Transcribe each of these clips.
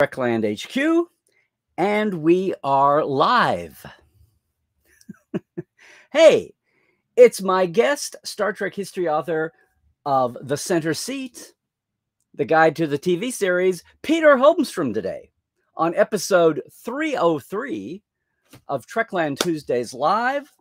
Trekland HQ, and we are live. hey, it's my guest, Star Trek history author of The Center Seat, the guide to the TV series, Peter Holmstrom, today on episode 303 of Trekland Tuesdays Live.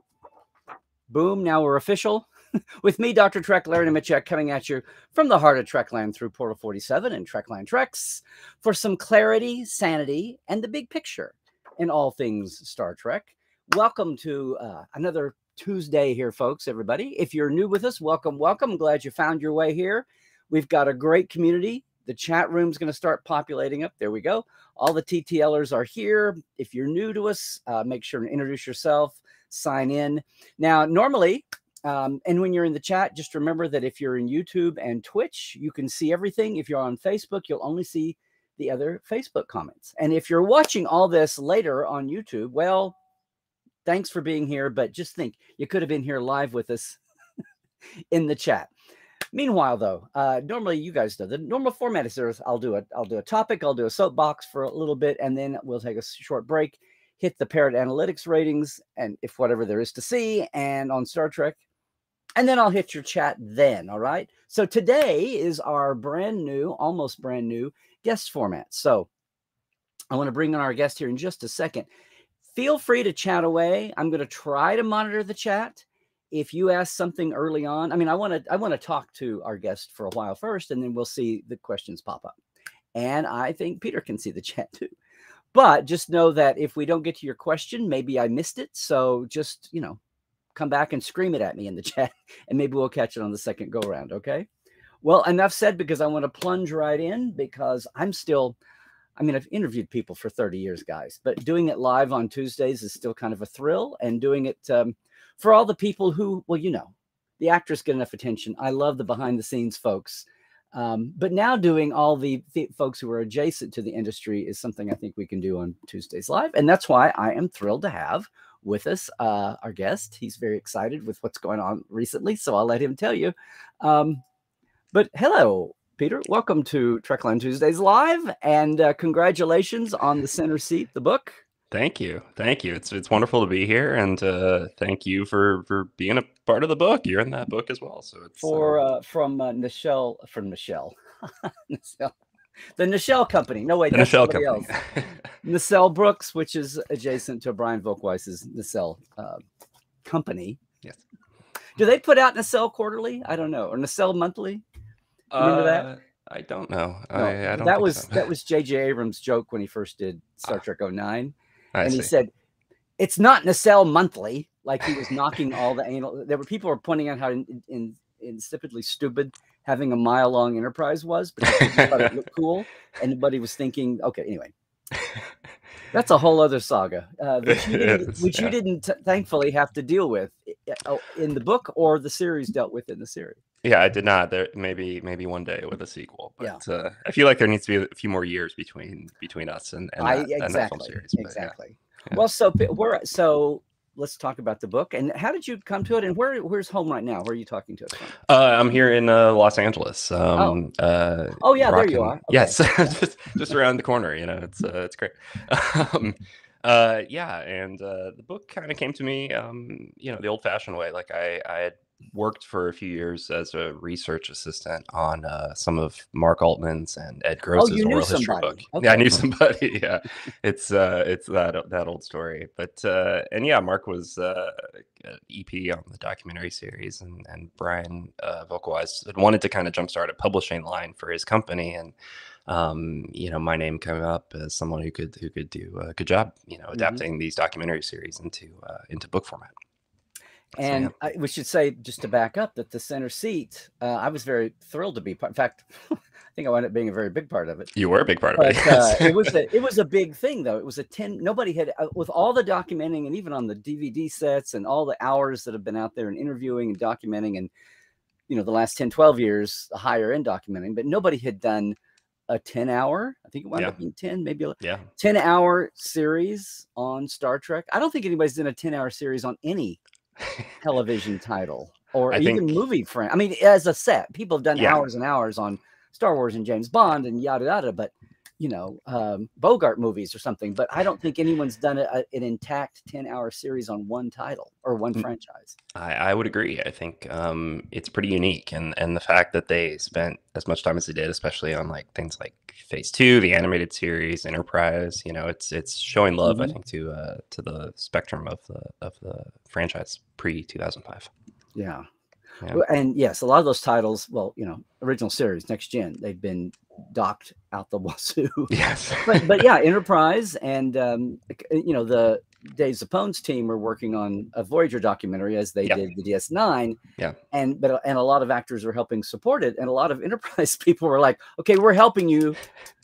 Boom, now we're official. With me, Dr. Trek, Larry Nemecek, coming at you from the heart of Trekland through Portal 47 and Trekland Treks for some clarity, sanity, and the big picture in all things Star Trek. Welcome to uh, another Tuesday here, folks, everybody. If you're new with us, welcome, welcome. Glad you found your way here. We've got a great community. The chat room's going to start populating up. There we go. All the TTLers are here. If you're new to us, uh, make sure to introduce yourself, sign in. Now, normally, um, and when you're in the chat, just remember that if you're in YouTube and Twitch, you can see everything. If you're on Facebook, you'll only see the other Facebook comments. And if you're watching all this later on YouTube, well, thanks for being here. But just think, you could have been here live with us in the chat. Meanwhile, though, uh, normally you guys know the normal format is there. I'll do a I'll do a topic, I'll do a soapbox for a little bit, and then we'll take a short break, hit the Parrot Analytics ratings, and if whatever there is to see, and on Star Trek, and then I'll hit your chat then. All right. So today is our brand new, almost brand new guest format. So I want to bring in our guest here in just a second. Feel free to chat away. I'm going to try to monitor the chat. If you ask something early on, I mean, I want to I want to talk to our guest for a while first, and then we'll see the questions pop up. And I think Peter can see the chat too. But just know that if we don't get to your question, maybe I missed it. So just, you know, come back and scream it at me in the chat, and maybe we'll catch it on the second go round. Okay. Well, enough said because I want to plunge right in because I'm still, I mean, I've interviewed people for 30 years, guys, but doing it live on Tuesdays is still kind of a thrill. And doing it um, for all the people who, well, you know, the actors get enough attention. I love the behind the scenes folks. Um, but now doing all the, the folks who are adjacent to the industry is something I think we can do on Tuesdays Live. And that's why I am thrilled to have with us, uh, our guest. He's very excited with what's going on recently, so I'll let him tell you. Um, but hello, Peter. Welcome to Trekland Tuesdays Live, and uh, congratulations on the center seat, the book. Thank you, thank you. It's it's wonderful to be here, and uh, thank you for for being a part of the book. You're in that book as well, so it's for uh, uh from uh, Nichelle from Michelle. the Nichelle Company. No way, the Nichelle Company. Nacelle Brooks, which is adjacent to Brian Volk-Weiss's Nacelle uh, Company. Yes. Do they put out Nacelle quarterly? I don't know, or Nacelle monthly. Remember uh, that? I don't know. No, I, I don't that was so. that was J.J. Abrams' joke when he first did Star ah. Trek 09. and see. he said, "It's not Nacelle monthly." Like he was knocking all the anal. There were people were pointing out how in, in, insipidly stupid having a mile long enterprise was, but it looked cool. And he was thinking, okay, anyway. That's a whole other saga, uh, which you didn't, which yeah. you didn't thankfully have to deal with oh, in the book or the series dealt with in the series. Yeah, I did not. There maybe maybe one day with a sequel, but yeah. uh, I feel like there needs to be a few more years between between us and, and, I, that, exactly, that series. exactly. Yeah. Well, so we're so let's talk about the book and how did you come to it and where where's home right now where are you talking to us from uh, i'm here in uh, los angeles um, oh. Uh, oh yeah rocking, there you are okay. yes just, just around the corner you know it's uh, it's great um, uh, yeah and uh, the book kind of came to me um, you know the old fashioned way like i i had worked for a few years as a research assistant on uh, some of Mark Altman's and Ed oh, Gross's oh, oral history book. Okay. Yeah, I knew somebody. Yeah, it's uh, it's that that old story. But uh, and yeah, Mark was uh, EP on the documentary series, and and Brian uh, had wanted to kind of jumpstart a publishing line for his company, and um, you know, my name came up as someone who could who could do a good job, you know, mm-hmm. adapting mm-hmm. these documentary series into uh, into book format. And so, I, we should say, just to back up, that the center seat, uh, I was very thrilled to be part. In fact, I think I wound up being a very big part of it. You were a big part but, of it. Yes. uh, it was a, it was a big thing though. It was a ten. Nobody had uh, with all the documenting and even on the DVD sets and all the hours that have been out there and interviewing and documenting and you know the last 10, 12 years, the higher end documenting, but nobody had done a 10 hour, I think it wound yeah. up being 10, maybe a yeah. 10 hour series on Star Trek. I don't think anybody's done a 10 hour series on any television title or I even think, movie frame. I mean, as a set, people have done yeah. hours and hours on Star Wars and James Bond and yada yada, but you know, um, Bogart movies or something. But I don't think anyone's done a, a, an intact 10 hour series on one title or one franchise. I, I would agree. I think um, it's pretty unique, and and the fact that they spent as much time as they did, especially on like things like Phase Two, the animated series, Enterprise. You know, it's it's showing love. I Mhm. think to uh, to the spectrum of the of the franchise pre two thousand five. Yeah. Yeah. And yes, a lot of those titles, well, you know, original series, next gen, they've been docked out the wazoo. Yes, but but yeah, Enterprise and um, you know the Dave Zappone's team are working on a Voyager documentary as they did the DS9. Yeah. and but and a lot of actors are helping support it, and a lot of Enterprise people were like, "Okay, we're helping you,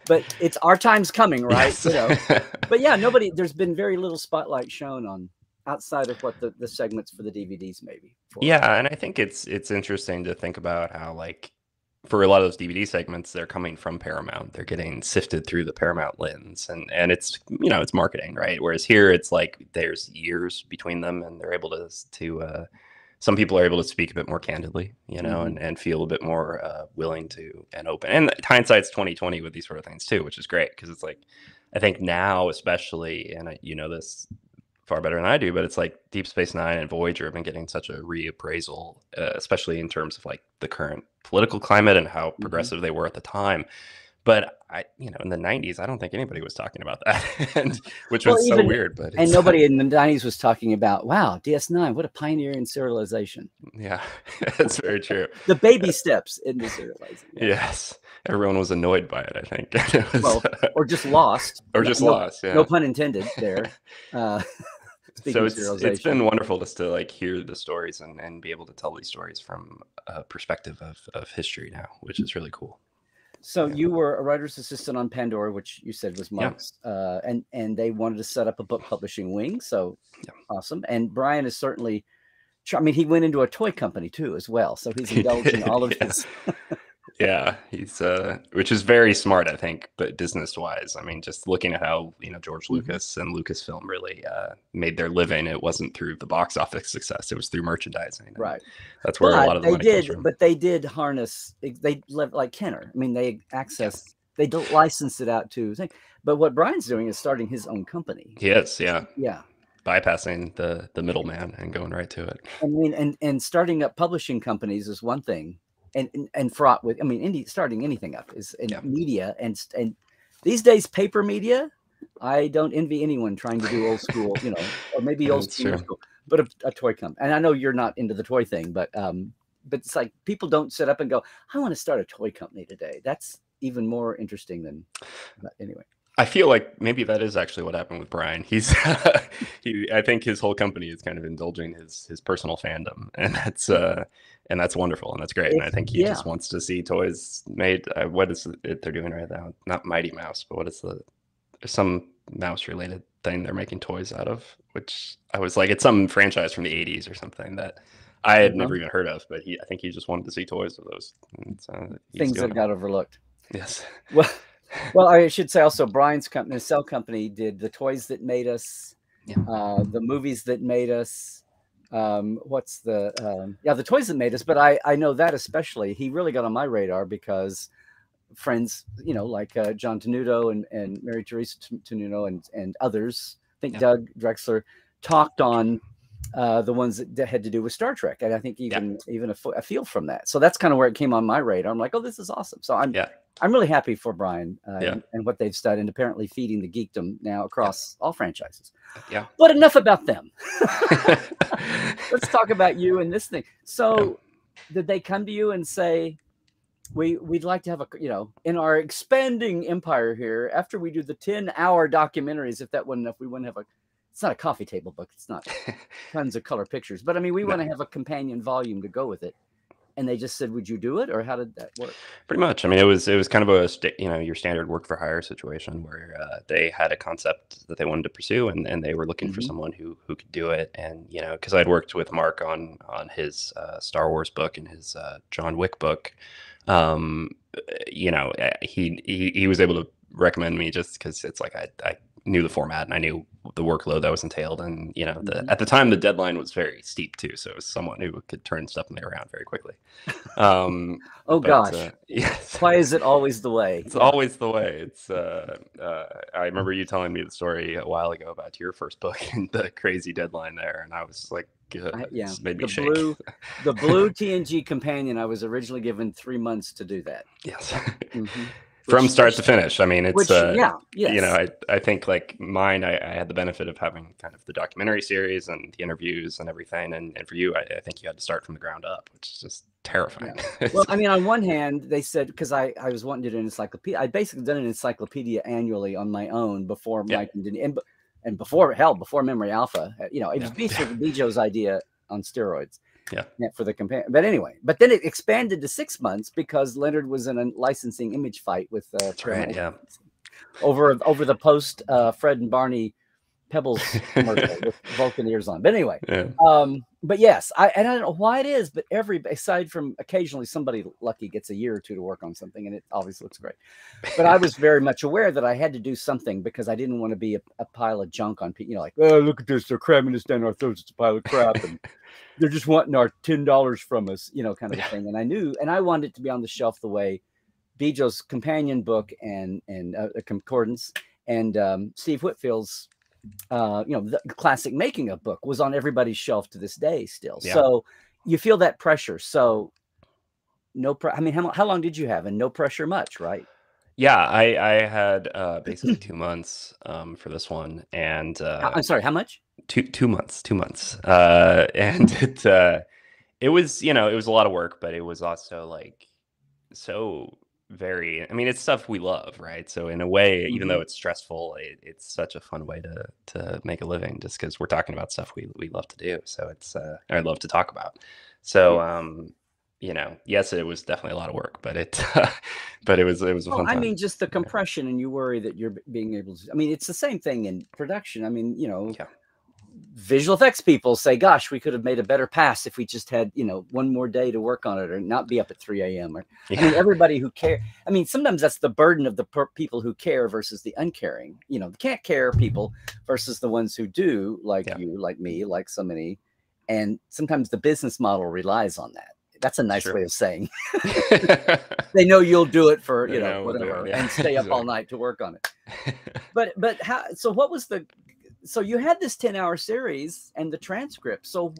but it's our time's coming, right?" Yes. You know. But yeah, nobody. There's been very little spotlight shown on outside of what the, the segments for the DVDs maybe. for. Yeah, and I think it's it's interesting to think about how like for a lot of those DVD segments, they're coming from Paramount. They're getting sifted through the Paramount lens, and and it's you know it's marketing, right? Whereas here, it's like there's years between them, and they're able to to uh, some people are able to speak a bit more candidly, you know, Mhm. and and feel a bit more uh, willing to and open. And hindsight's twenty twenty with these sort of things too, which is great because it's like I think now especially, and I- you know this far better than I do, but it's like Deep Space Nine and Voyager have been getting such a reappraisal, uh, especially in terms of like the current political climate and how Mm-hmm. progressive they were at the time. But I, you know, in the '90s, I don't think anybody was talking about that, and which Well, was so weird. But And nobody in the 90s was talking about, wow, DS9, what a pioneer in serialization. yeah, that's very true. The baby steps into serializing. Yes, everyone was annoyed by it. I think, It was, Well, Or just lost. or just no, lost. Yeah. No pun intended there. Uh, so it's it's been wonderful just to like hear the stories and, and be able to tell these stories from a perspective of, of history now, which is really cool. So Yeah. you were a writer's assistant on Pandora, which you said was Yeah. Mark's, uh, and and they wanted to set up a book publishing wing. So Yeah. awesome. And Brian is certainly, I mean, he went into a toy company too as well. So he's indulging all of yeah. his. Yeah, he's uh, which is very smart, I think, but business wise, I mean, just looking at how you know George Mhm. Lucas and Lucasfilm really uh, made their living, it wasn't through the box office success; it was through merchandising. Right. That's where a lot of the they did, from. but they did harness. They like Kenner. I mean, they access. They don't license it out to. Thing. But what Brian's doing is starting his own company. He is, yeah, Yeah. bypassing the the middleman and going right to it. I mean, and and starting up publishing companies is one thing, and and, and fraught with. I mean, any starting anything up is in Yeah. media and and these days paper media. I don't envy anyone trying to do old school, you know, or maybe old school, but a, a toy company. And I know you're not into the toy thing, but um, but it's like people don't sit up and go, "I want to start a toy company today." That's even more interesting than. Anyway, I feel like maybe that is actually what happened with Brian. He's he I think his whole company is kind of indulging his his personal fandom and that's uh and that's wonderful and that's great. And I think he yeah. just wants to see toys made uh, what is it they're doing right now? Not Mighty Mouse, but what is the some mouse related thing they're making toys out of, which I was like it's some franchise from the 80s or something that I had Uh-huh. never even heard of, but he I think he just wanted to see toys of those. So things that got overlooked. yes. Well, well, I should say also Brian's company, cell company, did the toys that made us, Yeah. uh, the movies that made us. Um, what's the um, yeah the toys that made us? But I I know that especially he really got on my radar because friends you know like uh, John Tenuto and and Mary Teresa Tenuto and and others. I think Yeah. Doug Drexler talked on uh, the ones that, had to do with Star Trek, and I think even even a, a feel from that. So that's kind of where it came on my radar. I'm like, oh, this is awesome. So I'm Yeah. I'm really happy for Brian uh, Yeah. and, and what they've started, and apparently feeding the geekdom now across all franchises. Yeah. But enough about them. Let's talk about you and this thing. So, did they come to you and say, "We we'd like to have a you know in our expanding empire here after we do the ten hour documentaries? If that wasn't enough, we wouldn't have a. It's not a coffee table book. It's not tons of color pictures, but I mean, we No. want to have a companion volume to go with it." And they just said, "Would you do it?" Or how did that work? Pretty much. I mean, it was it was kind of a sta- you know your standard work for hire situation where uh, they had a concept that they wanted to pursue, and, and they were looking for Mhm. someone who who could do it. And you know, because I'd worked with Mark on on his uh, Star Wars book and his uh, John Wick book, um, you know, uh, he, he he was able to recommend me just because it's like I I knew the format and I knew the workload that was entailed. And you know, the Mhm. at the time the deadline was very steep too, so it was someone who could turn stuff around very quickly. Um, Oh but, gosh, uh, yes. why is it always the way? It's always the way. It's uh, uh, I remember you telling me the story a while ago about your first book and the crazy deadline there, and I was like, I- yeah, me the shake. blue, the blue TNG companion. I was originally given three months to do that. yes, Mhm. From start to finish. I mean, it's Which, uh, yeah, yes. you know, I, I think like mine, I, I had the benefit of having kind of the documentary series and the interviews and everything. And, and for you, I, I think you had to start from the ground up, which is just terrifying. well, I mean, on one hand, they said because I, I was wanting to do an encyclopedia, I'd basically done an encyclopedia annually on my own before Yeah. Mike and and, and before hell, before Memory Alpha. uh, You know, it was Yeah. basically Bjo's idea on steroids. Yeah. For the companion, but anyway, but then it expanded to six months because Leonard was in a licensing image fight with uh, That's right. Yeah. over over the post uh, Fred and Barney Pebbles commercial with Vulcan ears on. But anyway, Yeah. um, but yes, I and I don't know why it is, but every aside from occasionally somebody lucky gets a year or two to work on something, and it always looks great. But I was very much aware that I had to do something because I didn't want to be a, a pile of junk on people. You know, like, oh, look at this, they're cramming this down our throats. It's a pile of crap, and they're just wanting our ten dollars from us. You know, kind of Yeah. thing. And I knew, and I wanted it to be on the shelf the way Bjo's companion book and and uh, a concordance and um, Steve Whitfield's uh, you know, the classic making of book was on everybody's shelf to this day still. Yeah. So you feel that pressure. So no, pre- I mean, how, how long did you have? And no pressure much, right? Yeah. I, I had uh, basically two months um, for this one and uh, I'm sorry, how much? two two months two months uh and it uh it was you know it was a lot of work but it was also like so very i mean it's stuff we love right so in a way even Mm-hmm. though it's stressful it, it's such a fun way to to make a living just because we're talking about stuff we, we love to do so it's uh i love to talk about so um you know yes it was definitely a lot of work but it but it was it was a Well, fun I mean, just the compression, and you worry that you're being able to. I mean, it's the same thing in production. I mean, you know, Yeah. Visual effects people say, "Gosh, we could have made a better pass if we just had, you know, one more day to work on it, or not be up at 3 a.m." Or I mean, everybody who care. I mean, sometimes that's the burden of the per- people who care versus the uncaring. You know, the can't care people versus the ones who do, like Yeah. you, like me, like so many. And sometimes the business model relies on that. That's a nice Sure. way of saying they know you'll do it for you know know we'll it, whatever yeah, and stay up all night to work on it. But but how? So what was the? So you had this ten hour series and the transcript. So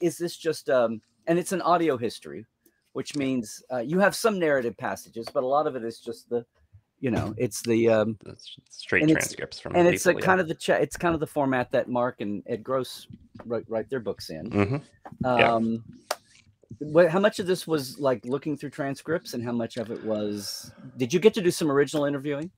is this just um? And it's an audio history, which means uh, you have some narrative passages, but a lot of it is just the, you know, it's the um, straight transcripts from and it's a yeah. kind of the cha- it's kind of the format that Mark and Ed Gross write, write their books in. Mhm. Yeah. Um, what, how much of this was like looking through transcripts, and how much of it was? Did you get to do some original interviewing?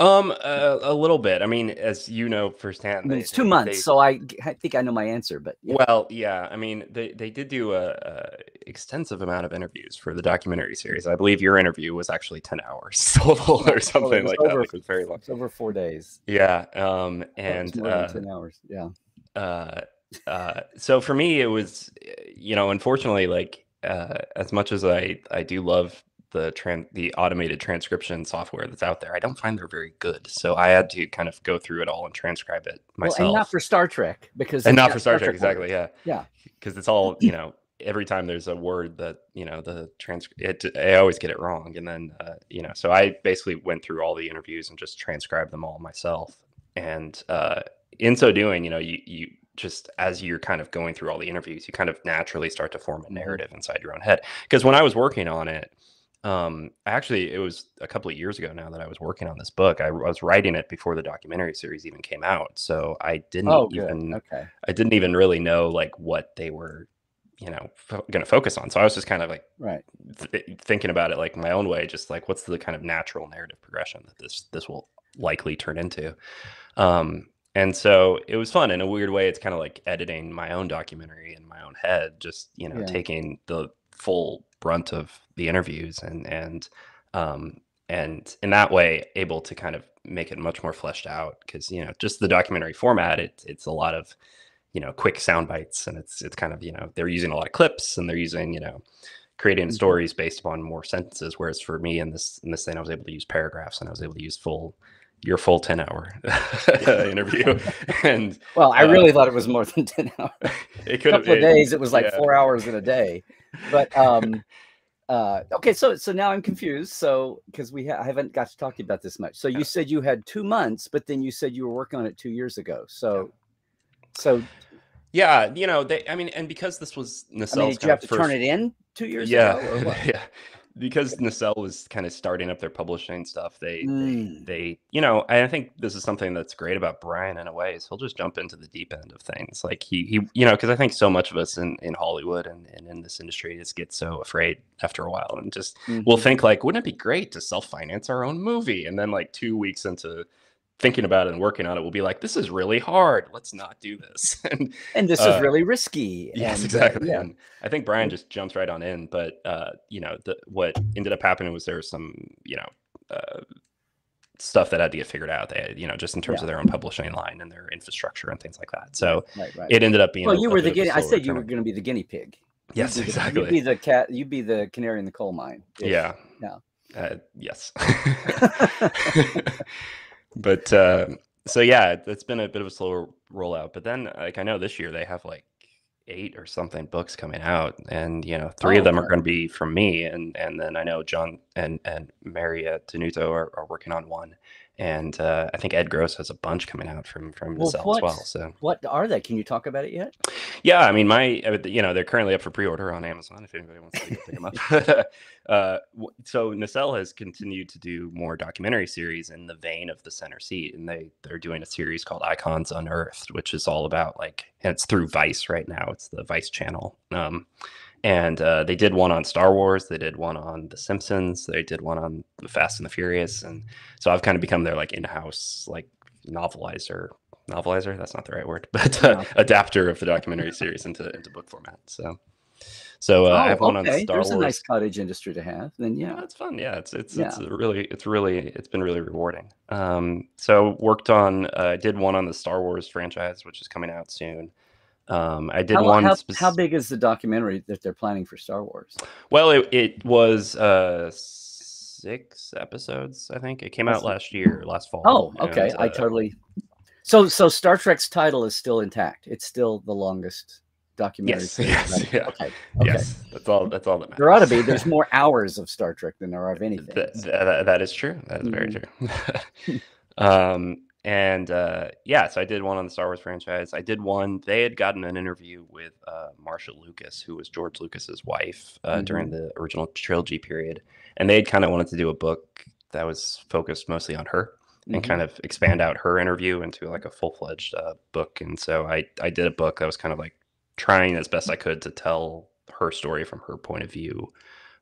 Um, uh, a little bit. I mean, as you know firsthand, I mean, they- it's two they- months, they- so I think I know my answer. But yeah. Well, yeah. I mean, they they did do a, a extensive amount of interviews for the documentary series. I believe your interview was actually ten hours total or oh, something it was like that, over- which was very long. it's over four days. Yeah. Um, and uh, ten hours. Yeah. uh, uh, so for me, it was, you know, unfortunately, like uh, as much as I I do love the tran the automated transcription software that's out there, I don't find they're very good. So I had to kind of go through it all and transcribe it myself. Well, and not for Star Trek because and not for Star Trek, words. exactly. Yeah, Yeah. because it's all you know. Every time there's a word that you know the trans, it, I always get it wrong, and then uh, you know, so I basically went through all the interviews and just transcribed them all myself. And uh, in so doing, you know, you you just as you're kind of going through all the interviews, you kind of naturally start to form a Mhm. narrative inside your own head. Because when I was working on it, um, actually, it was a couple of years ago now that I was working on this book. I was writing it before the documentary series even came out, so I didn't Oh, even Okay. I didn't even really know like what they were, you know, fo- going to focus on. So I was just kind of like Right. th- thinking about it like my own way, just like what's the kind of natural narrative progression that this this will likely turn into. Um, and so it was fun in a weird way. It's kind of like editing my own documentary in my own head, just you know, Yeah. taking the full brunt of the interviews and and um, and in that way able to kind of make it much more fleshed out because you know just the documentary format it, it's a lot of you know quick sound bites and it's it's kind of you know they're using a lot of clips and they're using you know creating Mhm. stories based upon more sentences whereas for me in this in this thing i was able to use paragraphs and i was able to use full your full 10 hour interview and well i really uh, thought it was more than 10 hours it could a couple of days it was like yeah. four hours in a day but um uh okay so so now i'm confused so because we ha- i haven't got to talk to you about this much. So you said you had two months but then you said you were working on it two years ago so so yeah you know they i mean and because this was I mean, did you have to first, turn it in two years yeah ago yeah because Nacelle was kind of starting up their publishing stuff, they, mm. they, they, you know, I think this is something that's great about Brian in a way is he'll just jump into the deep end of things. Like he, he, you know, because I think so much of us in, in Hollywood and, and in this industry just get so afraid after a while and just mm-hmm. we'll think like, wouldn't it be great to self finance our own movie? And then like two weeks into thinking about it and working on it will be like, this is really hard. Let's not do this. and, and this uh, is really risky. Yes, and, exactly. Uh, yeah. And I think Brian just jumps right on in. But, uh, you know, the, what ended up happening was there was some, you know, uh, stuff that had to get figured out. They, had, you know, just in terms yeah. of their own publishing line and their infrastructure and things like that. So right, right. it ended up being. Well, a, you were the guinea. I said you were going to be the guinea pig. Yes, you'd exactly. you'd be the cat. You'd be the canary in the coal mine. If, yeah. Yeah. Uh, yes. but uh, so yeah, it's been a bit of a slower rollout. But then, like I know this year they have like eight or something books coming out, and you know three oh, of them are going to be from me, and and then I know John and and Mary Tenuto are, are working on one, and uh, I think Ed Gross has a bunch coming out from from well, Nacelle as well. So what are they? Can you talk about it yet? Yeah, I mean, my uh, you know they're currently up for pre-order on Amazon if anybody wants to pick them up. uh, so Nacelle has continued to do more documentary series in the vein of the center seat, and they they're doing a series called Icons Unearthed, which is all about like and it's through Vice right now. It's the Vice channel. Um, and uh, they did one on Star Wars. They did one on The Simpsons. They did one on The Fast and the Furious, and so I've kind of become their like in-house like novelizer. Novelizer? That's not the right word, but uh, adapter of the documentary series into into book format. So, so uh, oh, I have one okay. on Star There's Wars. a nice cottage industry to have. Then yeah, yeah it's fun. Yeah, it's it's yeah. it's really it's really it's been really rewarding. Um, so worked on uh, I did one on the Star Wars franchise, which is coming out soon. Um, I did how, one. How, how, big is the documentary that they're planning for Star Wars? Well, it, it was uh, six episodes, I think. It came out last year, last fall. Oh, okay. And, uh, I totally. So, so Star Trek's title is still intact. It's still the longest documentary. Yes, yes, right? yeah. Okay, okay. Yes, that's all. That's all that matters. There ought to be. There's more hours of Star Trek than there are of anything. that, that, that is true. That is very mm. true. um, and uh, yeah, so I did one on the Star Wars franchise. I did one. They had gotten an interview with uh, Marcia Lucas, who was George Lucas's wife uh, mm-hmm. during the original trilogy period, and they had kind of wanted to do a book that was focused mostly on her mm-hmm. and kind of expand out her interview into like a full fledged uh, book. And so I I did a book that was kind of like trying as best I could to tell her story from her point of view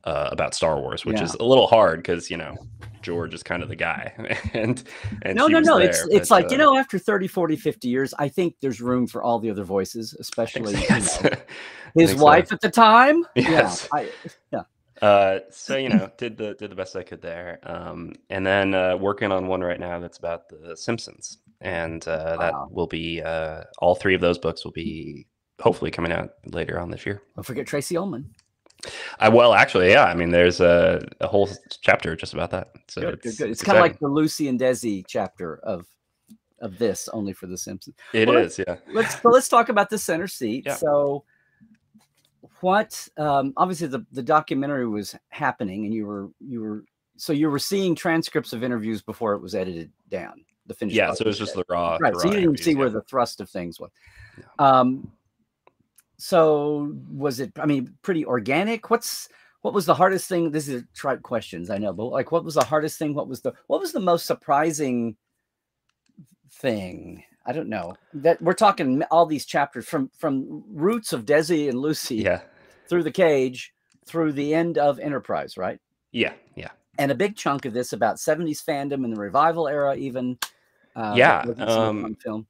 uh, about Star Wars, which yeah. is a little hard because you know George is kind of the guy. and, and no, no, no. There, it's it's like uh, you know, after 30, 40, 50 years, I think there's room for all the other voices, especially you know, his wife so. at the time. Yes. Yeah, I, yeah. Uh, so you know, did the did the best I could there, um, and then uh, working on one right now that's about the Simpsons, and uh, wow. that will be uh, all three of those books will be hopefully coming out later on this year. Don't forget Tracey Ullman. I, well, actually, yeah. I mean, there's a, a whole chapter just about that. So good, it's, good, good. It's, kind of like the Lucy and Desi chapter of of this, only for The Simpsons. It well, is, yeah. Let's so let's talk about the center seat. Yeah. So, what? Um, obviously, the the documentary was happening, and you were you were so you were seeing transcripts of interviews before it was edited down. The finished. Yeah, so it was just the raw. Right. The so you didn't see yeah. where the thrust of things was. Yeah. Um, so was it i mean pretty organic? What's what was the hardest thing? This is tried questions i know but like what was the hardest thing? What was the what was the most surprising thing? I don't know. That we're talking all these chapters from from roots of desi and lucy yeah. through the cage through the end of enterprise right? Yeah yeah. And a big chunk of this about 70s fandom and the revival era even uh, yeah um, film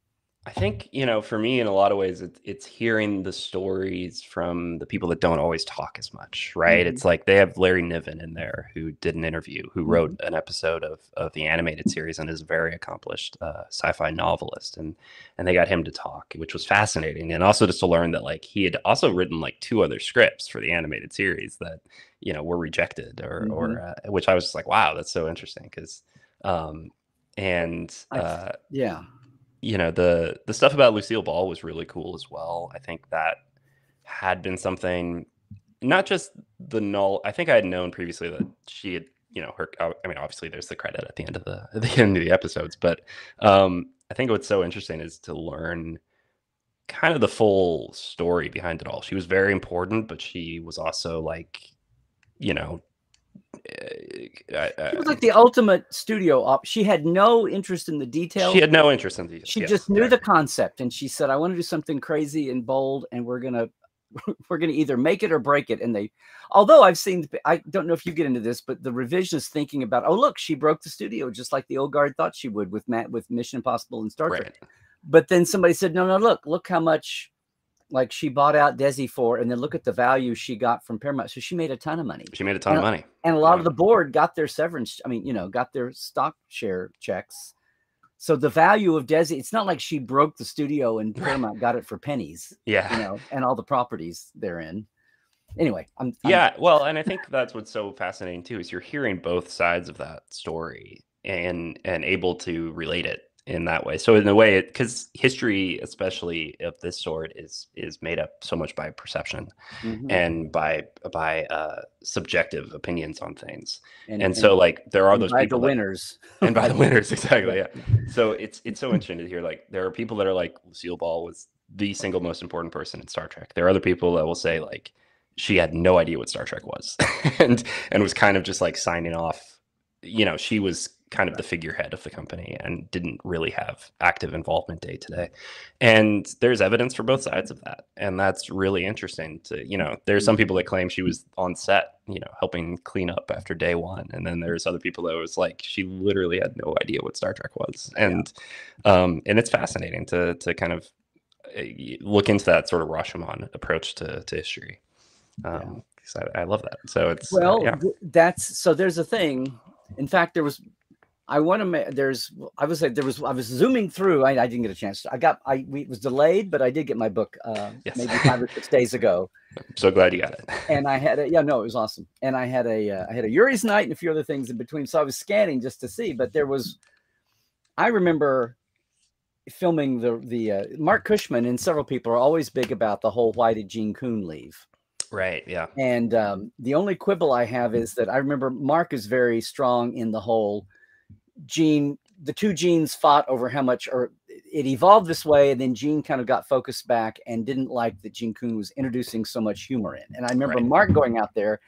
I think you know, for me, in a lot of ways, it's, it's hearing the stories from the people that don't always talk as much, right? Mm-hmm. It's like they have Larry Niven in there who did an interview, who mm-hmm. wrote an episode of of the animated series, and is a very accomplished uh, sci-fi novelist, and and they got him to talk, which was fascinating, and also just to learn that like he had also written like two other scripts for the animated series that you know were rejected, or mm-hmm. or uh, which I was just like, wow, that's so interesting because um, and uh, yeah, you know the the stuff about Lucille Ball was really cool as well. I think that had been something, not just the null. I think I had known previously that she had, you know, her. I mean, obviously, there's the credit at the end of the at the end of the episodes, but um, I think what's so interesting is to learn kind of the full story behind it all. She was very important, but she was also like, you know, uh, she was like the ultimate studio op. She had no interest in the details. She had no interest in the details. She yes, just knew the concept, and she said, "I want to do something crazy and bold, and we're gonna we're gonna either make it or break it." And they, although I've seen, I don't know if you get into this, but the revisionist thinking about, oh look, she broke the studio just like the old guard thought she would with Matt with Mission Impossible and Star Trek. But then somebody said, no, no, look, look how much like she bought out Desi for, and then look at the value she got from Paramount. So she made a ton of money. She made a ton and, of money. And a lot yeah. of the board got their severance. I mean, you know, got their stock share checks. So the value of Desi, it's not like she broke the studio and Paramount got it for pennies. Yeah. You know, and all the properties therein. Anyway, I'm, I'm yeah. Well, and I think that's what's so fascinating too is you're hearing both sides of that story and and able to relate it in that way. So in a way, because history, especially of this sort, is is made up so much by perception mm-hmm. and by by uh, subjective opinions on things. And, and, and so like there are those by people the winners and by the winners exactly yeah. So it's it's so interesting to hear like there are people that are like Lucille Ball was the single most important person in Star Trek. There are other people that will say like she had no idea what Star Trek was and and was kind of just like signing off. You know, she was kind of the figurehead of the company and didn't really have active involvement day to day. And there's evidence for both sides of that. And that's really interesting to, you know, there's some people that claim she was on set, you know, helping clean up after day one. And then there's other people that was like, she literally had no idea what Star Trek was. And, yeah. um, and it's fascinating to, to kind of eh, look into that sort of Rashomon approach to, to history. Um, yeah. I, I, love that. So it's, uh, well, uh, yeah. that's, so there's a thing, in fact, there was I want to make there's I was like there was I was zooming through I, I didn't get a chance to, I got I we, it was delayed but I did get my book uh, yes. maybe five or six days ago. I'm so glad you got it. and I had a yeah no it was awesome and I had a uh, I had a Yuri's night and a few other things in between so I was scanning just to see but there was I remember filming the the uh, Marc Cushman and several people are always big about the whole why did Gene Coon leave. Right. Yeah. And um, the only quibble I have is that I remember Mark is very strong in the whole Gene, the two genes fought over how much, or it evolved this way, and then Gene kind of got focused back and didn't like that Gene Coon was introducing so much humor in. And I remember right. Mark going out there,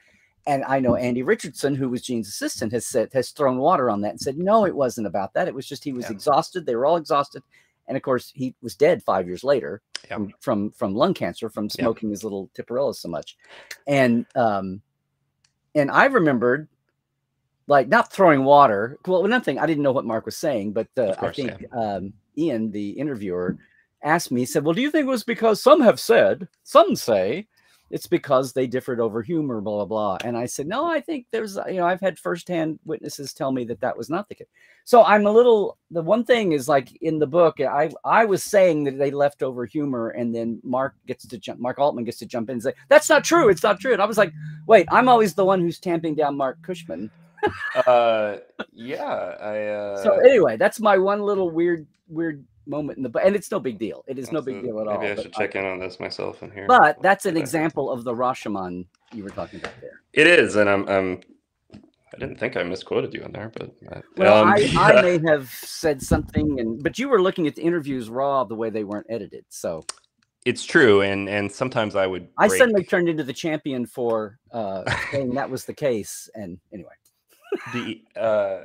and I know Andy Richardson, who was Gene's assistant, has said has thrown water on that and said, no, it wasn't about that. It was just he was yeah. exhausted. They were all exhausted, and of course he was dead five years later from, from, from lung cancer from smoking yeah. his little Tiparillo so much, and um, and I remembered like not throwing water. Well, another thing I didn't know what Mark was saying, but uh, course, I think yeah. um, Ian, the interviewer, asked me, said, "Well, do you think it was because some have said, some say, it's because they differed over humor, blah blah blah?" And I said, "No, I think there's, you know, I've had firsthand witnesses tell me that that was not the case." So I'm a little. The one thing is like in the book, I I was saying that they left over humor, and then Mark gets to jump. Mark Altman gets to jump in and say, "That's not true. It's not true." And I was like, "Wait, I'm always the one who's tamping down Mark Cushman." Uh, yeah. I. Uh... So anyway, that's my one little weird, weird moment in the and it's no big deal. It is no big deal at all. Maybe I should check I, in on this myself in here. But that's an example of the Rashomon you were talking about there. It is, and I'm, I'm I didn't think I misquoted you in there, but uh, well, um, I, yeah. I may have said something, and but you were looking at the interviews raw the way they weren't edited, so it's true, and and sometimes I would. I suddenly turned into the champion for uh, saying that was the case, and anyway the uh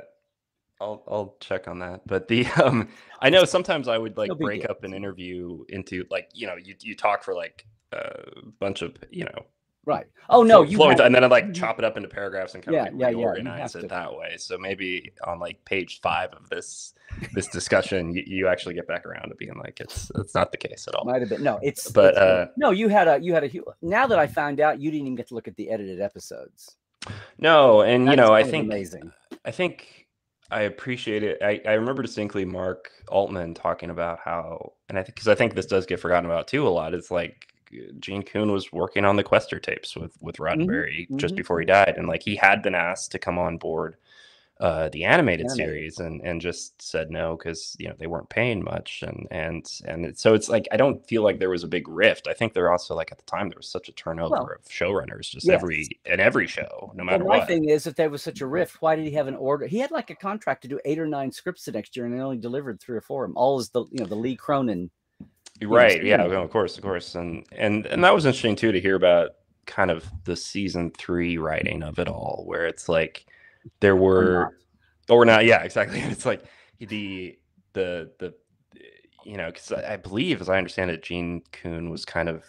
I'll I'll check on that. But the um I know sometimes I would like no break deal. up an interview into like, you know, you you talk for like a bunch of, you know, Right. Oh no, you have, and then I like chop it up into paragraphs and kind yeah, of like reorganize yeah, it that way. So maybe on like page five of this this discussion, you, you actually get back around to being like it's it's not the case at all. Might have been no, it's but it's, uh no, you had a you had a now that I found out you didn't even get to look at the edited episodes. No, and That's you know, I think amazing. I think I appreciate it. I, I remember distinctly Mark Altman talking about how, and I think because I think this does get forgotten about too a lot. It's like Gene Coon was working on the Questor tapes with with mm-hmm, Roddenberry mm-hmm. just before he died, and like he had been asked to come on board uh, the animated, Animated. series and and just said no because you know they weren't paying much and and and it, so it's like I don't feel like there was a big rift. I think there also like at the time there was such a turnover Well, of showrunners just yes. every in every show no Well, matter my what. thing is, if there was such a rift, why did he have an order? He had like a contract to do eight or nine scripts the next year, and he only delivered three or four of them. All is the you know the Lee Cronin. right yeah no, of course of course and and and that was interesting too to hear about kind of the season three writing of it all where it's like there or were not. or not yeah exactly it's like the the the you know because I, I believe as i understand it gene coon was kind of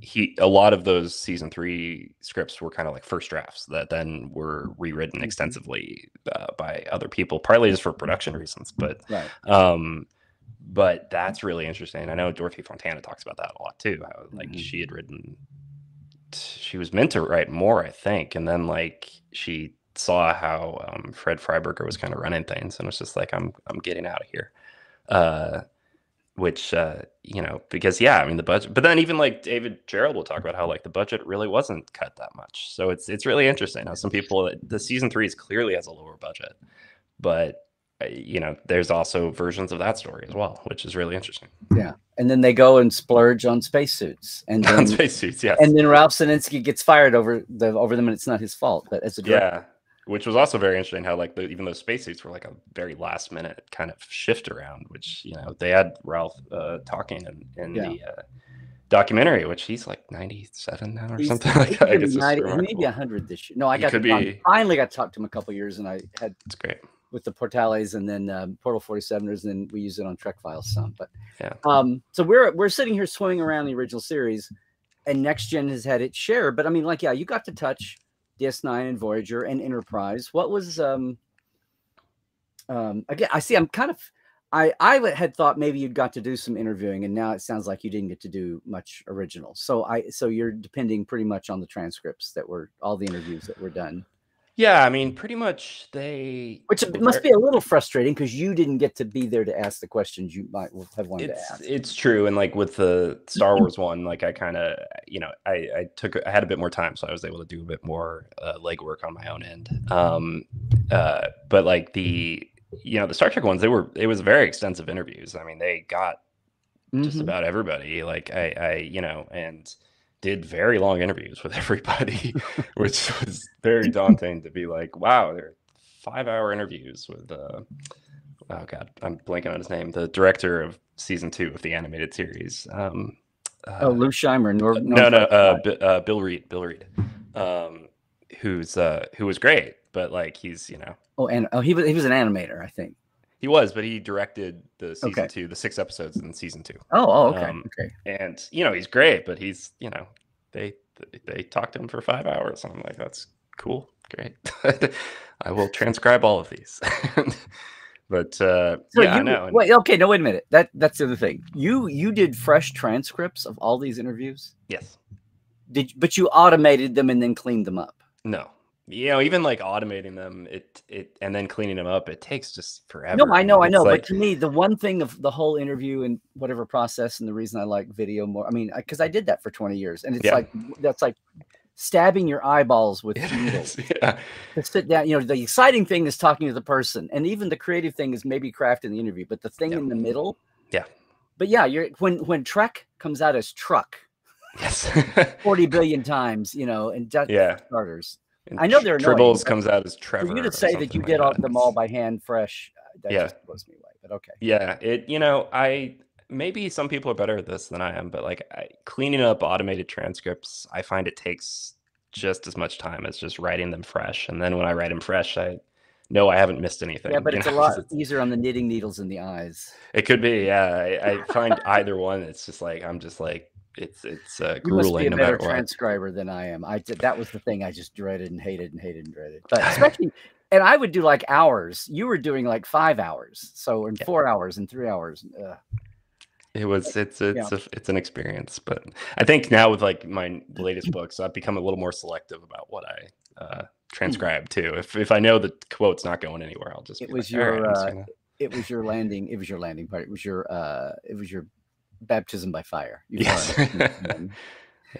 he a lot of those season three scripts were kind of like first drafts that then were rewritten Mhm. extensively uh, by other people partly just for production reasons but Right. um, but that's really interesting. I know Dorothy Fontana talks about that a lot too. How like Mhm. she had written, she was meant to write more, I think, and then like she saw how um, Fred Freiberger was kind of running things, and was just like, I'm I'm getting out of here. Uh, which uh, you know, because yeah, I mean the budget, but then even like David Gerrold will talk about how like the budget really wasn't cut that much. So it's it's really interesting how some people the season three is clearly has a lower budget, but uh, you know, there's also versions of that story as well, which is really interesting. Yeah and then they go and splurge on spacesuits, and On spacesuits, yes. and then Ralph Senensky gets fired over the over them, and it's not his fault. But as a director, yeah. Which was also very interesting how like the, even those spacesuits were like a very last minute kind of shift around, which you know they had Ralph uh, talking in, in Yeah. the uh, documentary, which he's like 97 now or he's, something like that. I guess 90 he may hundred this year. No, I He got could to be. finally got to talk to him a couple years, and I had It's great. with the Portales and then um, Portal 47ers, and then we use it on Trek Files some. But Yeah. um, so we're we're sitting here swimming around the original series, and Next Gen has had its share. But I mean, like, yeah, you got to touch DS9 and Voyager and Enterprise. What was um um again? I see. I'm kind of. I, I had thought maybe you'd got to do some interviewing, and now it sounds like you didn't get to do much original. So I so you're depending pretty much on the transcripts that were all the interviews that were done. Yeah, I mean, pretty much they. Which must be a little frustrating because you didn't get to be there to ask the questions you might have wanted it's to ask. it's true and like with the star wars one like i kind of you know i i took i had a bit more time so i was able to do a bit more uh, legwork on my own end um uh but like the you know the star trek ones they were it was very extensive interviews i mean they got just Mhm. about everybody like i i you know and did very long interviews with everybody which was very daunting to be like wow they're five hour interviews with uh oh god i'm blanking on his name the director of season two of the animated series um uh, Oh, Lou Scheimer, Nor- no no uh, B- uh bill reed bill reed um who's uh who was great but like he's you know oh, and oh, he was he was an animator, I think. He was but he directed the season Okay. two the six episodes in season two Oh, oh, okay, Um, okay. and you know he's great but he's you know they they talked to him for five hours and i'm like that's cool great i will transcribe all of these but uh So yeah you, no and- wait, okay, no, wait a minute. That that's the other thing. You you did fresh transcripts of all these interviews. yes Did but you automated them and then cleaned them up? no you know even like automating them it it and then cleaning them up it takes just forever No, I know, I know. like- but to me, the one thing of the whole interview and whatever process, and the reason I like video more, I mean, because I did that for 20 years, and it's Yeah. like that's like stabbing your eyeballs with needles. yeah to sit down. You know, the exciting thing is talking to the person, and even the creative thing is maybe crafting the interview. But the thing Yeah. in the middle, Yeah. But yeah, you're when when Trek comes out as truck yes 40 billion times, you know, and yeah starters. And I know they're tribbles comes out as trevor For you to say that you something did like them all by hand, fresh, uh, that Yeah. just blows me away. But okay, Yeah, it you know, I maybe some people are better at this than I am, but like I, cleaning up automated transcripts, I find it takes just as much time as just writing them fresh. And then when I write them fresh, I know I haven't missed anything. yeah, but it's a know, lot 'cause it's- easier on the knitting needles in the eyes. It could be, yeah. I, I find either one. It's just like I'm just like it's it's uh, You must be a no better what. transcriber than I am. I did, that was the thing I just dreaded and hated and hated and dreaded. But especially, and I would do like hours. You were doing like five hours, so in Yeah. four hours and three hours. Ugh. It was it's it's a, it's an experience, but I think now with like my latest books, I've become a little more selective about what I uh, transcribe too. If if I know the quote's not going anywhere, I'll just It was like, your, I'm uh, It was your landing. It was your landing part. It was your. uh It was your baptism by fire. You Yes.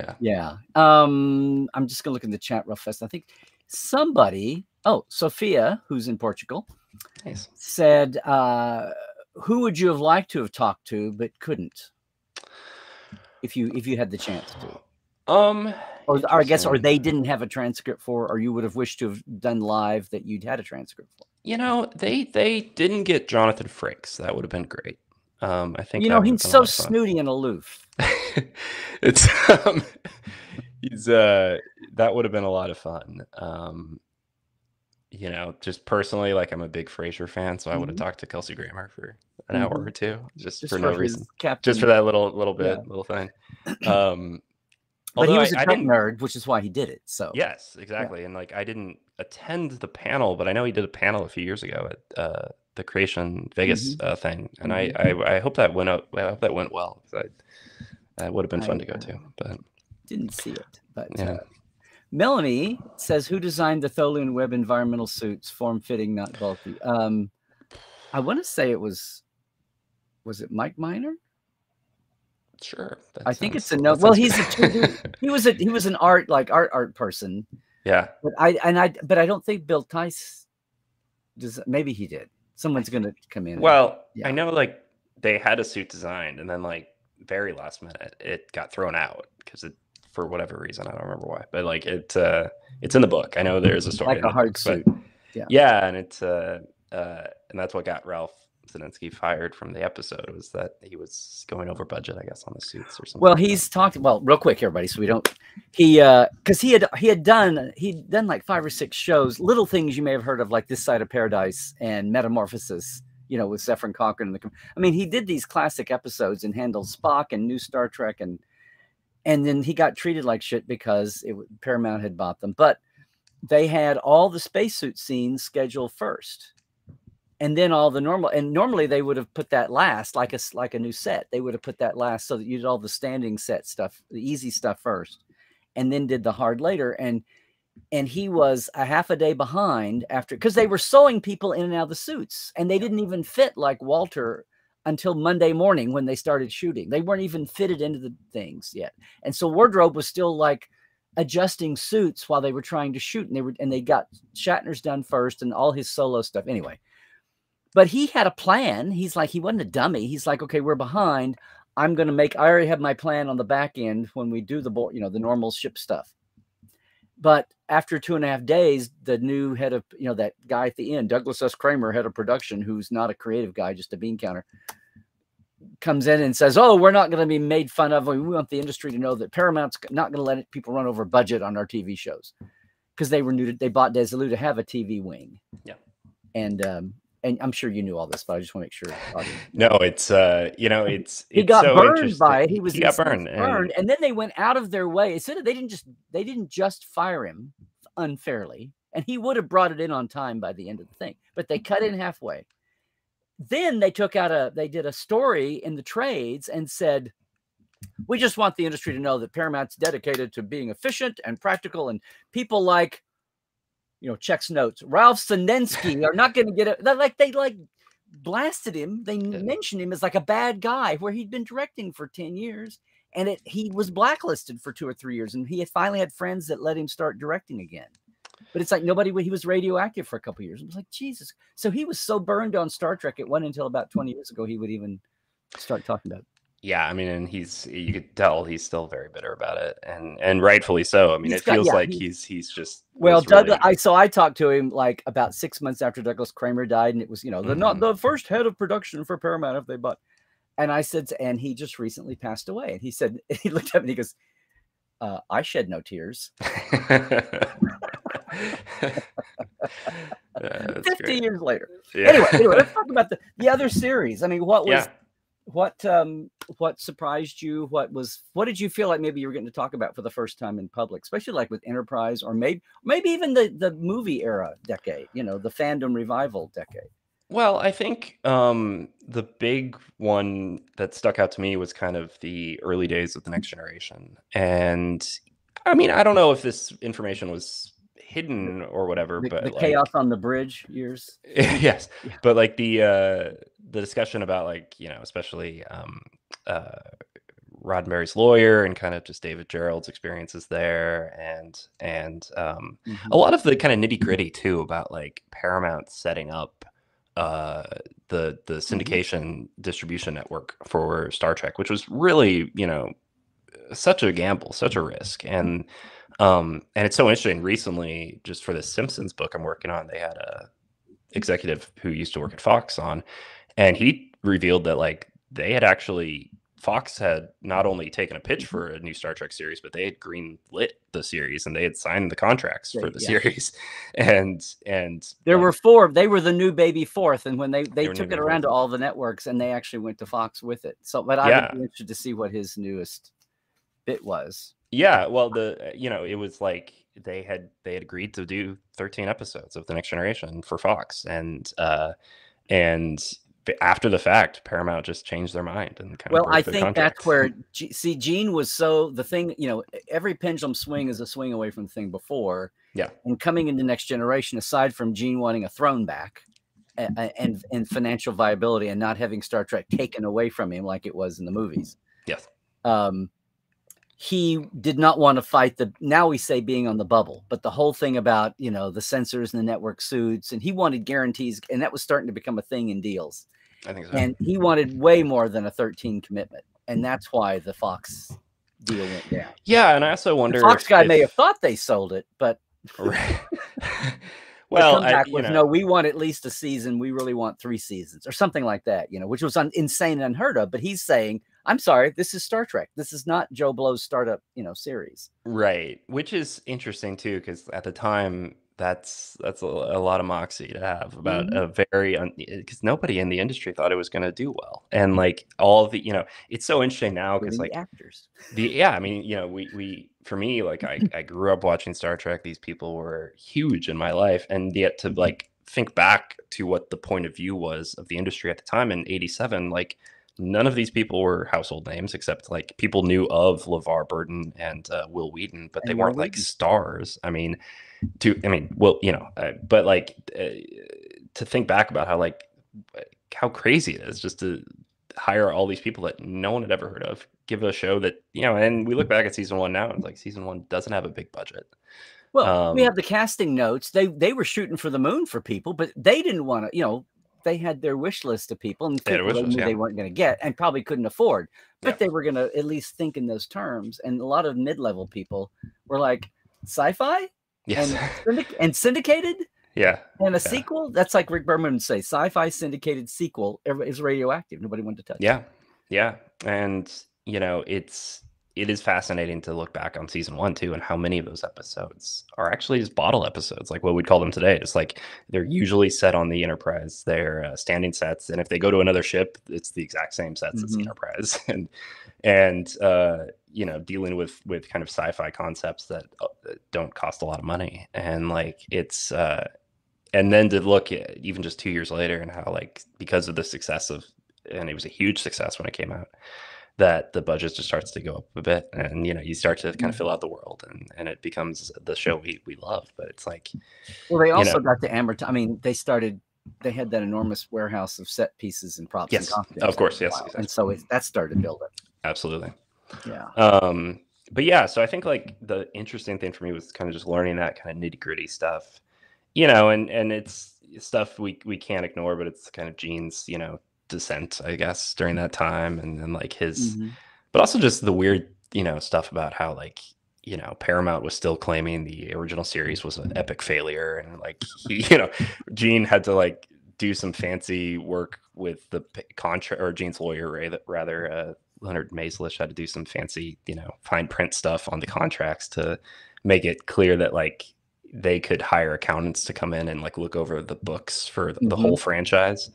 Yeah. yeah. Um, I'm just gonna look in the chat real fast. I think somebody, oh, Sophia, who's in Portugal, Nice. said, uh, "Who would you have liked to have talked to but couldn't, if you if you had the chance to?" Um, Or, or I guess, or they didn't have a transcript for, or you would have wished to have done live that you'd had a transcript for. You know, they they didn't get Jonathan Frakes. That would have been great. Um, I think You know, he's so lot of fun. snooty and aloof. it's um, he's uh that would have been a lot of fun. Um, you know, just personally, like I'm a big Frasier fan, so I would have Mhm. talked to Kelsey Grammer for an hour Mhm. or two, just, Just for no reason, Captain. just for that little little bit, Yeah. little thing. Um, But he was a I tech nerd, which is why he did it. So Yes, exactly. And like I didn't attend the panel, but I know he did a panel a few years ago at uh, the Creation Vegas Mm-hmm. uh, thing, and I, I I hope that went up. I hope that went well. 'cause I, that would have been fun I, to go to. uh, But didn't see it. But yeah, uh, Melanie says, "Who designed the Tholian Web environmental suits? Form fitting, not bulky." Um, I want to say it was. Was it Mike Minor? Sure. I think it's a no. Well, he's a good. 2D he was a he was an art like art art person, yeah. but I and I but I don't think Bill Theiss does. Maybe he did. Someone's gonna come in. and- Well, yeah. I know like they had a suit designed, and then like very last minute, it got thrown out because it for whatever reason I don't remember why, but like it uh, it's in the book. I know there's a story like a hard book, suit. Yeah, and it's uh, uh, and that's what got Ralph Senensky fired from the episode was that he was going over budget, I guess, on the suits or something. Well, like he's talked well, real quick, everybody, so we don't. He uh, because he had he had done he'd done like five or six shows, little things you may have heard of, like This Side of Paradise and Metamorphosis. You know, with Zefram Cochrane and the. I mean, he did these classic episodes and handled Spock and New Star Trek and and then he got treated like shit because it Paramount had bought them, but they had all the spacesuit scenes scheduled first and then all the normal and normally they would have put that last like a s- like a new set they would have put that last so that you did all the standing set stuff the easy stuff first and then did the hard later and and he was a half a day behind after because they were sewing people in and out of the suits and they didn't even fit like walter until monday morning when they started shooting they weren't even fitted into the things yet and so wardrobe was still like adjusting suits while they were trying to shoot and they were and they got shatner's done first and all his solo stuff anyway but he had a plan. He's like, he wasn't a dummy. He's like, okay, we're behind. I'm going to make, I already have my plan on the back end when we do the, you know, the normal ship stuff. But after two and a half days, the new head of, you know, that guy at the end, Douglas S. Cramer, head of production, who's not a creative guy, just a bean counter, comes in and says, oh, we're not going to be made fun of. We want the industry to know that Paramount's not going to let it, people run over budget on our TV shows because they were new they bought Desilu to have a TV wing. Yeah. And, um, and I'm sure you knew all this, but I just want to make sure. no, it's uh, you know, it's He it's got so burned by it. He was he got instance burned, and- burned, and then they went out of their way. Instead of they didn't just they didn't just fire him unfairly, and he would have brought it in on time by the end of the thing, but they cut in halfway. Then they took out a they did a story in the trades and said, "We just want the industry to know that Paramount's dedicated to being efficient and practical, and people like." You know, checks notes. Ralph Senensky are not going to get it. Like they like blasted him. They Yeah. mentioned him as like a bad guy where he'd been directing for 10 years and it he was blacklisted for two or three years and he had finally had friends that let him start directing again. But it's like nobody he was radioactive for a couple years. It was like Jesus. So he was so burned on Star Trek it wasn't until about 20 years ago he would even start talking about it. Yeah, I mean, and he's you could tell he's still very bitter about it, and and rightfully so. I mean, He's it got- feels yeah, like he- he's he's just Well, really- I so I talked to him like about six months after Douglas Cramer died, and it was you know the not Mhm. the first head of production for Paramount if they bought. And I said, and he just recently passed away. And he said, he looked at me and he goes, uh, "I shed no tears." Yeah, Fifty great. years later. Yeah. Anyway, anyway, let's talk about the the other series. I mean, what was yeah. What um what surprised you? What was what did you feel like maybe you were getting to talk about for the first time in public, especially like with Enterprise or maybe maybe even the the movie era decade. You know, the fandom revival decade. Well, I think um, the big one that stuck out to me was kind of the early days of the next generation. And I mean, I don't know if this information was hidden or whatever, The, but the like, chaos on the bridge years. yes, Yeah. but like the uh, the discussion about like you know, especially um, uh, Roddenberry's lawyer and kind of just David Gerrold's experiences there, and and um, Mhm. a lot of the kind of nitty gritty too about like Paramount setting up uh, the the syndication distribution network for Star Trek, which was really you know such a gamble, such a risk, and um, and it's so interesting. Recently, just for the Simpsons book I'm working on, they had a executive who used to work at Fox on, and he revealed that like they had actually Fox had not only taken a pitch for a new Star Trek series, but they had green lit the series and they had signed the contracts for the yeah. series. And and There like, were four. They were the new baby fourth, and when they they, new took it around to all the networks, and they actually went to Fox with it. So, but I Yeah. would be interested to see what his newest bit was. Yeah, well the you know, it was like they had they had agreed to do 13 episodes of the next generation for Fox and uh and after the fact Paramount just changed their mind and kind Well, of broke I think that's where G- see Gene was so the thing. You know, every pendulum swing is a swing away from the thing before. Yeah. And coming into next generation, aside from Gene wanting a throne back. And and financial viability, and not having Star Trek taken away from him like it was in the movies. Yes. um, he did not want to fight the now we say being on the bubble but the whole thing about you know the sensors and the network suits and he wanted guarantees and that was starting to become a thing in deals. I think so. and he wanted way more than a 13 commitment and that's why the fox deal went down. Yeah, and I also wonder the fox if- guy may have thought they sold it but well I, know, no we want at least a season we really want three seasons or something like that you know which was un- insane and unheard of but he's saying i'm sorry this is star trek this is not joe blow's startup you know series right, which is interesting too, because at the time, that's that's a, a lot of moxie to have about Mhm. a very because nobody in the industry thought it was going to do well, and like all the you know, it's so interesting now because like the actors the yeah, I mean, you know, we we for me, like I I grew up watching Star Trek. These people were huge in my life, and yet to like think back to what the point of view was of the industry at the time in '87, like none of these people were household names except like people knew of LeVar Burton and uh, Wil Wheaton, but they And weren't like stars. I mean, to I mean, well, you know, uh, but like uh, to think back about how like how crazy it is just to hire all these people that no one had ever heard of, give a show that you know, and we look back at season one now, and like season one doesn't have a big budget. Well, we Um, have the casting notes. They they were shooting for the moon for people, but they didn't want to. You know, they had their wish list of people and They people they list, yeah. they weren't going to get and probably couldn't afford. But Yeah. they were going to at least think in those terms. And a lot of mid level people were like, "Sci-fi Yes, and syndic- and syndicated yeah, and a Yeah. sequel." That's like Rick Berman would say, "Sci-fi syndicated sequel is radioactive. Nobody wanted to touch." it." yeah, yeah, and you know, it's it is fascinating to look back on season one too, and how many of those episodes are actually just bottle episodes, like what we'd call them today. It's like they're usually set on the Enterprise. They're uh, standing sets, and if they go to another ship, it's the exact same sets as the Mhm. Enterprise, and and uh, you know, dealing with with kind of sci-fi concepts that uh, that don't cost a lot of money, and like it's. uh and then to look at even just two years later and how like because of the success of and it was a huge success when it came out that the budget just starts to go up a bit and you know you start to kind of fill out the world and and it becomes the show we, we love but it's like Well, they also know. got to amortize. I mean, they started. They had that enormous warehouse of set pieces and props. Yes, and of course, yes, exactly. And so it, that started to build up. absolutely Yeah. um but yeah so i think like the interesting thing for me was kind of just learning that kind of nitty gritty stuff you know and and it's stuff we we can't ignore but it's kind of gene's you know descent i guess during that time and then like his Mhm. but also just the weird you know stuff about how like you know paramount was still claiming the original series was an epic failure and like he you know gene had to like do some fancy work with the contract or gene's lawyer rather uh, leonard Maizlish had to do some fancy you know fine print stuff on the contracts to make it clear that like they could hire accountants to come in and like look over the books for the, Mhm. whole franchise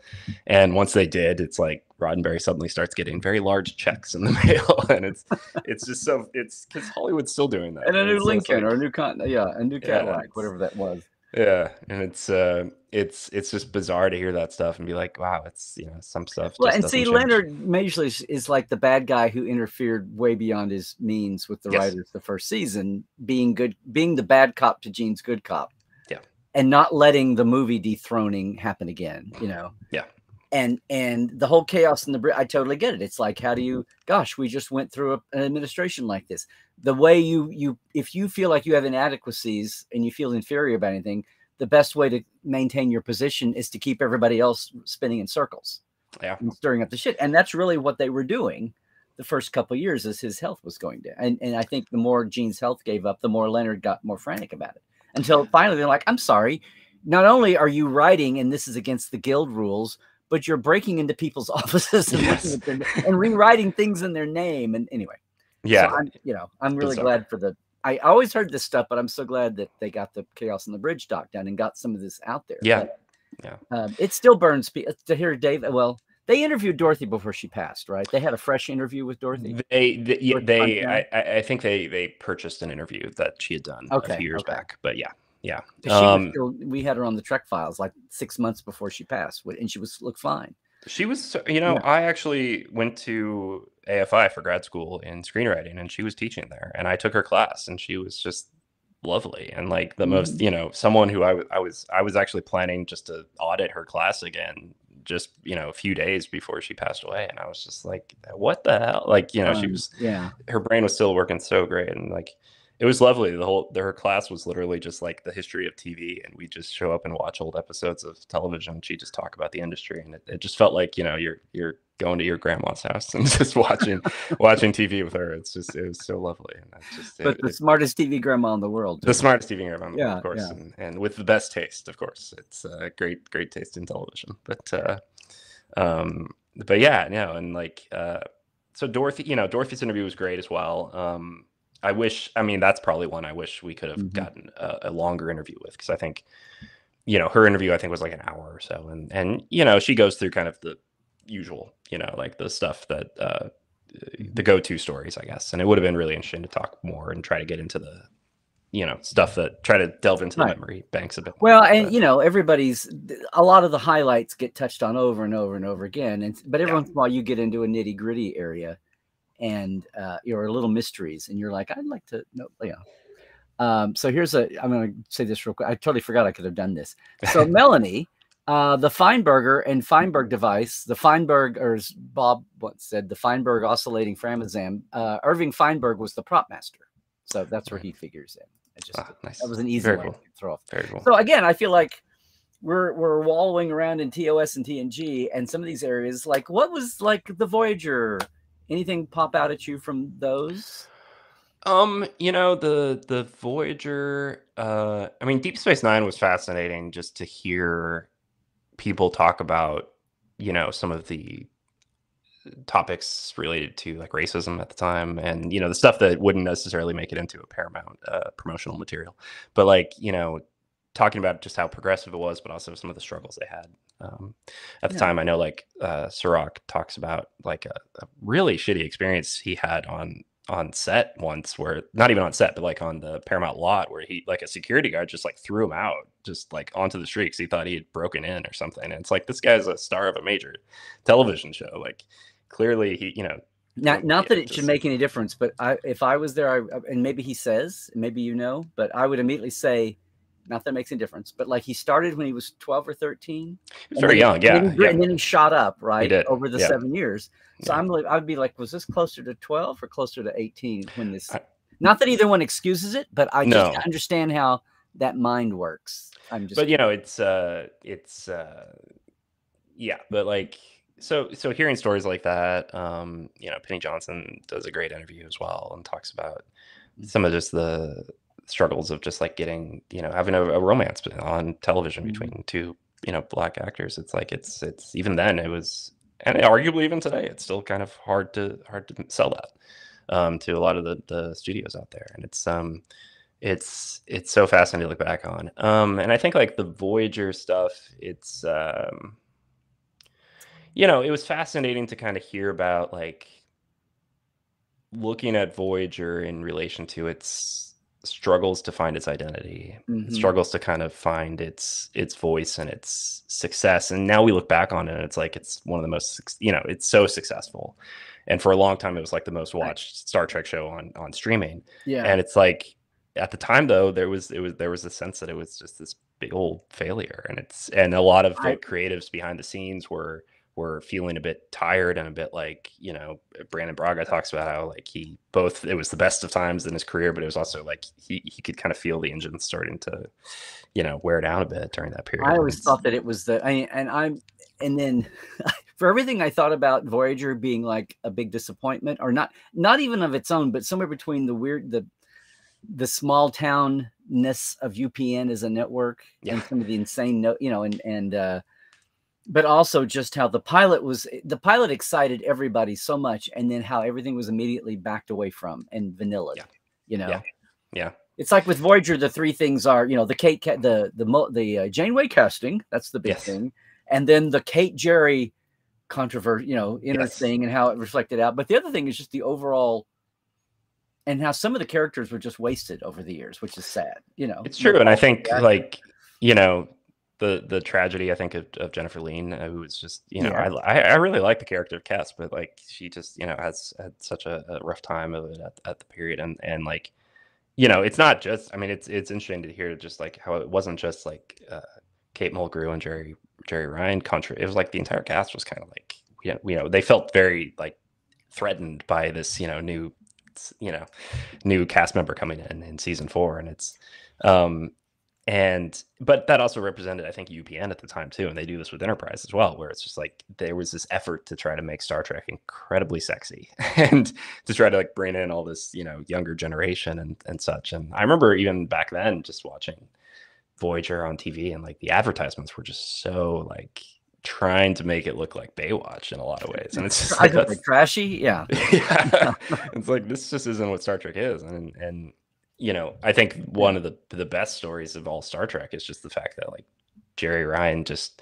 and once they did it's like roddenberry suddenly starts getting very large checks in the mail and it's it's just so it's because hollywood's still doing that And a new It's- so it's Lincoln or a new con, yeah, a new Cadillac, it's- whatever that was. Yeah and it's uh it's it's just bizarre to hear that stuff and be like wow it's you know some stuff Well, and see, change. Leonard Maizlish is like the bad guy who interfered way beyond his means with the Yes. writers the first season, being good, being the bad cop to Gene's good cop. Yeah. And not letting the movie dethroning happen again, you know. And and the whole chaos in the i totally get it. It's like how do you gosh we just went through a, an administration like this. The way you you if you feel like you have inadequacies and you feel inferior about anything the best way to maintain your position is to keep everybody else spinning in circles yeah. and stirring up the shit. And that's really what they were doing the first couple years as his health was going down. And, and i think the more gene's health gave up the more leonard got more frantic about it. Until finally they're like i'm sorry. Not only are you writing and this is against the guild rules but you're breaking into people's offices and, Yes. their, and rewriting things in their name. And anyway, yeah so I'm, you know, I'm really Bizarre. glad for the. I always heard this stuff, but I'm so glad that they got the chaos on the bridge doc done and got some of this out there. Yeah. But, Yeah. um, it still burns pe- to hear Dave. Well, they interviewed Dorothy before she passed, right? They had a fresh interview with Dorothy. They, they, yeah, they I, I I think they they purchased an interview that she had done Okay, a few years okay. back. But yeah, yeah. she Um, still, we had her on the Trek files like six months before she passed, and she was looked fine. She was, you know, Yeah. I actually went to AFI for grad school in screenwriting, and she was teaching there, and I took her class, and she was just lovely and like the most, you know, someone who I was, I was, I was actually planning just to audit her class again, just you know, a few days before she passed away, and I was just like, what the hell? Like, you know, she Um, was, Yeah. her brain was still working so great, and like. It was lovely. The whole her class was literally just like the history of TV, and we just show up and watch old episodes of television. She just talk about the industry, and it, it just felt like you know you're you're going to your grandma's house and just watching watching TV with her. It's just it was so lovely, and just But it- the it- smartest TV grandma in the world. the smartest TV grandma, Yeah, of course, yeah. and, and with the best taste, of course. It's uh, great great taste in television, but uh, um, but yeah, no, and like uh, so Dorothy, you know, Dorothy's interview was great as well. Um, I wish, I mean, that's probably one I wish we could have Mhm. gotten a, a longer interview with because I think, you know, her interview I think was like an hour or so, and and you know she goes through kind of the usual, you know, like the stuff that uh, the go-to stories, I guess, and it would have been really interesting to talk more and try to get into the, you know, stuff that try to delve into Right. the memory banks a bit. Well, more, and but- you know, everybody's a lot of the highlights get touched on over and over and over again, and but every Yeah. once in a while you get into a nitty gritty area, and uh, little mysteries, and you're like, I'd like to know, you know. Um, so here's a. I'm going to say this real quick. I totally forgot I could have done this. So Melanie, uh, the Feinberger and Feinberg device, the Feinberg, or as Bob once said, the Feinberg oscillating Framazam. Uh, Irving Feinberg was the prop master, so that's where he figures in. It just Ah, nice. that was an easy Very one cool. to throw off. Very cool. So again, I feel like we're we're wallowing around in TOS and TNG and some of these areas. Like, what was like the Voyager? Anything pop out at you from those? Um, you know, the the Voyager, uh I mean Deep Space 9 was fascinating just to hear people talk about, you know, some of the topics related to like racism at the time and you know the stuff that wouldn't necessarily make it into a paramount uh, promotional material but like you know talking about just how progressive it was but also some of the struggles they had um, at the Yeah. time. I know like uh Cirroc talks about like a, a really shitty experience he had on on set once where not even on set but like on the paramount lot where he like a security guard just like threw him out just like onto the street 'cause he thought he had broken in or something. And it's like this guy's a star of a major television show. Like clearly he you know Not not that it just- should make any difference, but I if I was there, I, and maybe he says, maybe you know, but I would immediately say, not that makes any difference, but like he started when he was twelve or thirteen. he was very young yeah, and then, he, yeah. and then he shot up right over the yeah. seven years. So Yeah. I'm like, I'd be like, was this closer to twelve or closer to eighteen when this? I- not that either one excuses it, but I just understand how that mind works. I'm just, but you know it's uh it's uh yeah but like so so hearing stories like that um you know penny johnson does a great interview as well and talks about some of just the struggles of just like getting you know having a, a romance on television Mhm. between two you know black actors it's like it's it's even then it was and arguably even today it's still kind of hard to hard to sell that um to a lot of the the studios out there and it's um it's it's so fascinating to look back on um and i think like the voyager stuff it's um you know it was fascinating to kind of hear about like looking at voyager in relation to its struggles to find its identity Mhm. struggles to kind of find its its voice and its success and now we look back on it and it's like it's one of the most you know it's so successful and for a long time it was like the most Right. watched star trek show on on streaming yeah, and it's like at the time though there was it was there was a sense that it was just this big old failure and it's and a lot of the I- creatives behind the scenes were were feeling a bit tired and a bit like you know Brannon Braga talks about how like he both it was the best of times in his career, but it was also like he he could kind of feel the engine starting to you know wear down a bit during that period. I always thought that it was the I, and I'm and then for everything I thought about Voyager being like a big disappointment or not not even of its own, but somewhere between the weird the the small townness of UPN as a network Yeah. and some of the insane no you know and and uh but also just how the pilot was the pilot excited everybody so much and then how everything was immediately backed away from and vanilla Yeah. you know Yeah. Yeah. it's like with Voyager, the three things are, you know, the Kate, the the the uh, Janeway casting, that's the big Yes. thing, and then the Kate Jeri controversy, you know, inner Yes. thing and how it reflected out. But the other thing is just the overall, and how some of the characters were just wasted over the years, which is sad. You know, It's true, and I think like you know the the tragedy I think of, of Jennifer Lien, uh, who was just you know Yeah. I, I I really like the character of Kes, but like she just you know has had such a, a rough time of it at, at the period, and and like you know it's not just I mean it's it's interesting to hear just like how it wasn't just like uh, Kate Mulgrew and Jeri Jeri Ryan contra it was like the entire cast was kind of like you know, you know they felt very like threatened by this you know new you know new cast member coming in in season four and it's um and but that also represented i think upn at the time too and they do this with enterprise as well where it's just like there was this effort to try to make star trek incredibly sexy and to try to like bring in all this you know younger generation and and such and i remember even back then just watching voyager on tv and like the advertisements were just so like trying to make it look like baywatch in a lot of ways and it's just like, that's- trashy, yeah. yeah. it's like this just isn't what Star Trek is, and and you know, I think one of the the best stories of all Star Trek is just the fact that like Jeri Ryan just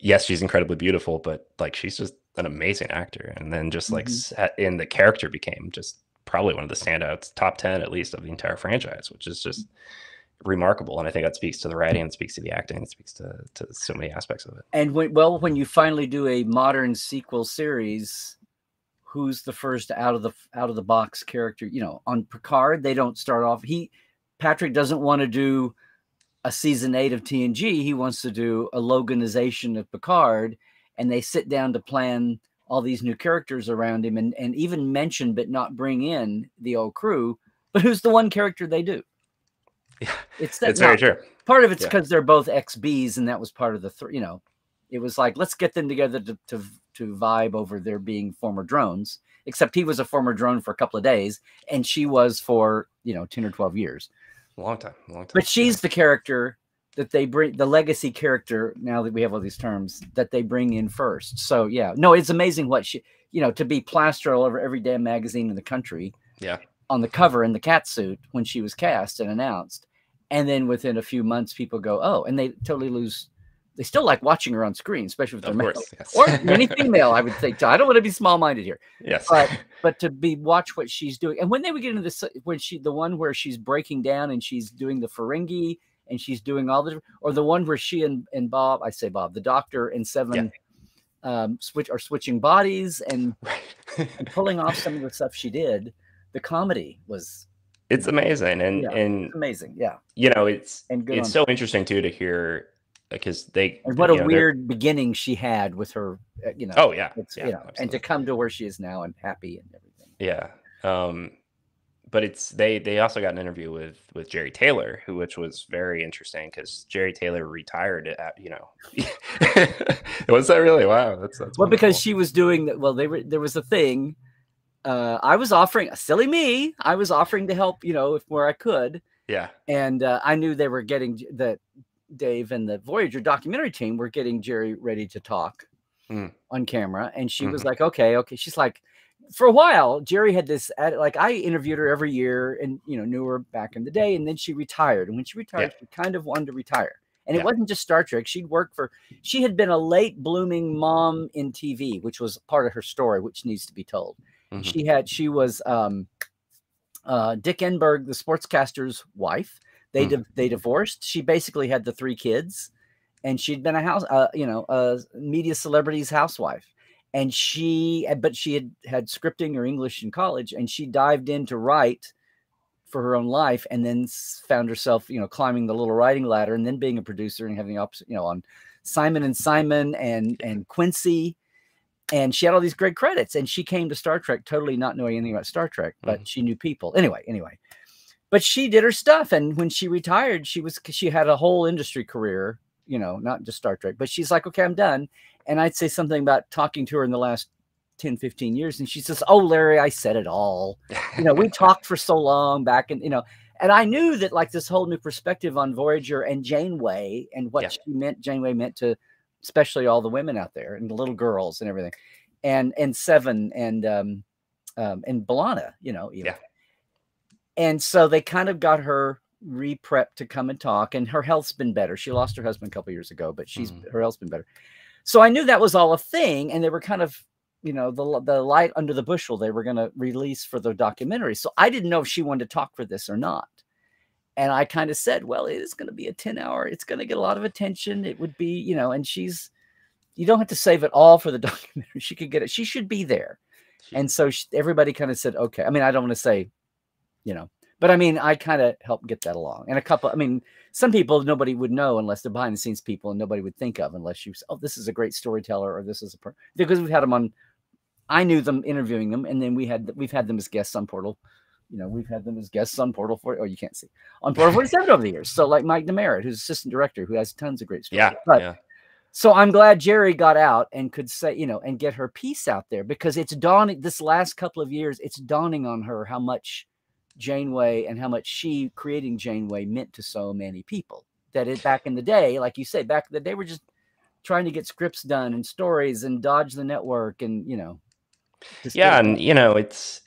yes, she's incredibly beautiful, but like she's just an amazing actor, and then just like Mhm. set in the character became just probably one of the standouts, top ten at least of the entire franchise, which is just remarkable. And I think that speaks to the writing, it speaks to the acting, it speaks to to so many aspects of it. And when well, when you finally do a modern sequel series, who's the first out of the out of the box character? You know, on Picard, they don't start off. He Patrick doesn't want to do a season eight of TNG. He wants to do a Loganization of Picard, and they sit down to plan all these new characters around him, and and even mention but not bring in the old crew. But who's the one character they do? Yeah, It's that it's very true. part of it's Yeah. because they're both XBs, and that was part of the thr you know, it was like let's get them together to, to to vibe over there being former drones. Except he was a former drone for a couple of days, and she was for you know ten or twelve years. Long time, long time. But she's the character that they bring, the legacy character. Now that we have all these terms, that they bring in first. So yeah, no, it's amazing what she, you know, to be plastered all over every damn magazine in the country. Yeah. On the cover in the cat suit when she was cast and announced, and then within a few months, people go, oh, and they totally lose. They still like watching her on screen, especially with their male yes. or any female. I would say. too. I don't want to be small-minded here yes. but but to be watch what she's doing and when they would get into this when she the one where she's breaking down and she's doing the Ferengi and she's doing all the or the one where she and, and Bob I say Bob the doctor and seven um switch are switching bodies and, and pulling off some of the stuff she did the comedy was it's amazing and Yeah. and amazing yeah you know it's and good it's so interesting too to hear because they and what a know, weird beginning she had with her uh, you know oh yeah, it's yeah you know and to come to where she is now and happy and everything. Yeah um but it's they they also got an interview with with Jeri Taylor who which was very interesting because Jeri Taylor retired at you know was that really? Wow that's that's Well, because she was doing that. Well, they were there was a thing. Uh, I was offering, a silly me, I was offering to help, you know, if where I could, yeah. And uh, I knew they were getting that Dave and the Voyager documentary team were getting Jeri ready to talk Mm. on camera, and she was Mhm. like, "Okay, okay." She's like, for a while, Jeri had this like I interviewed her every year, and you know knew her back in the day, and then she retired, and when she retired, she kind of wanted to retire. And Yeah. it wasn't just Star Trek. She'd worked for, she had been a late blooming mom in TV, which was part of her story, which needs to be told. Mhm. She had, she was um, uh, Dick Enberg, the sportscaster's wife. They Mhm. di- they divorced. She basically had the three kids, and she'd been a house, uh, you know, a media celebrity's housewife. And she, but she had had scripting or English in college, and she dived in to write for her own life, and then found herself, you know, climbing the little writing ladder, and then being a producer and having the opposite, you know, on Simon and Simon and and Quincy, and she had all these great credits. And she came to Star Trek totally not knowing anything about Star Trek, but Mhm. she knew people anyway. Anyway, but she did her stuff, and when she retired, she was she had a whole industry career, you know, not just Star Trek. But she's like, okay, I'm done. And I'd say something about talking to her in the last 10, 15 years, and she says, "Oh, Larry, I said it all." you know, we talked for so long back and you know, and I knew that like this whole new perspective on Voyager and Janeway and what Yeah. she meant, Janeway meant to especially all the women out there and the little girls and everything. And and Seven and um um and B'Elanna, you know, even. Yeah. And so they kind of got her re-prepped to come and talk, and her health's been better. She lost her husband a couple years ago, but she's Mhm. her health's been better. So I knew that was all a thing, and they were kind of you know the the light under the bushel they were going to release for the documentary so i didn't know if she wanted to talk for this or not and i kind of said well it is going to be a 10 hour it's going to get a lot of attention it would be you know and she's you don't have to save it all for the documentary she could get it she should be there She- and so she, everybody kind of said okay i mean i don't want to say you know but i mean i kind of helped get that along and a couple i mean some people nobody would know unless they're behind the scenes people and nobody would think of unless you oh this is a great storyteller or this is a per-. because we've had them on i knew them interviewing them and then we had we've had them as guests on portal you know we've had them as guests on portal 40 oh you can't see on portal 47 over the years so like mike DeMeritt who's assistant director who has tons of great stories yeah, but yeah. so I'm glad Jeri got out and could say, you know, and get her piece out there because it's dawning this last couple of years, it's dawning on her how much Janeway and how much she creating Janeway meant to so many people. That it back in the day, like you say, back in the day, we're just trying to get scripts done and stories and dodge the network and you know. yeah and you know it's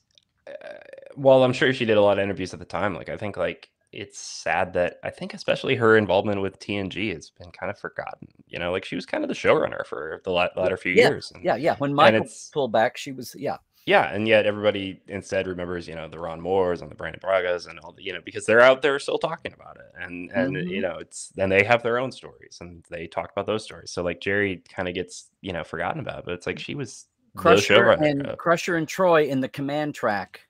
uh, well i'm sure she did a lot of interviews at the time like i think like it's sad that i think especially her involvement with tng has been kind of forgotten you know like she was kind of the showrunner for the la- latter few yeah, years and, Yeah, yeah. When Michael pulled back, she was yeah. Yeah and yet everybody instead remembers you know the ron moores and the brannon bragas and all the you know because they're out there still talking about it and and you Mhm. know it's then they have their own stories and they talk about those stories so like jeri kind of gets you know forgotten about but it's like she was Crusher and of- Crusher and Troi in the command track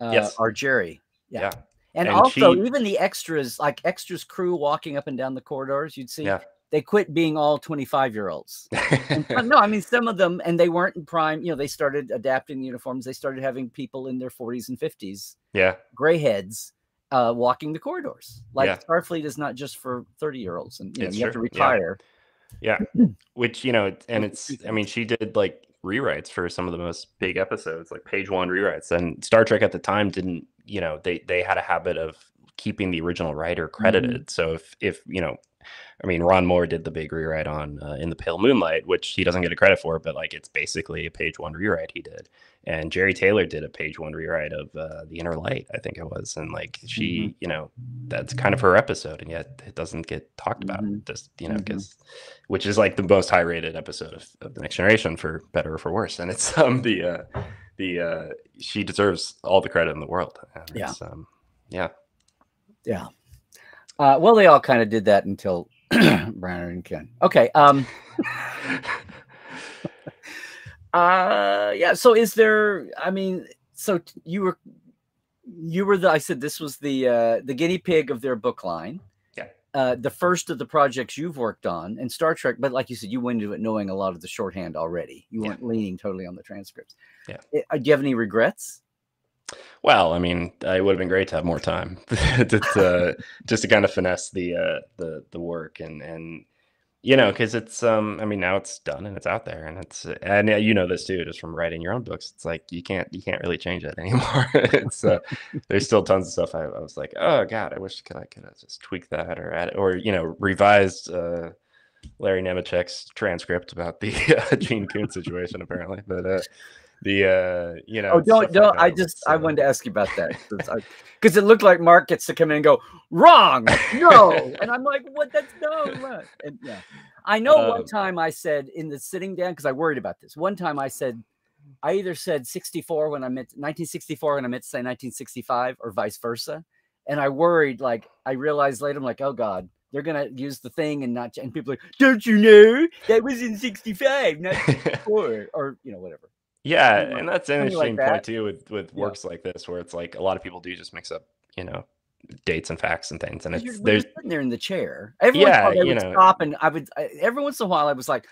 uh, Yes. are Jeri. yeah. yeah And, And also, she- even the extras, like extras crew walking up and down the corridors, you'd see yeah they quit being all 25 year olds. But no, I mean, some of them, and they weren't in prime, you know, they started adapting uniforms. They started having people in their 40s and 50s, yeah gray heads, uh, walking the corridors. Like Yeah. Starfleet is not just for 30 year olds, and you, know, you have to true, yeah. retire. Yeah, which you know, and it's, I mean, she did like rewrites for some of the most big episodes, like page one rewrites. And Star Trek at the time didn't, you know, they they had a habit of keeping the original writer credited. So if if you know, I mean, Ron Moore did the big rewrite on uh, in the Pale Moonlight, which he doesn't get a credit for, but like it's basically a page one rewrite he did. And Jeri Taylor did a page one rewrite of uh, the Inner Light, I think it was, and like she, you know, that's kind of her episode, and yet it doesn't get talked about. Mhm. Just you know, Mhm. which is like the most high rated episode of, of the Next Generation for better or for worse, and it's um the uh, the uh, she deserves all the credit in the world. And Yeah. um, yeah, Yeah. Uh, well, they all kind of did that until Brannon and Ken. Okay. Um, uh, yeah. So is there, I mean, so t- you were, you were the, I said this was the, uh, the guinea pig of their book line. Yeah. Uh, the first of the projects you've worked on and Star Trek, but like you said, you went into it knowing a lot of the shorthand already. You Yeah. weren't leaning totally on the transcripts. Yeah. Uh, Do you have any regrets? Well, I mean, it would have been great to have more time, to, to- just to kind of finesse the uh, the the work and and you know, because it's um, I mean, now it's done and it's out there, and it's and uh, you know this too, just from writing your own books. It's like you can't you can't really change it anymore. it's uh, there's still tons of stuff. I, I was like, oh god, I wish could I could have just tweaked that or add or you know revised. Uh, Larry Nemecek's transcript about the uh, Gene Coon situation, apparently, but uh, the uh, you know, Oh, don't don't! like I just was, I uh, wanted to ask you about that because it looked like Mark gets to come in and go wrong, no, and I'm like, what? That's no, and yeah, I know. one Um, time I said in the sitting down because I worried about this. One time I said I either said 64 when I meant 1964 when I meant to say 1965 or vice versa, and I worried. Like I realized later, I'm like, oh god. They're gonna use the thing and not, and people are like, don't you know that was in '65, not '64, or you know, whatever. Yeah, and that's an something like interesting that. point too with with Yeah. works like this, where it's like a lot of people do just mix up, you know, dates and facts and things, and it's you're, there's sitting there in the chair. Every once Yeah, you know. stop, and I would. I, every once in a while, I was like,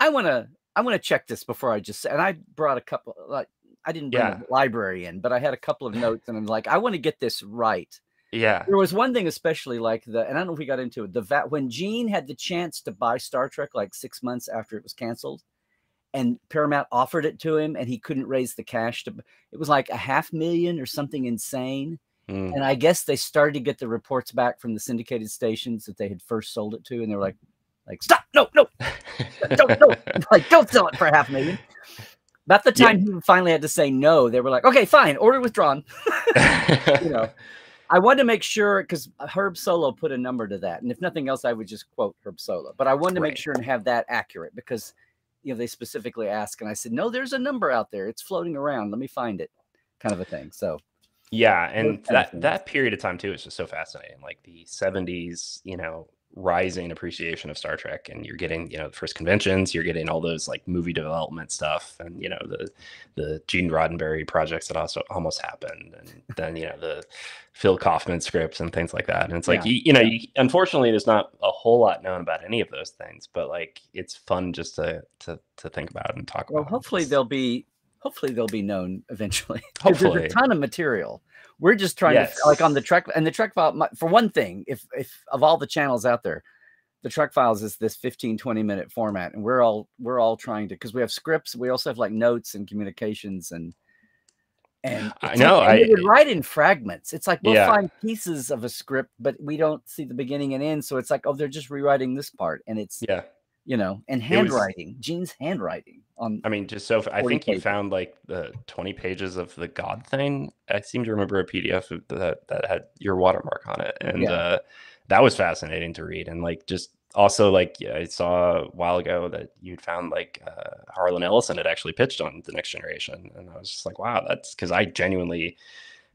I want to. I'm going to check this before I just. And I brought a couple. Like I didn't bring Yeah. a library in, but I had a couple of notes, and I'm like, I want to get this right. Yeah. There was one thing especially like the, and I don't know if we got into it. The vat when Gene had the chance to buy Star Trek like six months after it was canceled, and Paramount offered it to him, and he couldn't raise the cash to. It was like a half million or something insane. Mm. And I guess they started to get the reports back from the syndicated stations that they had first sold it to, and they were like, like stop, no, no, don't, no, like don't sell it for half a million. About the Yeah. time he finally had to say no, they were like, okay, fine, order withdrawn. you know, I wanted to make sure because Herb Solow put a number to that, and if nothing else, I would just quote Herb Solow. But I wanted to make sure and have that accurate because you know they specifically ask. and I said, no, there's a number out there. It's floating around. Let me find it, kind of a thing. So Yeah, and that that period of time too is just so fascinating. Like the '70s, you know, rising appreciation of Star Trek, and you're getting, you know, the first conventions, you're getting all those like movie development stuff, and you know the the Gene Roddenberry projects that also almost happened, and then you know the Phil Kaufman scripts and things like that. And it's like Yeah, you, you know, you, unfortunately, there's not a whole lot known about any of those things, but like it's fun just to to to think about and talk well, about. hopefully they'll be hopefully they'll be known eventually. Hopefully. there's a ton of material. We're just trying to like on the Yes. Trek and the Trek file. For one thing, if if of all the channels out there, the Trek files is this 15 20 minute format, and we're all we're all trying to because we have scripts, we also have like notes and communications and. And I know, like- I- would write in fragments. It's like we'll Yeah. find pieces of a script, but we don't see the beginning and end. So it's like, oh, they're just rewriting this part, and it's yeah. You know, and was- handwriting, Gene's handwriting on I mean, just so f- I 40 think you found like the 20 pages of the God thing. I seem to remember a PDF that that had your watermark on it, and Yeah. uh, that was fascinating to read. And like, just also like yeah, I saw a while ago that you'd found like uh, Harlan Ellison had actually pitched on the Next Generation, and I was just like, wow, that's because I genuinely.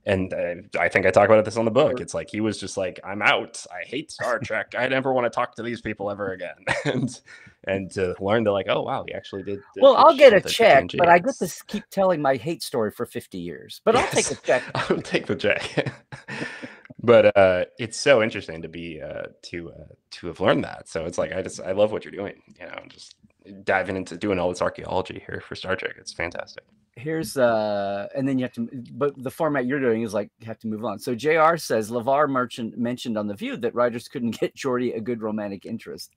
And uh, I think I talk about this on the book. It's like he was just like, "I'm out. I hate Star Trek. I never want to talk to these people ever again." and and to learn to like, oh wow, he actually did. did Well, I'll get a check, but I get to keep telling my hate story for 50 years. But I'll take a check. I'll take the check. but uh, it's so interesting to be uh, to uh, to have learned that. So it's like I just I love what you're doing. You know, just diving into doing all this archaeology here for Star Trek. It's fantastic. Here's uh, and then you have to, but the format you're doing is like you have to move on. So Jr. says LeVar merchant mentioned on the View that writers couldn't get Geordi a good romantic interest.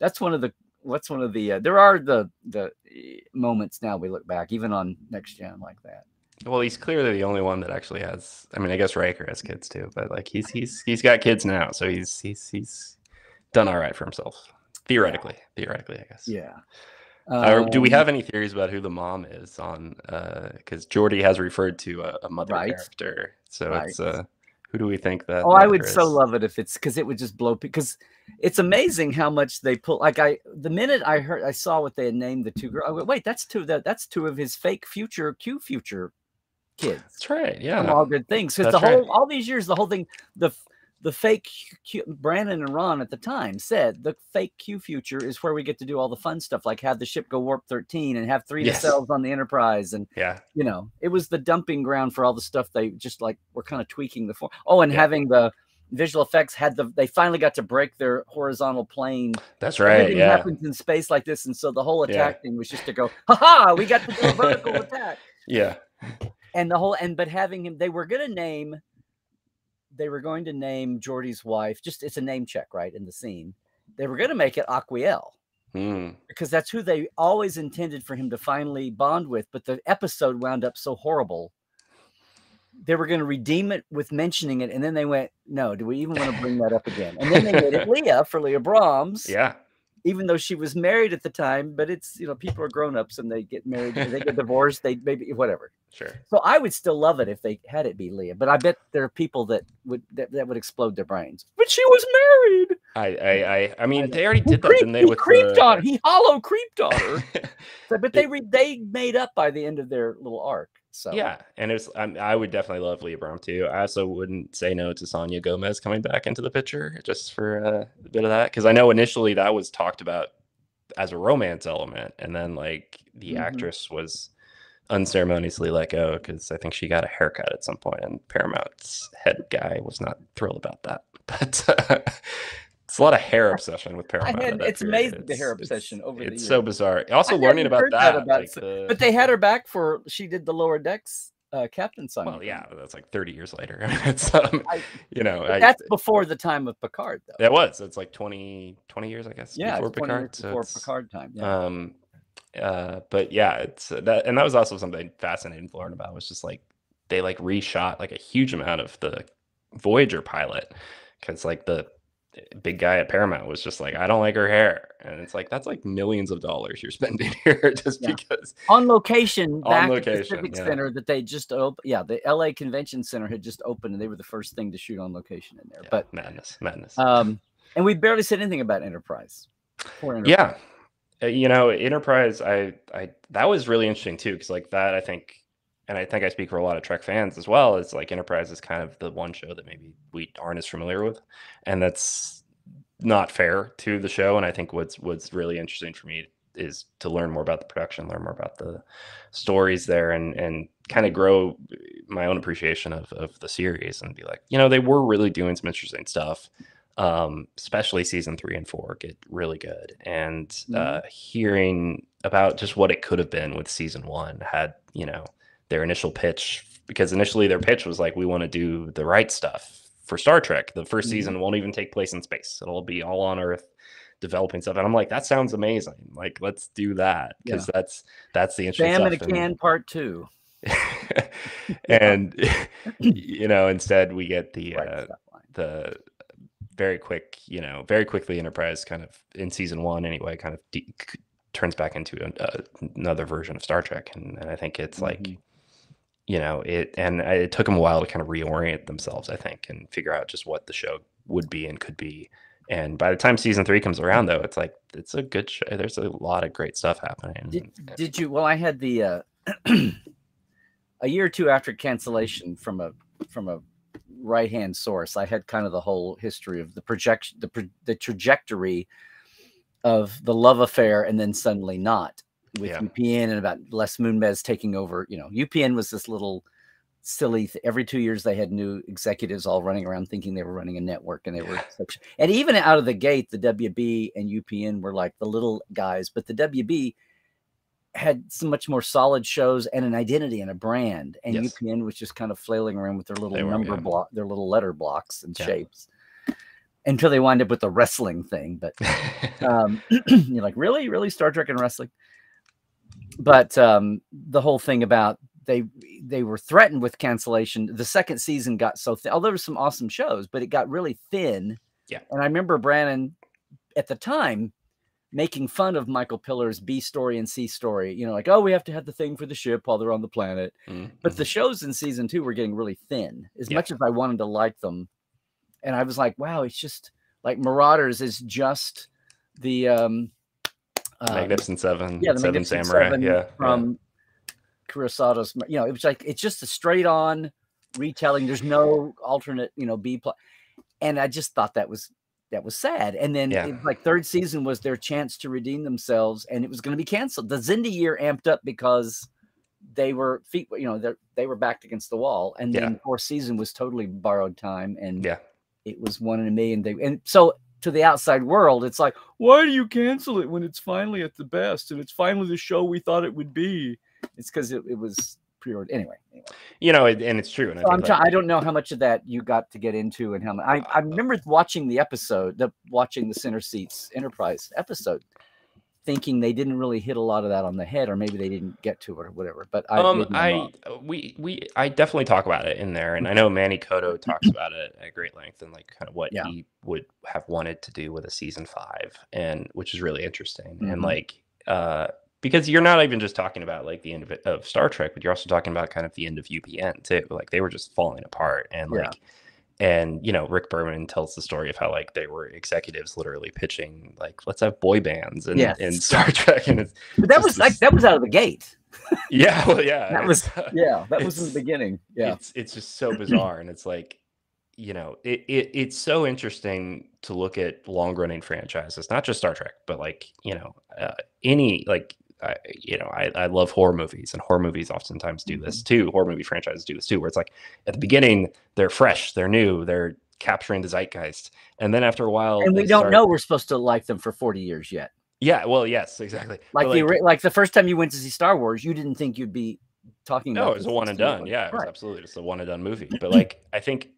That's one of the what's one of the uh, there are the the eh, moments now we look back even on Next Gen like that. Well, he's clearly the only one that actually has. I mean, I guess Riker has kids too, but like he's he's he's got kids now, so he's he's he's done all right for himself. Theoretically, theoretically, I guess. Yeah. Uh, do we Um, have any theories about who the mom is on? Uh because Geordi has referred to a, a mother Right. character, so Right. it's uh, who do we think that? Oh, I would so love it if it's because it would just blow because it's amazing how much they pull. Like I, the minute I heard, I saw what they had named the two girls. I went, wait, that's two. That that's two of his fake future Q future kids That's right. from Yeah. all good things. Because the That's right. whole all these years, the whole thing, the the fake Q, Brannon and Ron at the time said the fake Q future is where we get to do all the fun stuff, like have the ship go warp thirteen and have three Yes. nacelles on the Enterprise and Yeah. you know, it was the dumping ground for all the stuff they just like were kind of tweaking the form. Oh, and Yeah. having the visual effects had the they finally got to break their horizontal plane. That's right. Everything Yeah. happens in space like this, and so the whole Yeah. attack thing was just to go, ha ha, we got to do a vertical attack. Yeah. And the whole and but having him, they were gonna name they were going to name Geordi's wife, just it's a name check, right? In the scene. They were gonna make it Aquiel Mm. because that's who they always intended for him to finally bond with. But the episode wound up so horrible. They were going to redeem it with mentioning it, and then they went, "No, do we even want to bring that up again?" And then they made it Leah for Leah Brahms, Yeah. Even though she was married at the time. But it's you know people are grown ups and they get married, they get divorced, they maybe whatever. Sure. So I would still love it if they had it be Leah, but I bet there are people that would that, that would explode their brains. But she was married. I I I, I mean, they already did that, creeped, didn't they? he With creeped the... on he hollow creeped on her. So- but they re- they made up by the end of their little arc. So Yeah, and it's. I'm, I would definitely love Leah Brom too. I also wouldn't say no to Sonia Gomez coming back into the picture just for uh, a bit of that because I know initially that was talked about as a romance element, and then like the Mhm. actress was unceremoniously let go because I think she got a haircut at some point, and Paramount's head guy was not thrilled about that. But It's a lot of hair obsession with Paramount. had- it's period. amazing the hair obsession over the It's so bizarre. Also I learning about that. that about like the- But they had her back for she did the lower decks uh, captain Simon. well, yeah, that's like 30 years later. it's um, I- you know, I, that's before the time of Picard, though. that was. It's like 20, 20 years, I guess, yeah, before it's 20 Picard. years so before it's- Picard time. Yeah. Um, uh, but yeah, it's uh, that, and that was also something fascinating to learn about. Was just like they like reshot like a huge amount of the Voyager pilot because like the big guy at Paramount was just like, I don't like her hair, and it's like that's like millions of dollars you're spending here just Yeah. because. on location On back at the location, Civic yeah. Center that they just opened. Yeah, the LA Convention Center had just opened, and they were the first thing to shoot on location in there. Yeah, But madness, madness. um, and we barely said anything about Enterprise. Enterprise. yeah Uh, you know enterprise i i that was really interesting too because like that i think and i think i speak for a lot of trek fans as well is like enterprise is kind of the one show that maybe we aren't as familiar with and that's not fair to the show and i think what's what's really interesting for me is to learn more about the production learn more about the stories there and and kind of grow my own appreciation of of the series and be like you know they were really doing some interesting stuff um, especially season three and four get really good. And uh, hearing about just what it could have been with season one had, you know, their initial pitch, because initially their pitch was like, we want to do the right stuff for Star Trek. The 1st Mhm. season won't even take place in space, it'll be all on Earth developing stuff. And i'm like that sounds amazing. Like let's do that. Because that's that's the interesting Bam in a stuff and- can, part two. and you know instead we get the Right uh, the very quick, you know, very quickly Enterprise kind of in season one anyway, kind of de- turns back into an, uh, another version of Star Trek, and, and I think it's like, Mhm. You know, it and it took them a while to kind of reorient themselves, I think, and figure out just what the show would be and could be. And by the time season three comes around, though, it's like it's a good show. There's a lot of great stuff happening. Did, did you? Well, I had the uh, a year or two after cancellation from a from a right hand source. I had kind of the whole history of the projection, the the trajectory of the love affair, and then suddenly not with Yeah. UPN and about Les Moonves taking over. You know, UPN was this little silly. Th- every two years, they had new executives all running around thinking they were running a network, and they were such. And even out of the gate, the WB and UPN were like the little guys, but the WB had so much more solid shows and an identity and a brand, and Yes. UPN was just kind of flailing around with their little were, number yeah. block, their little letter blocks and Yeah. shapes, until they wind up with the wrestling thing. But um, you're like, really, really, Star Trek and wrestling. But um, the whole thing about they they were threatened with cancellation. The second season got so thin. Although there were some awesome shows, but it got really thin. Yeah. And I remember Brannon at the time making fun of Michael Piller's B story and C story. You know, like, oh, we have to have the thing for the ship while they're on the planet. Mm, But the shows in season two were getting really thin, as Yeah. much as I wanted to like them. And I was like, wow, it's just like Marauders is just the um. Um, Magnificent Seven, yeah, the Seven Magnificent Samurai, Seven yeah, yeah. from Kurosawa's. You know, it was like it's just a straight on retelling. There's no alternate, you know, B plot. And I just thought that was that was sad. And then Yeah. it like third season was their chance to redeem themselves, and it was going to be canceled. The Xindi year amped up because they were feet, you know, they they were backed against the wall, and Yeah. then fourth season was totally borrowed time, and yeah. it was one in a million. They and so to the outside world, it's like, why do you cancel it when it's finally at the best and it's finally the show we thought it would be? It's because it, it was pre-ordered anyway. anyway. You know, it, and it's true. And I So I'm try- like, I don't know how much of that you got to get into and how much. I, I Uh, remember watching the episode, the watching the Center Seats Enterprise episode, thinking they didn't really hit a lot of that on the head, or maybe they didn't get to it or whatever. But I, um, I uh, we we I definitely talk about it in there, and I know Manny Coto talks about it at great length and like kind of what Yeah. he would have wanted to do with a season five, and which is really interesting, Mhm. and like uh because you're not even just talking about like the end of, it, of Star Trek, but you're also talking about kind of the end of UPN too. Like they were just falling apart, and Yeah. And you know, Rick Berman tells the story of how like they were executives literally pitching like let's have boy bands and, in Yes. Star Trek, and it's But that was like that was out of the gate. yeah, well, yeah, That was- Yeah, that was in the beginning. Yeah. it's it's just so bizarre and it's like you know it, it it's so interesting to look at long running franchises not just star trek but like you know uh, any like I, you know I, I love horror movies and horror movies oftentimes do this mm-hmm. too horror movie franchises do this too where it's like at the beginning they're fresh they're new they're capturing the zeitgeist. And then after a while, and we don't start- know we're supposed to like them for 40 years yet. Yeah, well, yes, exactly. Like the like the first time you went to see Star Wars, you didn't think you'd be talking about no, it was a one and done. continually. Yeah, it was Right. absolutely just a one and done movie. But like, I think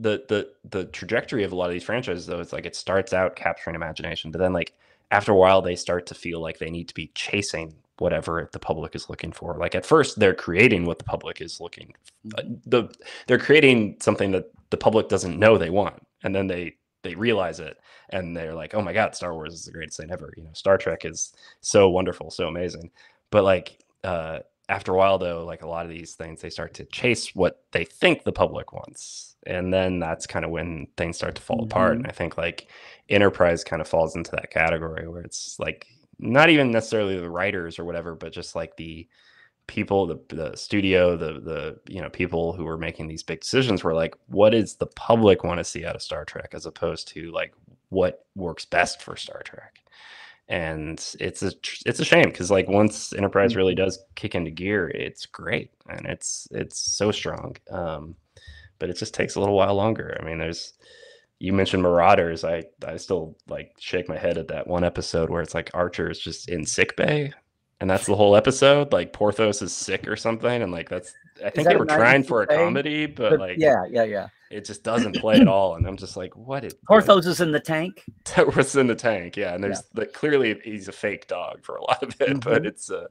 the the the trajectory of a lot of these franchises, though, it's like it starts out capturing imagination, but then like after a while, they start to feel like they need to be chasing whatever the public is looking for. Like at first, they're creating what the public is looking. uh, Mm-hmm. the they're creating something that the public doesn't know they want, and then they they realize it and they're like oh my god star wars is the greatest thing ever you know star trek is so wonderful so amazing but like uh after a while though like a lot of these things they start to chase what they think the public wants and then that's kind of when things start to fall apart mm-hmm. and i think like enterprise kind of falls into that category where it's like not even necessarily the writers or whatever but just like the people the, the studio the the you know people who were making these big decisions were like what does the public want to see out of star trek? as opposed to like what works best for star trek and it's a tr- it's a shame because like once enterprise really does kick into gear it's great and it's it's so strong um but it just takes a little while longer. I mean there's you mentioned marauders i i still like shake my head at that one episode where it's like archer is just in sick bay and that's the whole episode like porthos is sick or something and like that's i think they were trying for a thing? comedy but, But like yeah, yeah, yeah. it just doesn't play at all and i'm just like what is Porthos is in the tank. that was in the tank yeah and there's like clearly he's a fake dog for a lot of it but Mhm. it's uh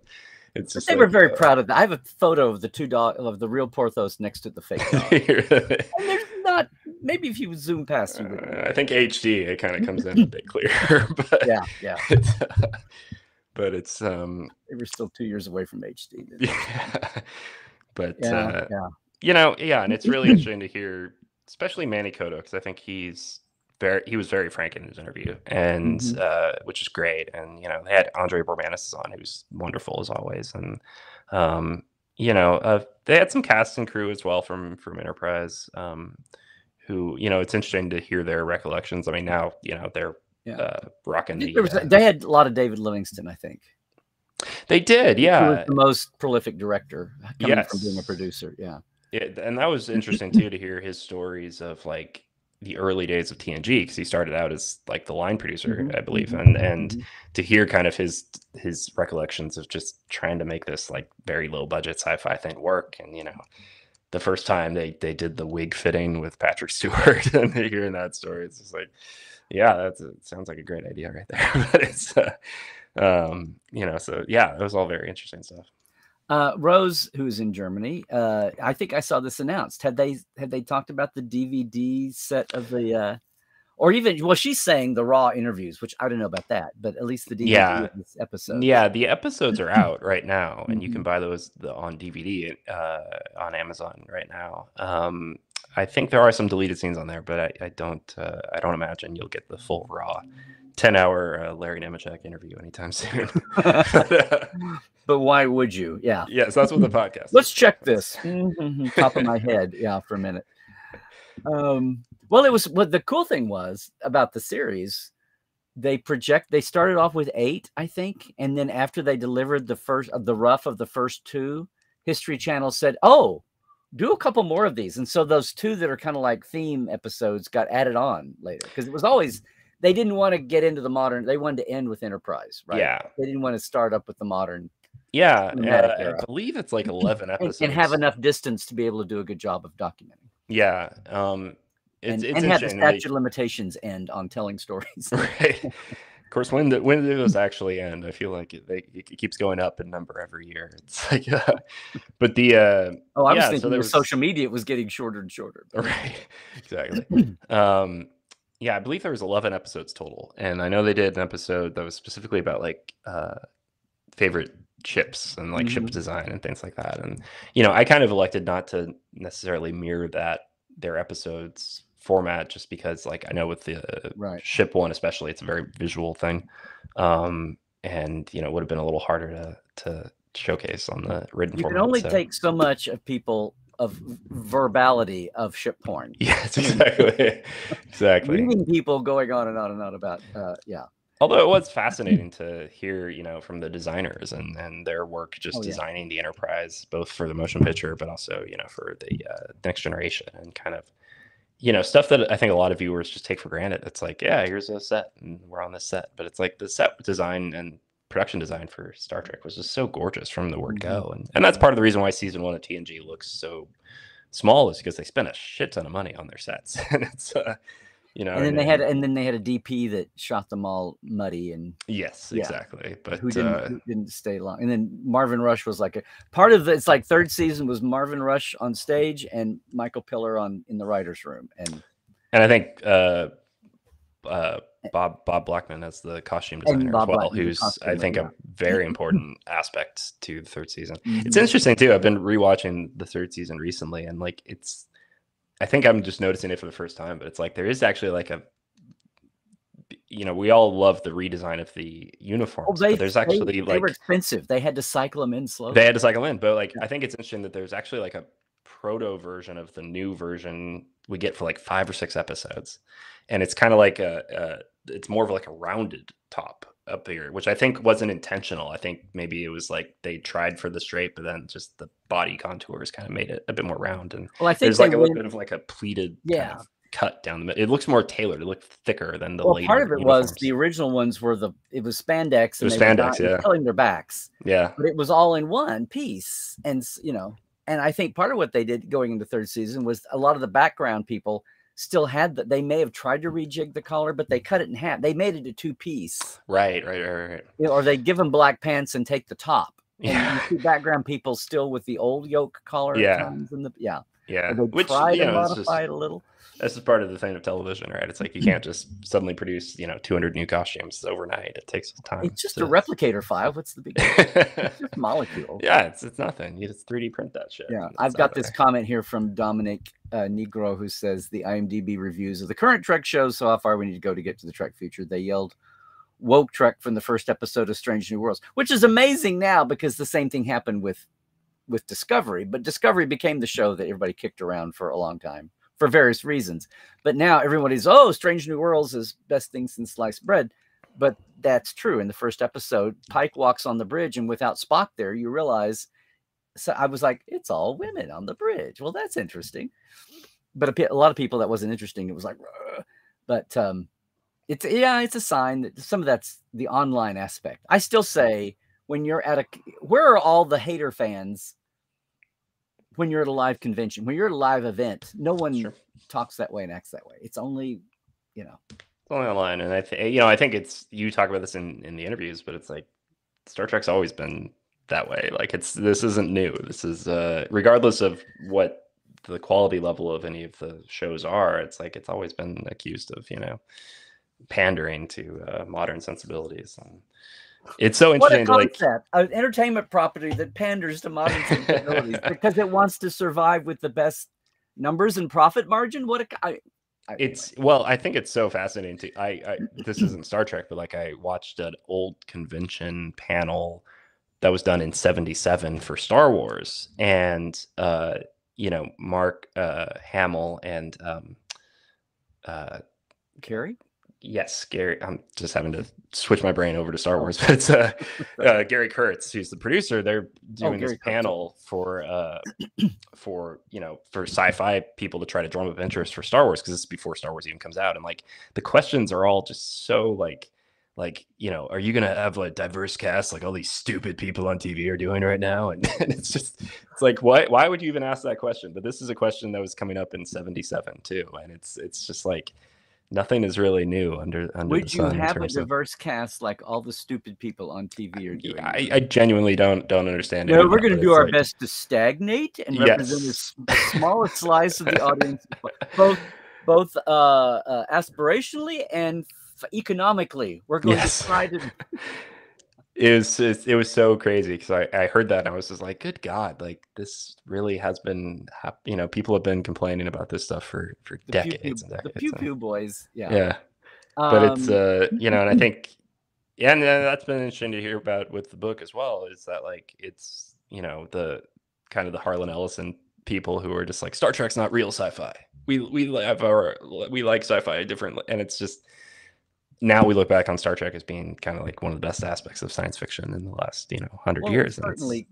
it's just they were very uh, proud of that. I have a photo of the two dog of the real Porthos next to the fake dog. and there's not maybe if you zoom past you would. Uh, I think HD it kind of comes in a bit clearer, but Yeah, yeah. it's, uh, but it's um They were still two years away from HD. yeah, but Yeah, uh, yeah. you know yeah, and it's really interesting to hear, especially Manny Coto, because I think he's very he was very frank in his interview, and Mhm. uh, which is great, and you know they had Andre Bormanis on, who's wonderful as always, and um you know uh, they had some cast and crew as well from from Enterprise. Um, who you know it's interesting to hear their recollections. I mean, now you know they're Yeah. uh, rocking the. Was, uh, they had a lot of David Livingston, I think. They did, yeah. was the most prolific director coming from being a producer. Yeah. It, and that was interesting too to hear his stories of like the early days of TNG because he started out as like the line producer, Mhm, I believe, mhm, and and mhm. to hear kind of his his recollections of just trying to make this like very low budget sci-fi thing work, and you know, the first time they they did the wig fitting with Patrick Stewart, and hearing that story, it's just like, yeah, that's it sounds like a great idea right there, but it's. Uh, um you know so yeah it was all very interesting stuff Uh, Rose, who's in Germany, uh, I think I saw this announced. Had they had they talked about the DVD set of the, uh, or even well, she's saying the raw interviews, which I don't know about that, but at least the DVD Yeah. this episode. Yeah, the episodes are out right now, and you Mhm. can buy those the, on DVD uh, on Amazon right now. Um, I think there are some deleted scenes on there, but I, I don't uh, I don't imagine you'll get the full raw ten hour uh, Larry Nemecek interview anytime soon. but why would you? Yeah. yes, that's what the podcast. Let's check this. Top of my head. Yeah, for a minute. Um, well, it was what the cool thing was about the series. They project. They started off with eight, I think, and then after they delivered the first of the rough of the first two, History Channel said, "Oh, do a couple more of these." And so those two that are kind of like theme episodes got added on later because it was always they didn't want to get into the modern. They wanted to end with Enterprise, right? Yeah, They didn't want to start up with the modern yeah. Uh. I believe it's like eleven episodes. and have enough distance to be able to do a good job of documenting. Yeah, um, it's and, it's and have the statute of limitations end on telling stories. right of course when do, when do those actually end i feel like it, they, it keeps going up in number every year it's like uh, but the uh oh, I was Yeah, so thinking there was- social media it was getting shorter and shorter. but- right exactly um yeah i believe there was 11 episodes total and i know they did an episode that was specifically about like uh favorite ships and like ship Mhm. design and things like that and you know i kind of elected not to necessarily mirror that their episodes format just because like i know with the Right. ship one especially it's a very visual thing um and you know it would have been a little harder to to showcase on the written You can format only so- take so much of people of verbality of ship porn. yes exactly exactly people going on and on and on about uh yeah. although it was fascinating to hear you know from the designers and and their work just Oh, yeah. designing the enterprise both for the motion picture but also you know for the uh, next generation and kind of you know, stuff that I think a lot of viewers just take for granted. It's like, yeah, here's a set and we're on this set. But it's like the set design and production design for Star Trek was just so gorgeous from the word Mm-hmm. go. And and that's part of the reason why season one of TNG looks so small is because they spent a shit ton of money on their sets. and it's uh, you know, and then they had and then they had a DP that shot them all muddy and yes, yeah. exactly. But who didn't uh, who didn't stay long. And then Marvin Rush was like a part of the it's like third season was Marvin Rush on stage and Michael Piller on in the writers room. And and I think uh uh Bob Bob Blackman as the costume designer as well, who's I think a very important aspect to the third season. Mhm. It's interesting too. I've been rewatching the third season recently, and like it's, I think I'm just noticing it for the first time, but it's like there is actually like a, you know, we all love the redesign of the uniforms, they, but there's actually they, like were expensive. They had to cycle them in slowly. they had to cycle in, but like I think it's interesting that there's actually like a proto version of the new version we get for like five or six episodes, and it's kind of like a, a it's more of like a rounded top up here, which I think wasn't intentional. I think maybe it was like they tried for the straight, but then just the body contours kind of made it a bit more round, and well, I think there's like a little went- bit of like a pleated Yeah. kind of cut down the middle. It looks more tailored. It looked thicker than the well, later part of it was the original ones were the it was spandex. It was and they were spandex, yeah. killing their backs, yeah but it was all in one piece. And you know, and I think part of what they did going into third season was a lot of the background people still had that. They may have tried to rejig the collar, but they cut it in half. They made it a two piece, right right right right you know, or they give them black pants and take the top. And yeah you see background people still with the old yoke collar. Yeah. the yeah. yeah Or They which try you to it's just- modify it a little. This is part of the thing of television, right? It's like you can't just suddenly produce, you know, 200 new costumes overnight. It takes time. It's just to- a replicator file. What's the big deal? It's just molecule. yeah, it's it's nothing. You just 3D print that shit. Yeah, I've got this there. comment here from Dominic uh, Negro who says the IMDb reviews of the current Trek shows. So how far we need to go to get to the Trek future? They yelled woke Trek from the first episode of Strange New Worlds, which is amazing now because the same thing happened with with Discovery, but Discovery became the show that everybody kicked around for a long time for various reasons. But now everybody's oh, Strange New Worlds is best thing since sliced bread. But that's true. In the first episode, Pike walks on the bridge, and without Spock there, you realize so I was like, it's all women on the bridge. Well, that's interesting. But a, a lot of people that wasn't interesting. It was like, but um, it's yeah, it's a sign that some of that's the online aspect. I still say when you're at a, where are all the hater fans? When you're at a live convention, when you're at a live event, no one Sure. talks that way and acts that way. It's only, you know, It's only online, and I think you know, I think it's you talk about this in in the interviews, but it's like Star Trek's always been that way. Like it's this isn't new. This is uh regardless of what the quality level of any of the shows are. It's like it's always been accused of you know pandering to uh, modern sensibilities. And it's so what a interesting to like concept! An entertainment property that panders to modern sensibilities because it wants to survive with the best numbers and profit margin. What a I, I, It's well, I think it's so fascinating. To, I, I this isn't Star Trek, but like I watched an old convention panel that was done in '77 for Star Wars, and uh, you know Mark uh, Hamill and um, uh, Carrie. Yes, Gary. I'm just having to switch my brain over to Star Wars, but it's uh, uh, Gary Kurtz, who's the producer. They're doing this Kurtz, panel for uh, for you know for sci-fi people to try to drum up interest for Star Wars because this is before Star Wars even comes out, and like the questions are all just so like like you know are you gonna have a diverse cast like all these stupid people on TV are doing right now, and, and it's just it's like why why would you even ask that question? But this is a question that was coming up in '77 too, and it's it's just like nothing is really new under under Would the you sun in have a terms of- diverse cast like all the stupid people on TV are doing? I, I genuinely don't don't understand. no, we're going to do our like- best to stagnate and represent Yes. the smallest slice of the audience, both both uh, uh, aspirationally and economically. We're going Yes. to try to. It was it, it was so crazy because I, I heard that and I was just like, good God, like this really has been hap- you know people have been complaining about this stuff for for The pew pew, decades the pew pew boys, yeah. yeah, but it's Um, uh you know and I think yeah and uh, that's been interesting to hear about with the book as well is that like it's you know the kind of the Harlan Ellison people who are just like Star Trek's not real sci-fi. We we have our we like sci-fi differently, and it's just now we look back on Star Trek as being kind of like one of the best aspects of science fiction in the last you know hundred well, years. and it's- certainly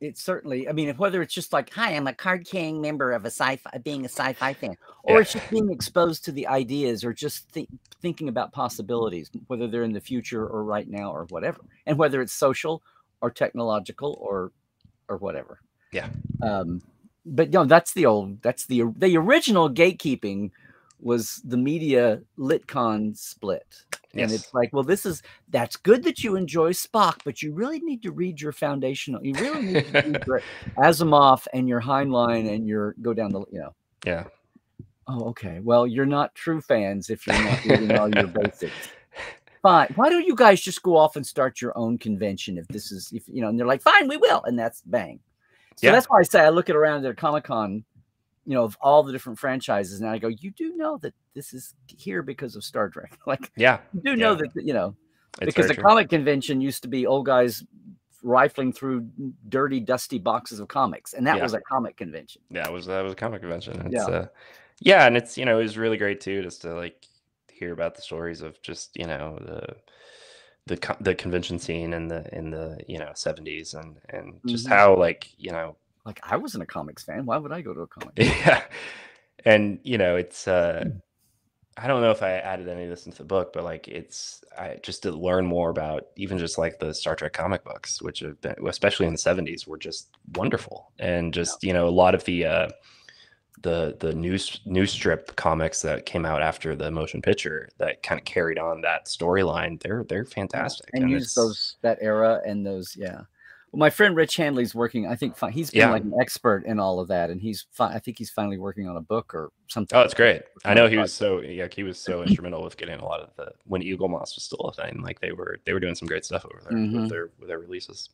it certainly. I mean, whether it's just like, "Hi, I'm a card carrying member of a sci-fi, being a sci-fi fan," or Yeah. it's just being exposed to the ideas, or just thi- thinking about possibilities, whether they're in the future or right now or whatever, and whether it's social or technological or or whatever. Yeah. Um, but no, that's the old. That's the the original gatekeeping was the media litcon split. And it's like, well, this is that's good that you enjoy Spock, but you really need to read your foundational. You really need to read your Asimov and your Heinlein and your go down the, you know. Yeah. Oh, okay. Well, you're not true fans if you're not reading all your basics. Fine. Why don't you guys just go off and start your own convention if this is if you know, and they're like, fine, we will, and that's bang. So Yeah. that's why I say I look at around at Comic Con, you know, of all the different franchises, and I go, you do know that this is here because of Star Trek. Like Yeah. you do know that you know It's because the true. comic convention used to be old guys rifling through dirty, dusty boxes of comics, and that Yeah. was a comic convention. yeah, it was that was a comic convention. It's, Yeah. uh, yeah, and it's you know it was really great too, just to like hear about the stories of just you know the the the convention scene in the in the you know 70s and and just Mhm. how like you know Like I wasn't a comics fan. Why would I go to a comic? yeah. And you know it's uh i don't know if i added any of this into the book but like it's i just to learn more about even just like the star trek comic books which have been especially in the 70s were just wonderful. And just you know a lot of the uh the the news news strip comics that came out after the motion picture that kind of carried on that storyline they're theyey're fantastic. And use those that era and those yeah well my friend rich handley's working i think he's been Yeah. like an expert in all of that and he's i think he's finally working on a book or something Oh, it's great. I know he was so yeah, he was so instrumental with getting a lot of the when Eaglemoss was still a thing. Like they were they were doing some great stuff over there Mhm. with their with their releases.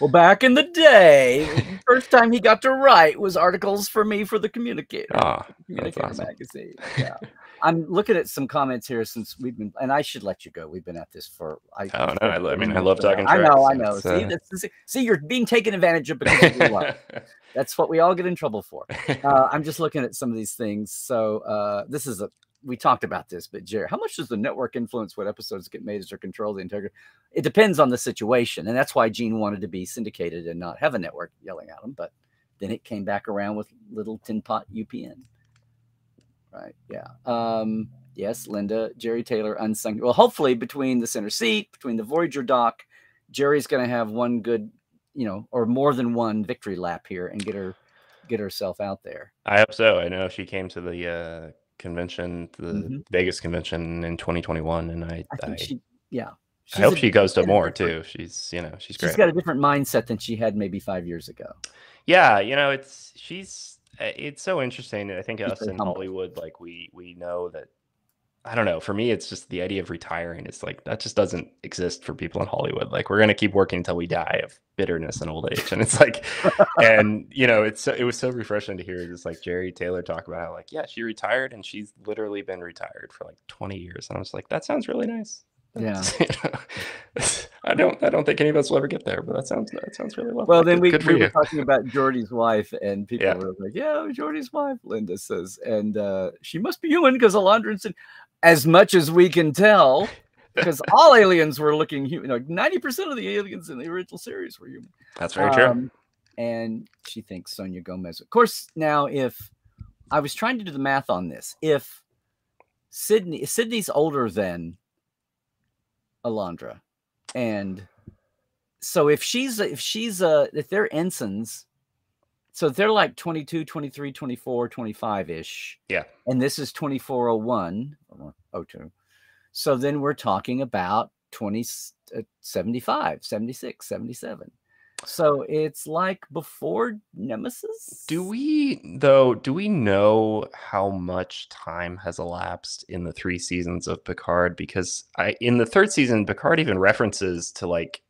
well back in the day first time he got to write was articles for me for the communicator Ah, Communicator awesome. magazine. Yeah. I'm looking at some comments here since we've been, and I should let you go. We've been at this for. I, Oh, no, I I mean, I love talking I know, I so know. See, uh, see, you're being taken advantage of because of your love. That's what we all get in trouble for. Uh, I'm just looking at some of these things. So uh, this is a. We talked about this, but Jerry, how much does the network influence what episodes get made as or control the integrity? It depends on the situation, and that's why Gene wanted to be syndicated and not have a network yelling at him. But then it came back around with little tin pot UPN. Right. Yeah. Um, yes, Linda, Jeri Taylor, unsung. Well, hopefully between the center seat, between the Voyager dock, Jeri's going to have one good, you know, or more than one victory lap here and get her, get herself out there. I hope so. I know she came to the uh, convention, the Mhm. Vegas convention in 2021, and I I I, she, yeah. I hope she goes to more too. She's you know she's She's great. She's got a different mindset than she had maybe five years ago. Yeah, you know, it's she's it's so interesting. I think us in. Hollywood, like we we know that. I don't know. For me, it's just the idea of retiring. It's like that just doesn't exist for people in Hollywood. Like we're gonna keep working until we die of bitterness and old age. And it's like, and you know, it's so, it was so refreshing to hear just like Jeri Taylor talk about how like yeah, she retired and she's literally been retired for like twenty years. And I was like, that sounds really nice. Yeah. You know, I don't I don't think any of us will ever get there, but that sounds that sounds really lovely. Well, then we, we were talking about Geordi's wife, and people Yeah. were like, "Yeah, Geordi's wife," Linda says, and uh, she must be human because Alandra said, "As much as we can tell." Because all aliens were looking human. Like ninety percent of the aliens in the original series were human. That's very true. Um, and she thinks Sonya Gomez. Of course, now if I was trying to do the math on this, if Sydney Sydney's older than Alandra, and so if she's if she's uh if they're ensigns, so they're like 22, 23, 24, 25 ish. Yeah. And this is 2401 or 02. So then we're talking about 20 uh, 75, 76, 77. So it's like before Nemesis. Do we though? Do we know how much time has elapsed in the three seasons of Picard? Because I, in the third season, Picard even references to like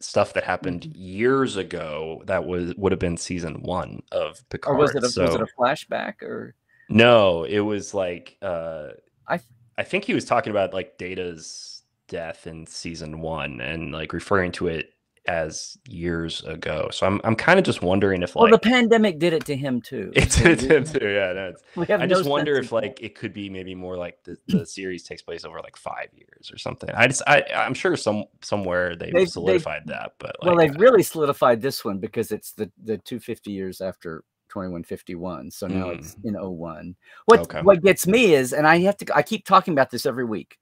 stuff that happened Mm-hmm. years ago that was would have been season one of or Picard. was it a, so was it a flashback or no, it was like uh, I- I think he was talking about like Data's death in season one and like referring to it as years ago. So I'm I'm kind of just wondering if Well, like the pandemic did it to him too. So it's, we- it's yeah, no, it's, we have I no just wonder if like it could be maybe more like the, the series takes place over like five years or something. I just I I'm sure some somewhere they've, They've- they've- solidified that, but like well, they've uh, really solidified this one because it's the the 250 years after 2151. So now it's in 01. What Mm. Okay. what gets me is, and I have to, I keep talking about this every week,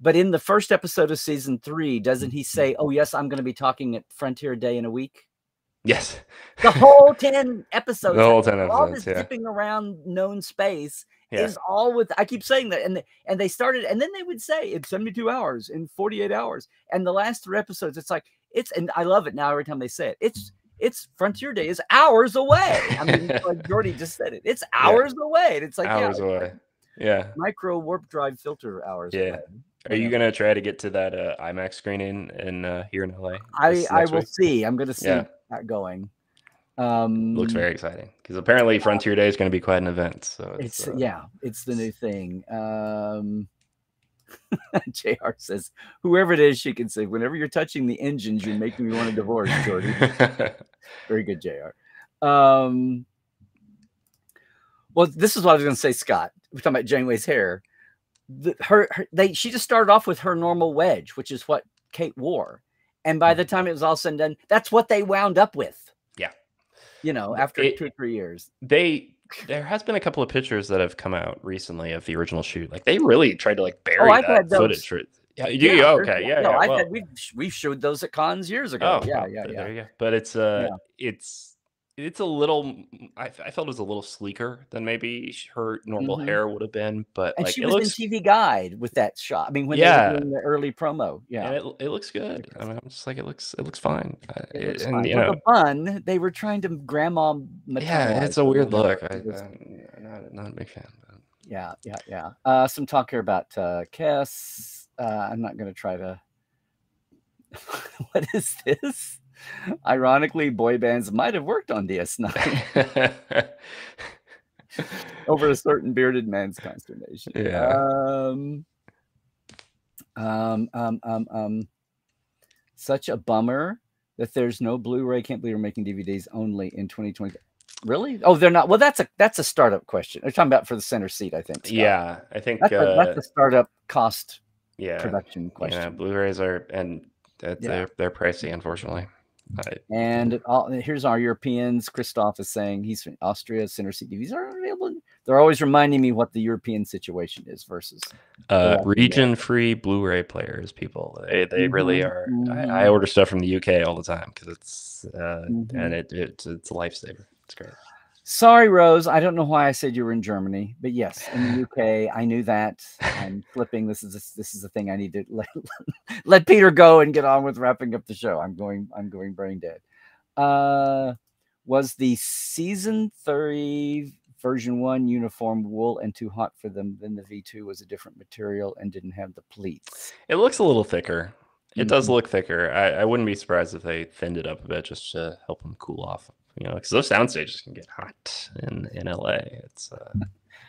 but in the first episode of season three, doesn't he say, Mm-hmm. "Oh yes, I'm going to be talking at Frontier Day in a week"? yes, The whole 10 episodes, the whole ten episodes. all this yeah, dipping around known space yeah. is all with I keep saying that and and they started and then they would say in 72 hours in 48 hours and the last three episodes it's like it's and I love it now every time they say it it's it's Frontier Day is hours away I mean like Geordi just said it it's hours away and it's like yeah, hours it's away. Yeah. micro warp drive filter hours Yeah. away. Are you gonna try to get to that uh, IMAX screening in uh, here in LA? I I will week? see I'm gonna see Yeah. that going um Looks very exciting because apparently Frontier Day is going to be quite an event. So it's, it's uh, yeah it's the new thing um jr says whoever it is she can say whenever you're touching the engines you're making me want a divorce geordi very good jr um well this is what i was going to say scott we're talking about janeway's hair the, her, her they she just started off with her normal wedge which is what kate wore and by the time it was all said and done that's what they wound up with Mm-hmm. Yeah. you know after It- two or three years they there has been a couple of pictures that have come out recently of the original shoot. Like they really tried to like bury Oh, that footage. Yeah, you, Yeah, okay, there's- yeah, no, yeah. I've well, had, we've we've showed those at cons years ago. oh, yeah, yeah, yeah. There you go. But it's uh, Yeah. it's it's a little. I, I felt it was a little sleeker than maybe her normal Mhm. hair would have been. But And like she it was looks, in TV Guide with that shot. I mean, when Yeah. they were doing the early promo, yeah, and it, it looks good. I mean, I'm just like it looks it looks fine. It it- looks and fine. you know, the bun, they were trying to grandma. yeah, it's a weird look. I, I'm not not a big fan. But. yeah, yeah, yeah. Uh, some talk here about uh, Kes. Uh, I'm not going to try to. what is this? Ironically, boy bands might have worked on DS9 over a certain bearded man's consternation. Yeah. Um, um, um, um, um, such a bummer that there's no Blu-ray. Can't believe we're making DVDs only in 2020. Really? Oh, they're not. Well, that's a that's a startup question. They're talking about for the center seat, I think. Scott. yeah, I think that's, a, uh, that's a startup cost yeah, production question. yeah. Blu-rays are and Yeah. they're they're pricey, unfortunately. I, And all, here's our Europeans. Christoph is saying he's from Austria. Center seat are available. They're always reminding me what the European situation is versus. uh, region-free Blu-ray players, people. They they really Mhm, are. mhm. I, I order stuff from the UK all the time because it's uh, Mhm. and it, it's it's a lifesaver. It's great. Sorry, Rose. I don't know why I said you were in Germany, but yes, in the UK, I knew that. I'm flipping. This is this is the thing I need to let, let Peter go and get on with wrapping up the show. I'm going. I'm going brain dead. Uh, was the season three version one uniform wool and too hot for them? Then the V2 was a different material and didn't have the pleats. It looks a little thicker. It does Mhm. look thicker. I, I wouldn't be surprised if they thinned it up a bit just to help them cool off. You know, because those sound stages can get hot in in LA. It's uh,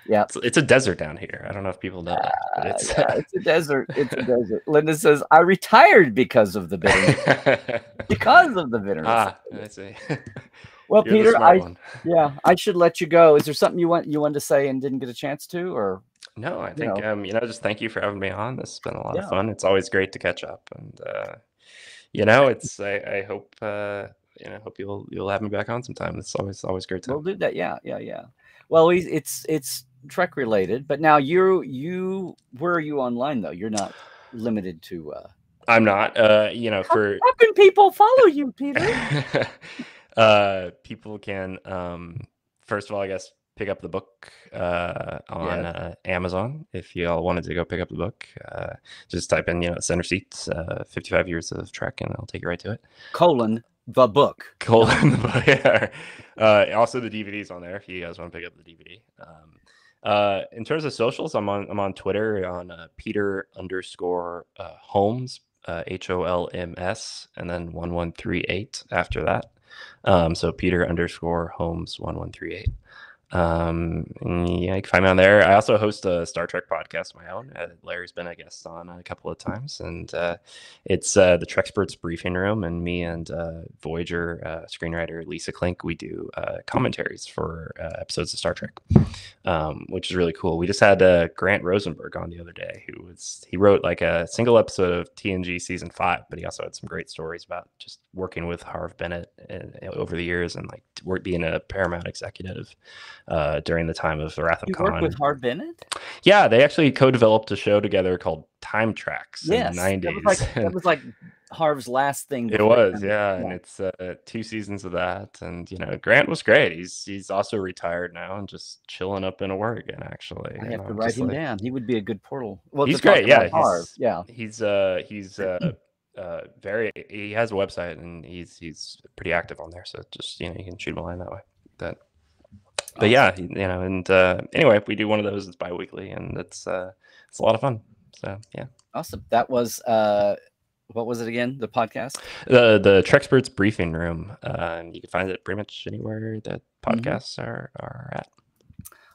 Yeah. it's, it's a desert down here. I don't know if people know that, but it's yeah, it's a desert. It's a desert. Linda says, "I retired because of the bitterness. because of the bitterness." ah, I see. Well, You're Peter, I one. yeah, I should let you go. Is there something you want you wanted to say and didn't get a chance to, or No, I you think know. um, you know, just thank you for having me on. This has been a lot Yeah. of fun. It's always great to catch up, and uh, you know, it's I, I hope uh, you I hope you'll you'll have me back on sometime. It's always always great we'll to. do that? Yeah, yeah, yeah. Well, we, it's it's Trek related, but now you you where are you online though? You're not limited to. uh I'm not, uh, you know, How, for how can people follow you, Peter? uh, people can um, first of all, I guess, pick up the book uh, on Yes. uh, Amazon. If you all wanted to go pick up the book, uh, just type in, you know, center seats, uh, 55 years of Trek, and it'll take you right to it. Colon the book. colon the book. Uh, also the DVDs on there if you guys want to pick up the DVD. Um, uh, in terms of socials, I'm on I'm on Twitter on uh, Peter underscore uh, Holmes uh, H O L M S and then one one three eight after that. Um, so Peter underscore Holmes one one three eight. Um, yeah, you can find me on there. I also host a Star Trek podcast of my own. Uh, Larry's been a guest on a couple of times, and uh, it's uh, the Treksperts Briefing Room. And me and uh, Voyager uh, screenwriter Lisa Klink, we do uh, commentaries for episodes of Star Trek, um, which is really cool. We just had Grant Rosenberg on the other day, who was he wrote like a single episode of TNG season five, but he also had some great stories about just working with Harve Bennett and over the years and like being a Paramount executive uh, during the time of the Wrath of you Khan. Worked with Harve Bennett. Yeah, they actually co-developed a show together called Time Trax yes, in the nineties. That was like, that was like Harve's last thing. It was, yeah, and it's uh, two seasons of that, and you know, Grant was great. He's he's also retired now and just chilling up in Oregon. Actually, I have know, to write him like, down. He would be a good portal. Well, he's great. Yeah, Harve. he's, yeah. He's uh he's uh. Uh, very he has a website and he's he's pretty active on there so just you know you can shoot him a line that way that but yeah, you know, and uh, anyway, we do one of those. It's bi-weekly, and it's uh, it's a lot of fun. So yeah, awesome. That was uh, what was it again? The podcast, the the Treksperts Briefing Room, uh, and you can find it pretty much anywhere that mm-hmm. podcasts mm-hmm. are are at.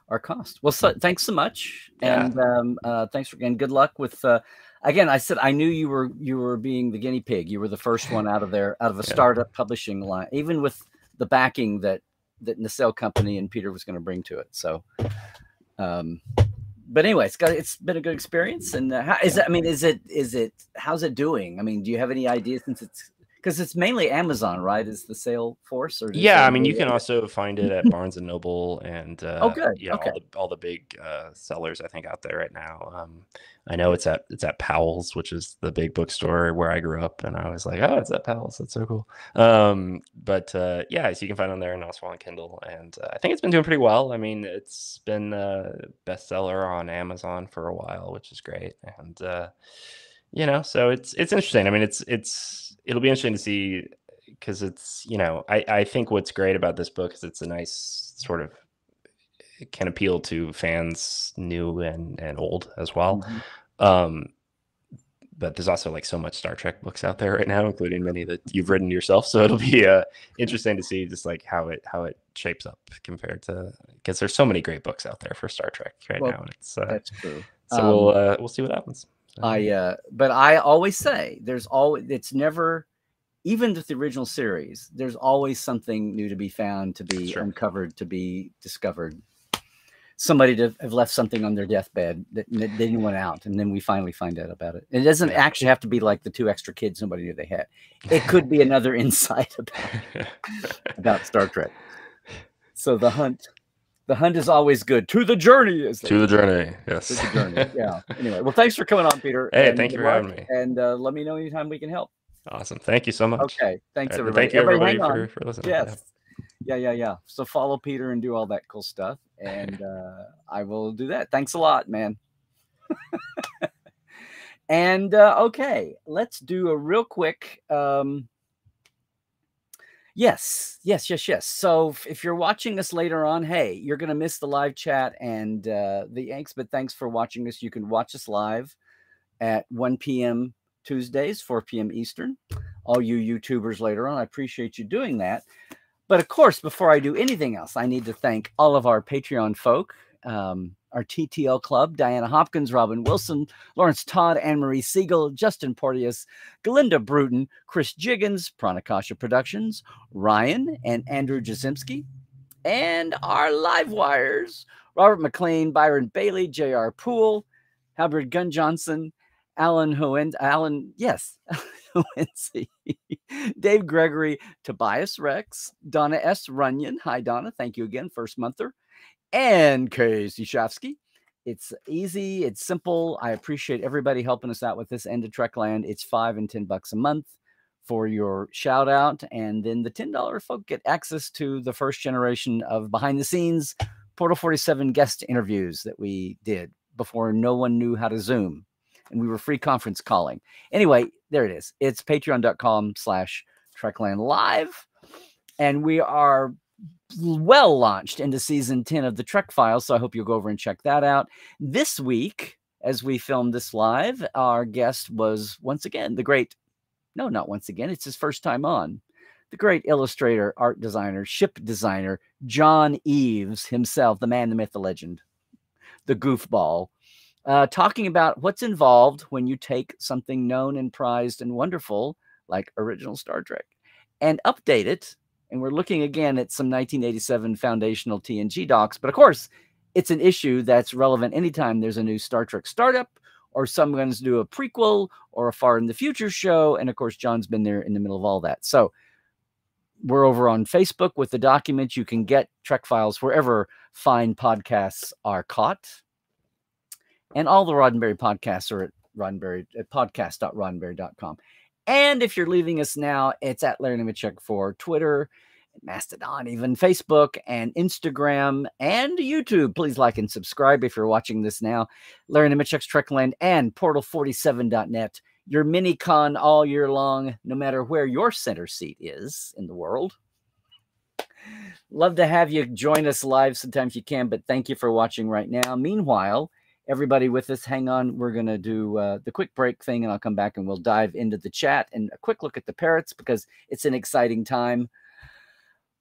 Our cost. Well, so, thanks so much, yeah. and um, uh, thanks for, and good luck with. Uh, again, I said I knew you were you were being the guinea pig. You were the first one out of there out of a yeah. startup publishing line, even with the backing that that Nacelle Company and Peter was going to bring to it. So, um, but anyway, it's got it's been a good experience. And uh, how is it? I mean, is it is it how's it doing? I mean, do you have any ideas since it's because it's mainly Amazon, right? Is the sale force or yeah? I mean, you can also find it at Barnes and Noble and uh, oh, good. Yeah, okay. all the all the big uh, sellers I think out there right now. Um, I know it's at it's at Powell's, which is the big bookstore where I grew up, and I was like, oh, it's at Powell's. That's so cool. Um, but uh, yeah, so you can find it on there and also on Kindle, and uh, I think it's been doing pretty well. I mean, it's been a bestseller on Amazon for a while, which is great, and uh, you know, so it's it's interesting. I mean, it's it's it'll be interesting to see because it's you know I I think what's great about this book is it's a nice sort of it can appeal to fans new and and old as well. Mm-hmm. Um, but there's also like so much Star Trek books out there right now, including many that you've written yourself. So it'll be uh, interesting to see just like how it how it shapes up compared to because there's so many great books out there for Star Trek right well, now. And it's uh, that's true. So um, we'll uh, we'll see what happens. I uh but I always say there's always it's never even with the original series, there's always something new to be found, to be sure. uncovered, to be discovered. Somebody to have left something on their deathbed that they didn't want out, and then we finally find out about it. It doesn't actually have to be like the two extra kids nobody knew they had. It could be another insight about about Star Trek. So the hunt the hunt is always good. To the journey is to the journey. Yes. To the journey. Yeah. Anyway, well, thanks for coming on, Peter. Hey, thank you for having me. And uh, let me know anytime we can help. Awesome. Thank you so much. Okay. Thanks, everybody. Thank you, everybody, everybody for, for listening. Yes. Yeah. yeah, yeah, yeah. So follow Peter and do all that cool stuff, and uh, I will do that. Thanks a lot, man. and uh, okay, let's do a real quick. Um, Yes, yes, yes, yes. So if, you're watching us later on, hey, you're going to miss the live chat and uh, the Yanks, but thanks for watching us. You can watch us live at 1 p.m. Tuesdays, 4 p.m. Eastern. All you YouTubers later on, I appreciate you doing that. But of course, before I do anything else, I need to thank all of our Patreon folk. Um, our TTL club, Diana Hopkins, Robin Wilson, Lawrence Todd, Anne Marie Siegel, Justin Porteous, Galinda Bruton, Chris Jiggins, Pranakasha Productions, Ryan and Andrew Jasimski, and our live wires, Robert McLean, Byron Bailey, J.R. Poole, Albert Gunn Johnson, Alan Hoen, Alan, yes, Dave Gregory, Tobias Rex, Donna S. Runyon. Hi, Donna. Thank you again, first monther and Casey Shafsky. It's easy, it's simple. I appreciate everybody helping us out with this end of Trekland. It's five and 10 bucks a month for your shout out. And then the $10 folk get access to the first generation of behind the scenes Portal 47 guest interviews that we did before no one knew how to Zoom and we were free conference calling. Anyway, there it is. It's patreon.com slash Trekland Live. And we are well launched into season 10 of the Trek Files. So I hope you'll go over and check that out. This week, as we filmed this live, our guest was once again the great, no, not once again, it's his first time on, the great illustrator, art designer, ship designer, John Eaves himself, the man, the myth, the legend, the goofball, uh, talking about what's involved when you take something known and prized and wonderful like original Star Trek and update it. And we're looking again at some 1987 foundational TNG docs. But of course, it's an issue that's relevant anytime there's a new Star Trek startup or someone's do a prequel or a far in the future show. And of course, John's been there in the middle of all that. So we're over on Facebook with the documents. You can get Trek files wherever fine podcasts are caught. And all the Roddenberry podcasts are at Roddenberry at podcast.roddenberry.com. And if you're leaving us now, it's at Larry Nemecek for Twitter, Mastodon, even Facebook and Instagram and YouTube. Please like and subscribe if you're watching this now. Larry Nemecek's Trekland and Portal47.net. Your mini con all year long, no matter where your center seat is in the world. Love to have you join us live sometimes you can, but thank you for watching right now. Meanwhile, everybody with us. Hang on. We're going to do uh, the quick break thing, and I'll come back and we'll dive into the chat and a quick look at the parrots because it's an exciting time.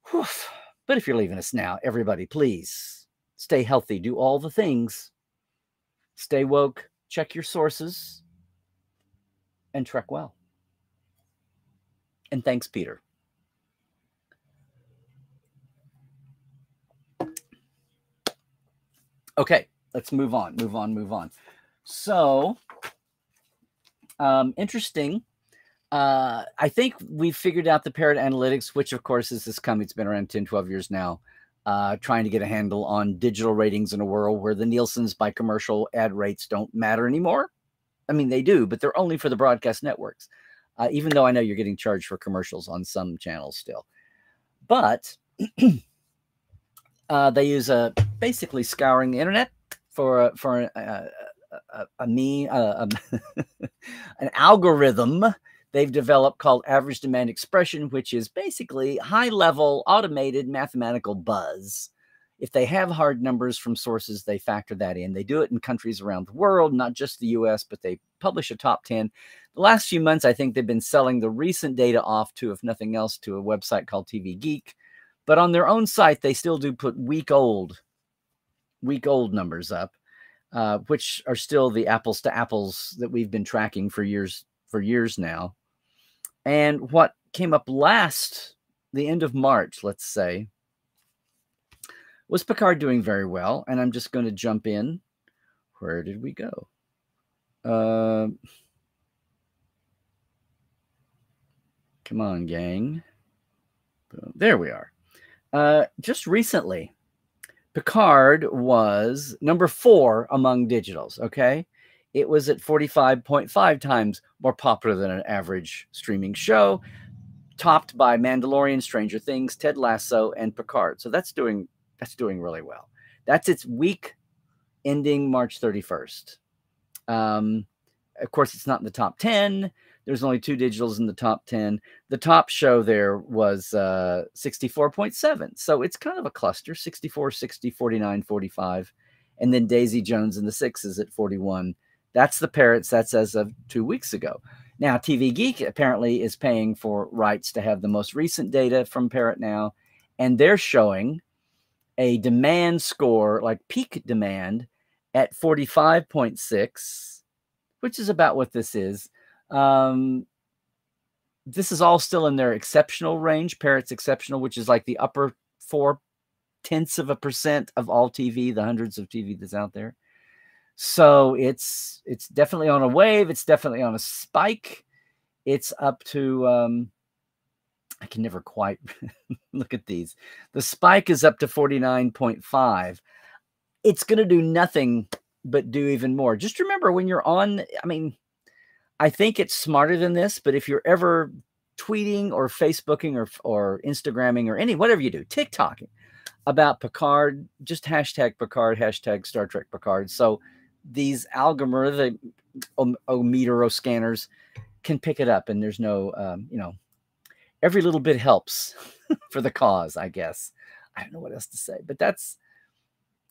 Whew. But if you're leaving us now, everybody, please stay healthy, do all the things, stay woke, check your sources, and trek well. And thanks, Peter. Okay let's move on, move on, move on. So, um, interesting. Uh, I think we figured out the parrot analytics, which of course is this company. It's been around 10, 12 years now, uh, trying to get a handle on digital ratings in a world where the Nielsen's by commercial ad rates don't matter anymore. I mean, they do, but they're only for the broadcast networks. Uh, even though I know you're getting charged for commercials on some channels still. But uh, they use a basically scouring the internet for a, for a, a, a, a me uh, an algorithm they've developed called average demand expression, which is basically high level automated mathematical buzz. If they have hard numbers from sources, they factor that in. They do it in countries around the world, not just the US, but they publish a top 10. The last few months, I think they've been selling the recent data off to, if nothing else, to a website called TV Geek. But on their own site, they still do put week old week old numbers up, uh, which are still the apples to apples that we've been tracking for years for years now. And what came up last, the end of March, let's say, was Picard doing very well. And I'm just going to jump in. Where did we go? Uh, come on, gang. There we are. Uh, just recently, Picard was number four among digitals. Okay. It was at 45.5 times more popular than an average streaming show, topped by Mandalorian, Stranger Things, Ted Lasso, and Picard. So that's doing that's doing really well. That's its week ending March 31st. Um, of course, it's not in the top 10. There's only two digitals in the top 10. The top show there was uh, 64.7. So it's kind of a cluster 64, 60, 49, 45. And then Daisy Jones in the sixes at 41. That's the parrots. That's as of two weeks ago. Now, TV Geek apparently is paying for rights to have the most recent data from Parrot now. And they're showing a demand score, like peak demand, at 45.6, which is about what this is. Um, this is all still in their exceptional range. Parrot's exceptional, which is like the upper four tenths of a percent of all TV, the hundreds of TV that's out there. So it's it's definitely on a wave. It's definitely on a spike. It's up to um, I can never quite look at these. The spike is up to 49.5. It's going to do nothing but do even more. Just remember when you're on, I mean, I think it's smarter than this, but if you're ever tweeting or Facebooking or, or Instagramming or any, whatever you do, TikToking about Picard, just hashtag Picard, hashtag Star Trek Picard. So these algorithm, ometero scanners can pick it up and there's no, um, you know, every little bit helps for the cause, I guess. I don't know what else to say, but that's,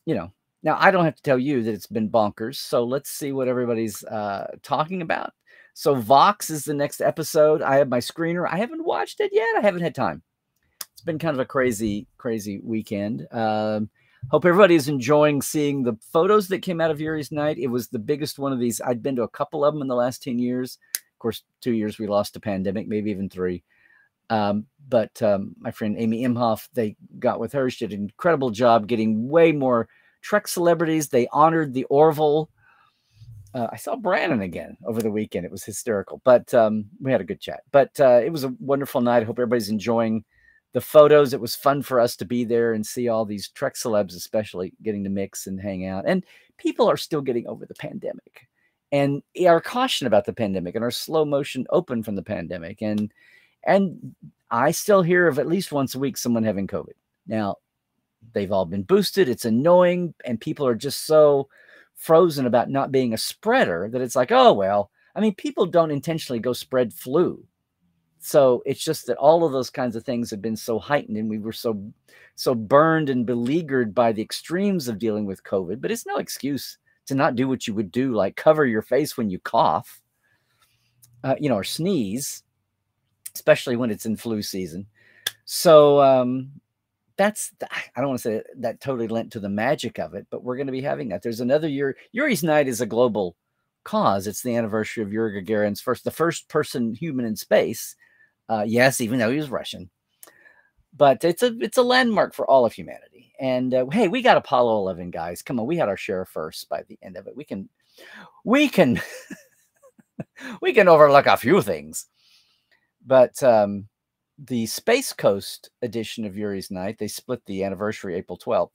you know, now I don't have to tell you that it's been bonkers. So let's see what everybody's uh, talking about. So Vox is the next episode. I have my screener. I haven't watched it yet. I haven't had time. It's been kind of a crazy, crazy weekend. Um, hope everybody is enjoying seeing the photos that came out of Yuri's night. It was the biggest one of these. I'd been to a couple of them in the last 10 years. Of course, two years we lost to pandemic, maybe even three. Um, but um, my friend Amy Imhoff, they got with her. She did an incredible job getting way more Trek celebrities. They honored the Orville. Uh, I saw Brannon again over the weekend. It was hysterical, but um, we had a good chat. But uh, it was a wonderful night. I hope everybody's enjoying the photos. It was fun for us to be there and see all these Trek celebs, especially getting to mix and hang out. And people are still getting over the pandemic and our caution about the pandemic and our slow motion open from the pandemic. And and I still hear of at least once a week someone having COVID. Now, they've all been boosted. It's annoying, and people are just so frozen about not being a spreader that it's like, oh, well, I mean, people don't intentionally go spread flu. So it's just that all of those kinds of things have been so heightened and we were so so burned and beleaguered by the extremes of dealing with COVID. But it's no excuse to not do what you would do, like cover your face when you cough, uh, you know, or sneeze especially when it's in flu season. So um, that's I don't want to say that totally lent to the magic of it, but we're going to be having that. There's another year. Yuri's Night is a global cause. It's the anniversary of Yuri Gagarin's first, the first person human in space. Uh, yes, even though he was Russian, but it's a it's a landmark for all of humanity. And uh, hey, we got Apollo 11, guys. Come on, we had our share first by the end of it. We can we can we can overlook a few things. But um, the Space Coast edition of Yuri's Night, they split the anniversary April 12th.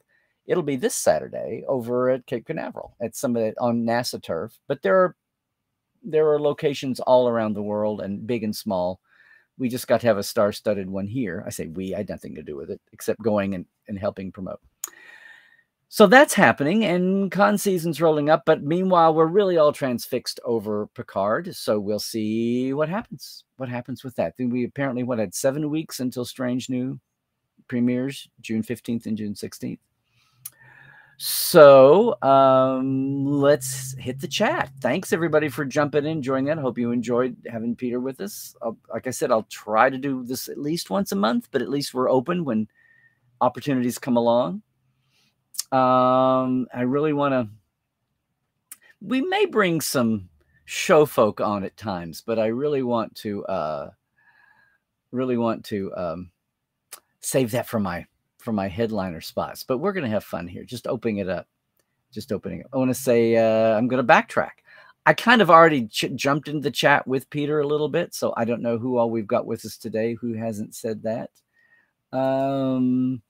It'll be this Saturday over at Cape Canaveral at some of it on NASA turf. But there are there are locations all around the world and big and small. We just got to have a star-studded one here. I say we, I had nothing to do with it except going and, and helping promote. So that's happening, and con season's rolling up. But meanwhile, we're really all transfixed over Picard. So we'll see what happens. What happens with that? Then we apparently what had seven weeks until Strange New premieres, June fifteenth and June sixteenth. So um, let's hit the chat. Thanks everybody for jumping in, joining that. Hope you enjoyed having Peter with us. I'll, like I said, I'll try to do this at least once a month, but at least we're open when opportunities come along. Um, I really want to. We may bring some show folk on at times, but I really want to. Uh, really want to um, save that for my for my headliner spots. But we're gonna have fun here. Just opening it up. Just opening it. I want to say uh, I'm gonna backtrack. I kind of already ch- jumped into the chat with Peter a little bit, so I don't know who all we've got with us today who hasn't said that. Um,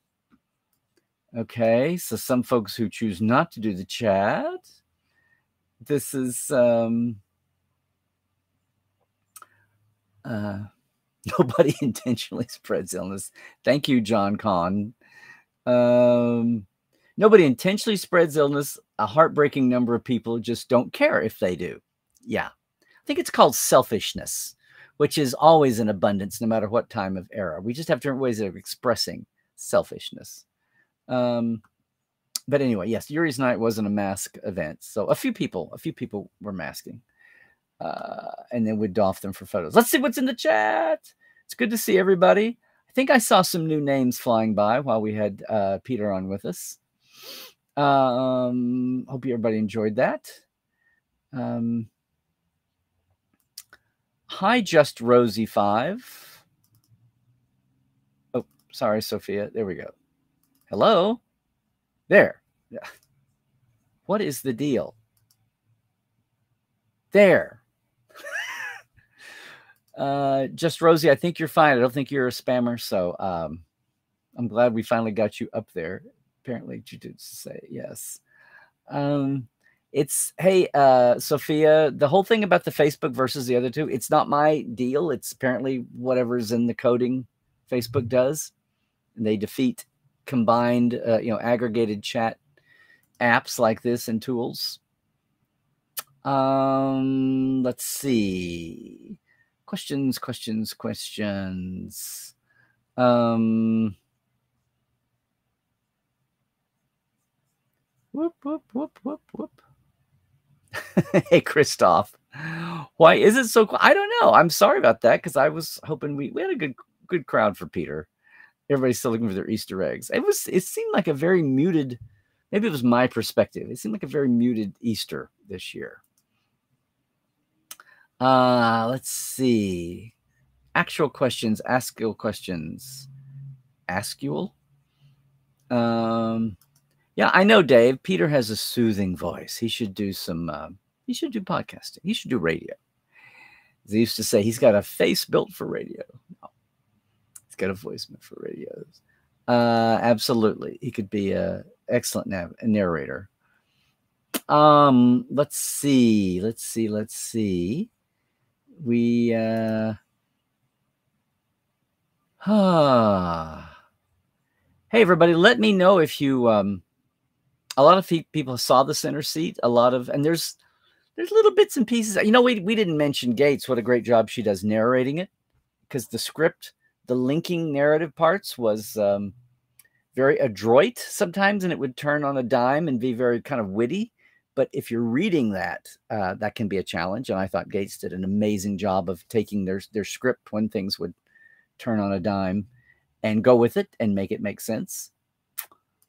Okay, so some folks who choose not to do the chat. This is um, uh, nobody intentionally spreads illness. Thank you, John Kahn. Um, nobody intentionally spreads illness. A heartbreaking number of people just don't care if they do. Yeah, I think it's called selfishness, which is always in abundance, no matter what time of era. We just have different ways of expressing selfishness. Um, but anyway, yes, Yuri's night wasn't a mask event, so a few people, a few people were masking, uh, and then we'd doff them for photos. Let's see what's in the chat. It's good to see everybody. I think I saw some new names flying by while we had uh, Peter on with us. Um, hope everybody enjoyed that. Um, hi, just Rosie five. Oh, sorry, Sophia. There we go. Hello? There. What is the deal? There. uh, just Rosie, I think you're fine. I don't think you're a spammer. So um, I'm glad we finally got you up there. Apparently, you did say yes. Um, it's hey, uh, Sophia, the whole thing about the Facebook versus the other two, it's not my deal. It's apparently whatever's in the coding Facebook does. And they defeat combined, uh, you know, aggregated chat apps like this and tools. Um, let's see. Questions, questions, questions. Um, whoop, whoop, whoop, whoop, whoop. hey, Christoph. Why is it so? I don't know. I'm sorry about that because I was hoping we we had a good good crowd for Peter. Everybody's still looking for their Easter eggs. It was it seemed like a very muted. Maybe it was my perspective. It seemed like a very muted Easter this year. Uh, let's see. Actual questions, askable questions. Ask Askual? Um, yeah, I know, Dave. Peter has a soothing voice. He should do some. Uh, he should do podcasting. He should do radio. As used to say, he's got a face built for radio. Got a voice for radios. Uh, absolutely, he could be a excellent nav- narrator. Um, let's see, let's see, let's see. We uh, ah. Hey, everybody, let me know if you, um, a lot of people saw the center seat, a lot of, and there's, there's little bits and pieces. You know, we, we didn't mention Gates, what a great job she does narrating it because the script, the linking narrative parts was um, very adroit sometimes, and it would turn on a dime and be very kind of witty. But if you're reading that, uh, that can be a challenge. And I thought Gates did an amazing job of taking their, their script when things would turn on a dime and go with it and make it make sense.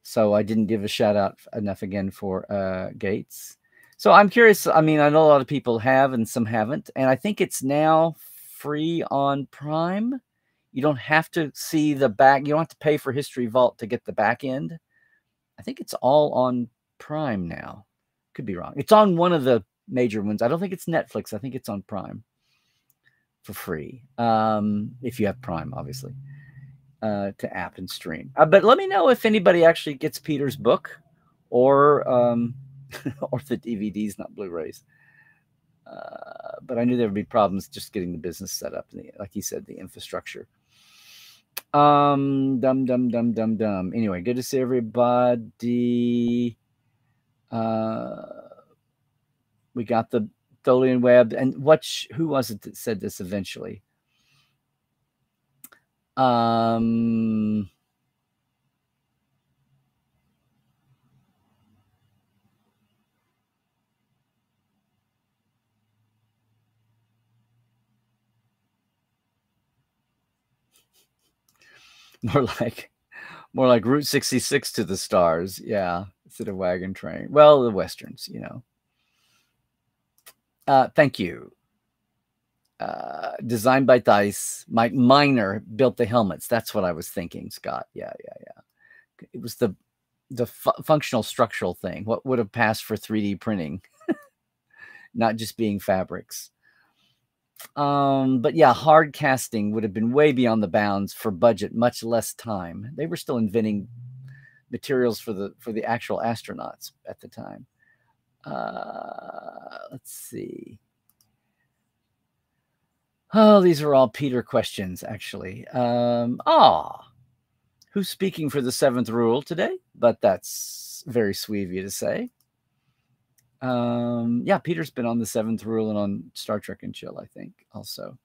So I didn't give a shout out enough again for uh, Gates. So I'm curious. I mean, I know a lot of people have and some haven't, and I think it's now free on Prime. You don't have to see the back. You don't have to pay for History Vault to get the back end. I think it's all on Prime now. Could be wrong. It's on one of the major ones. I don't think it's Netflix. I think it's on Prime for free. Um, if you have Prime, obviously uh, to app and stream. Uh, but let me know if anybody actually gets Peter's book or um, or the DVDs, not Blu-rays. Uh, but I knew there would be problems just getting the business set up, the, like he said, the infrastructure. Um, dum dum dum dum dum. Anyway, good to see everybody. Uh, we got the Tholian web, and what? who was it that said this eventually? Um, more like more like Route 66 to the stars. Yeah, instead of wagon train. Well, the westerns, you know. Uh, thank you. Uh, designed by Theiss. Mike Minor built the helmets. That's what I was thinking, Scott. Yeah, yeah, yeah. It was the the fu functional structural thing. What would have passed for 3D printing, not just being fabrics. Um, but yeah, hard casting would have been way beyond the bounds for budget, much less time. They were still inventing materials for the for the actual astronauts at the time. Uh, let's see. Oh, these are all Peter questions, actually. Um, ah, who's speaking for the seventh rule today? But that's very sweet of you to say. Um, yeah, Peter's been on the seventh rule and on Star Trek and Chill, I think, also.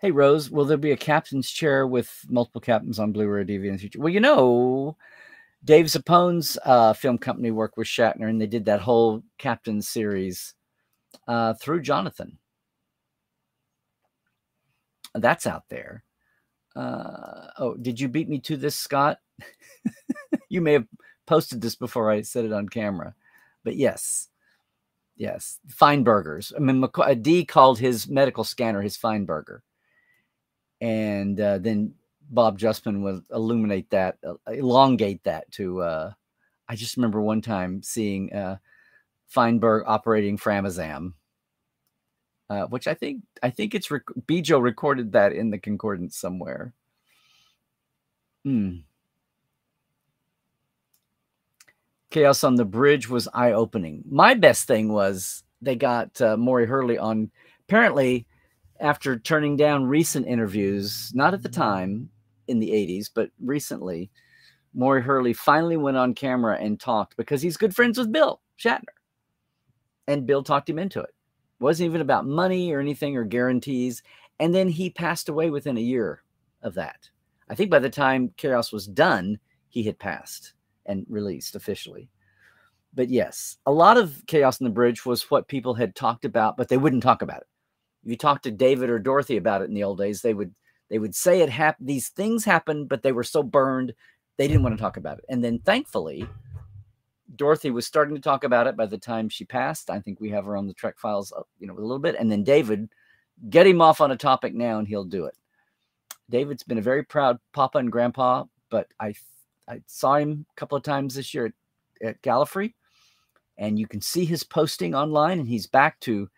Hey, Rose, will there be a captain's chair with multiple captains on Blu-ray DVD in the future? Well, you know, Dave Zappone's uh, film company worked with Shatner, and they did that whole Captain series uh, through Jonathan. That's out there. Uh, oh, did you beat me to this, Scott? you may have posted this before I said it on camera, but yes, yes, Feinbergers. I mean, D called his medical scanner his Feinberger, and uh, then Bob Justman would illuminate that, uh, elongate that to. Uh, I just remember one time seeing uh, Feinberg operating Framazam, uh, which I think I think it's rec- Bjo recorded that in the concordance somewhere. Hmm. Chaos on the Bridge was eye opening. My best thing was they got uh, Maury Hurley on. Apparently, after turning down recent interviews, not at the time, in the 80s, but recently, Maury Hurley finally went on camera and talked because he's good friends with Bill Shatner. And Bill talked him into it. Wasn't even about money or anything or guarantees. And then he passed away within a year of that. I think by the time Chaos was done, he had passed. and released officially. But yes, a lot of Chaos in the Bridge was what people had talked about, but they wouldn't talk about it. If you talked to David or Dorothy about it in the old days, they would they would say it happened. These things happened, but they were so burned they didn't want to talk about it. And then thankfully, Dorothy was starting to talk about it by the time she passed. I think we have her on the Trek files, uh, you know, a little bit. And then David, get him off on a topic now, and he'll do it. David's been a very proud papa and grandpa, but I I saw him a couple of times this year at, at Gallifrey, and you can see his posting online, and he's back to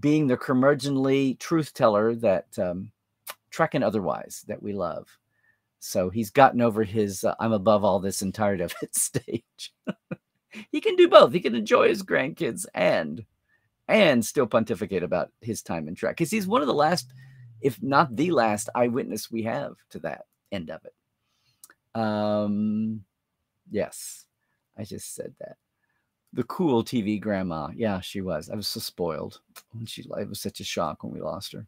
being the curmudgeonly truth teller that um, Trek and otherwise that we love. So he's gotten over his uh, I'm above all this and tired of it stage. he can do both. He can enjoy his grandkids and and still pontificate about his time in Trek because he's one of the last, if not the last, eyewitness we have to that end of it. Um, yes, I just said that. The cool TV grandma. Yeah, she was. I was so spoiled when she. It was such a shock when we lost her.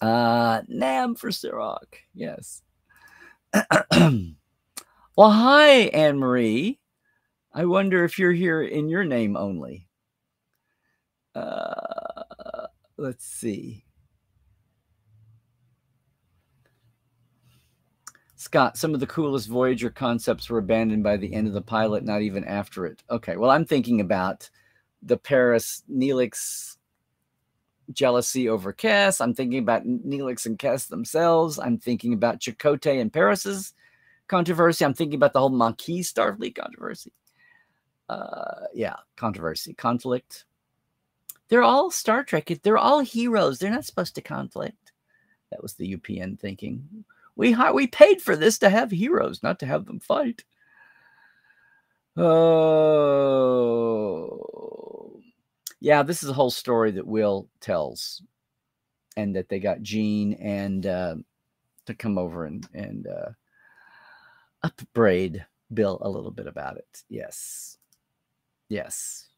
Uh, Nam for Sirach. Yes. well, hi, Anne Marie. I wonder if you're here in your name only. Uh, let's see. Scott, some of the coolest Voyager concepts were abandoned by the end of the pilot, not even after it. Okay, well, I'm thinking about the Paris Neelix jealousy over Kes. I'm thinking about Neelix and Kes themselves. I'm thinking about Chakotay and Paris's controversy. I'm thinking about the whole Maquis Starfleet controversy. Uh, yeah, controversy, conflict. They're all Star Trek. They're all heroes. They're not supposed to conflict. That was the UPN thinking. We we paid for this to have heroes, not to have them fight. Oh yeah, this is a whole story that Will tells, and that they got Gene and uh, to come over and and uh, upbraid Bill a little bit about it. Yes, yes.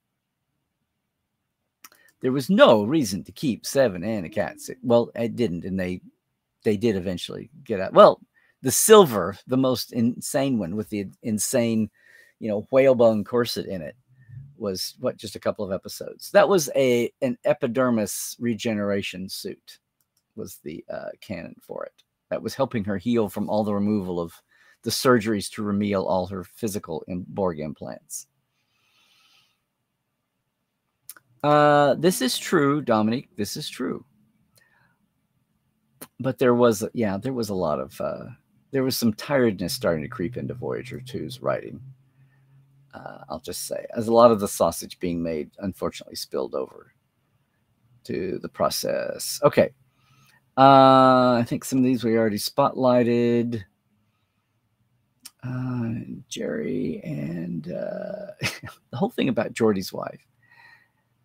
There was no reason to keep seven and a cat. Well, it didn't, and they they did eventually get out. Well, the silver, the most insane one with the insane, you know, whalebone corset in it was what just a couple of episodes. That was a an epidermis regeneration suit was the uh, canon for it. That was helping her heal from all the removal of the surgeries to remedial all her physical Borg implants. Uh, this is true, Dominique. This is true. But there was, yeah, there was a lot of, uh, there was some tiredness starting to creep into Voyager 2's writing uh, I'll just say, as a lot of the sausage being made unfortunately spilled over to the process. Okay. Uh, I think some of these we already spotlighted. Uh, Jerry and uh, the whole thing about Geordi's wife.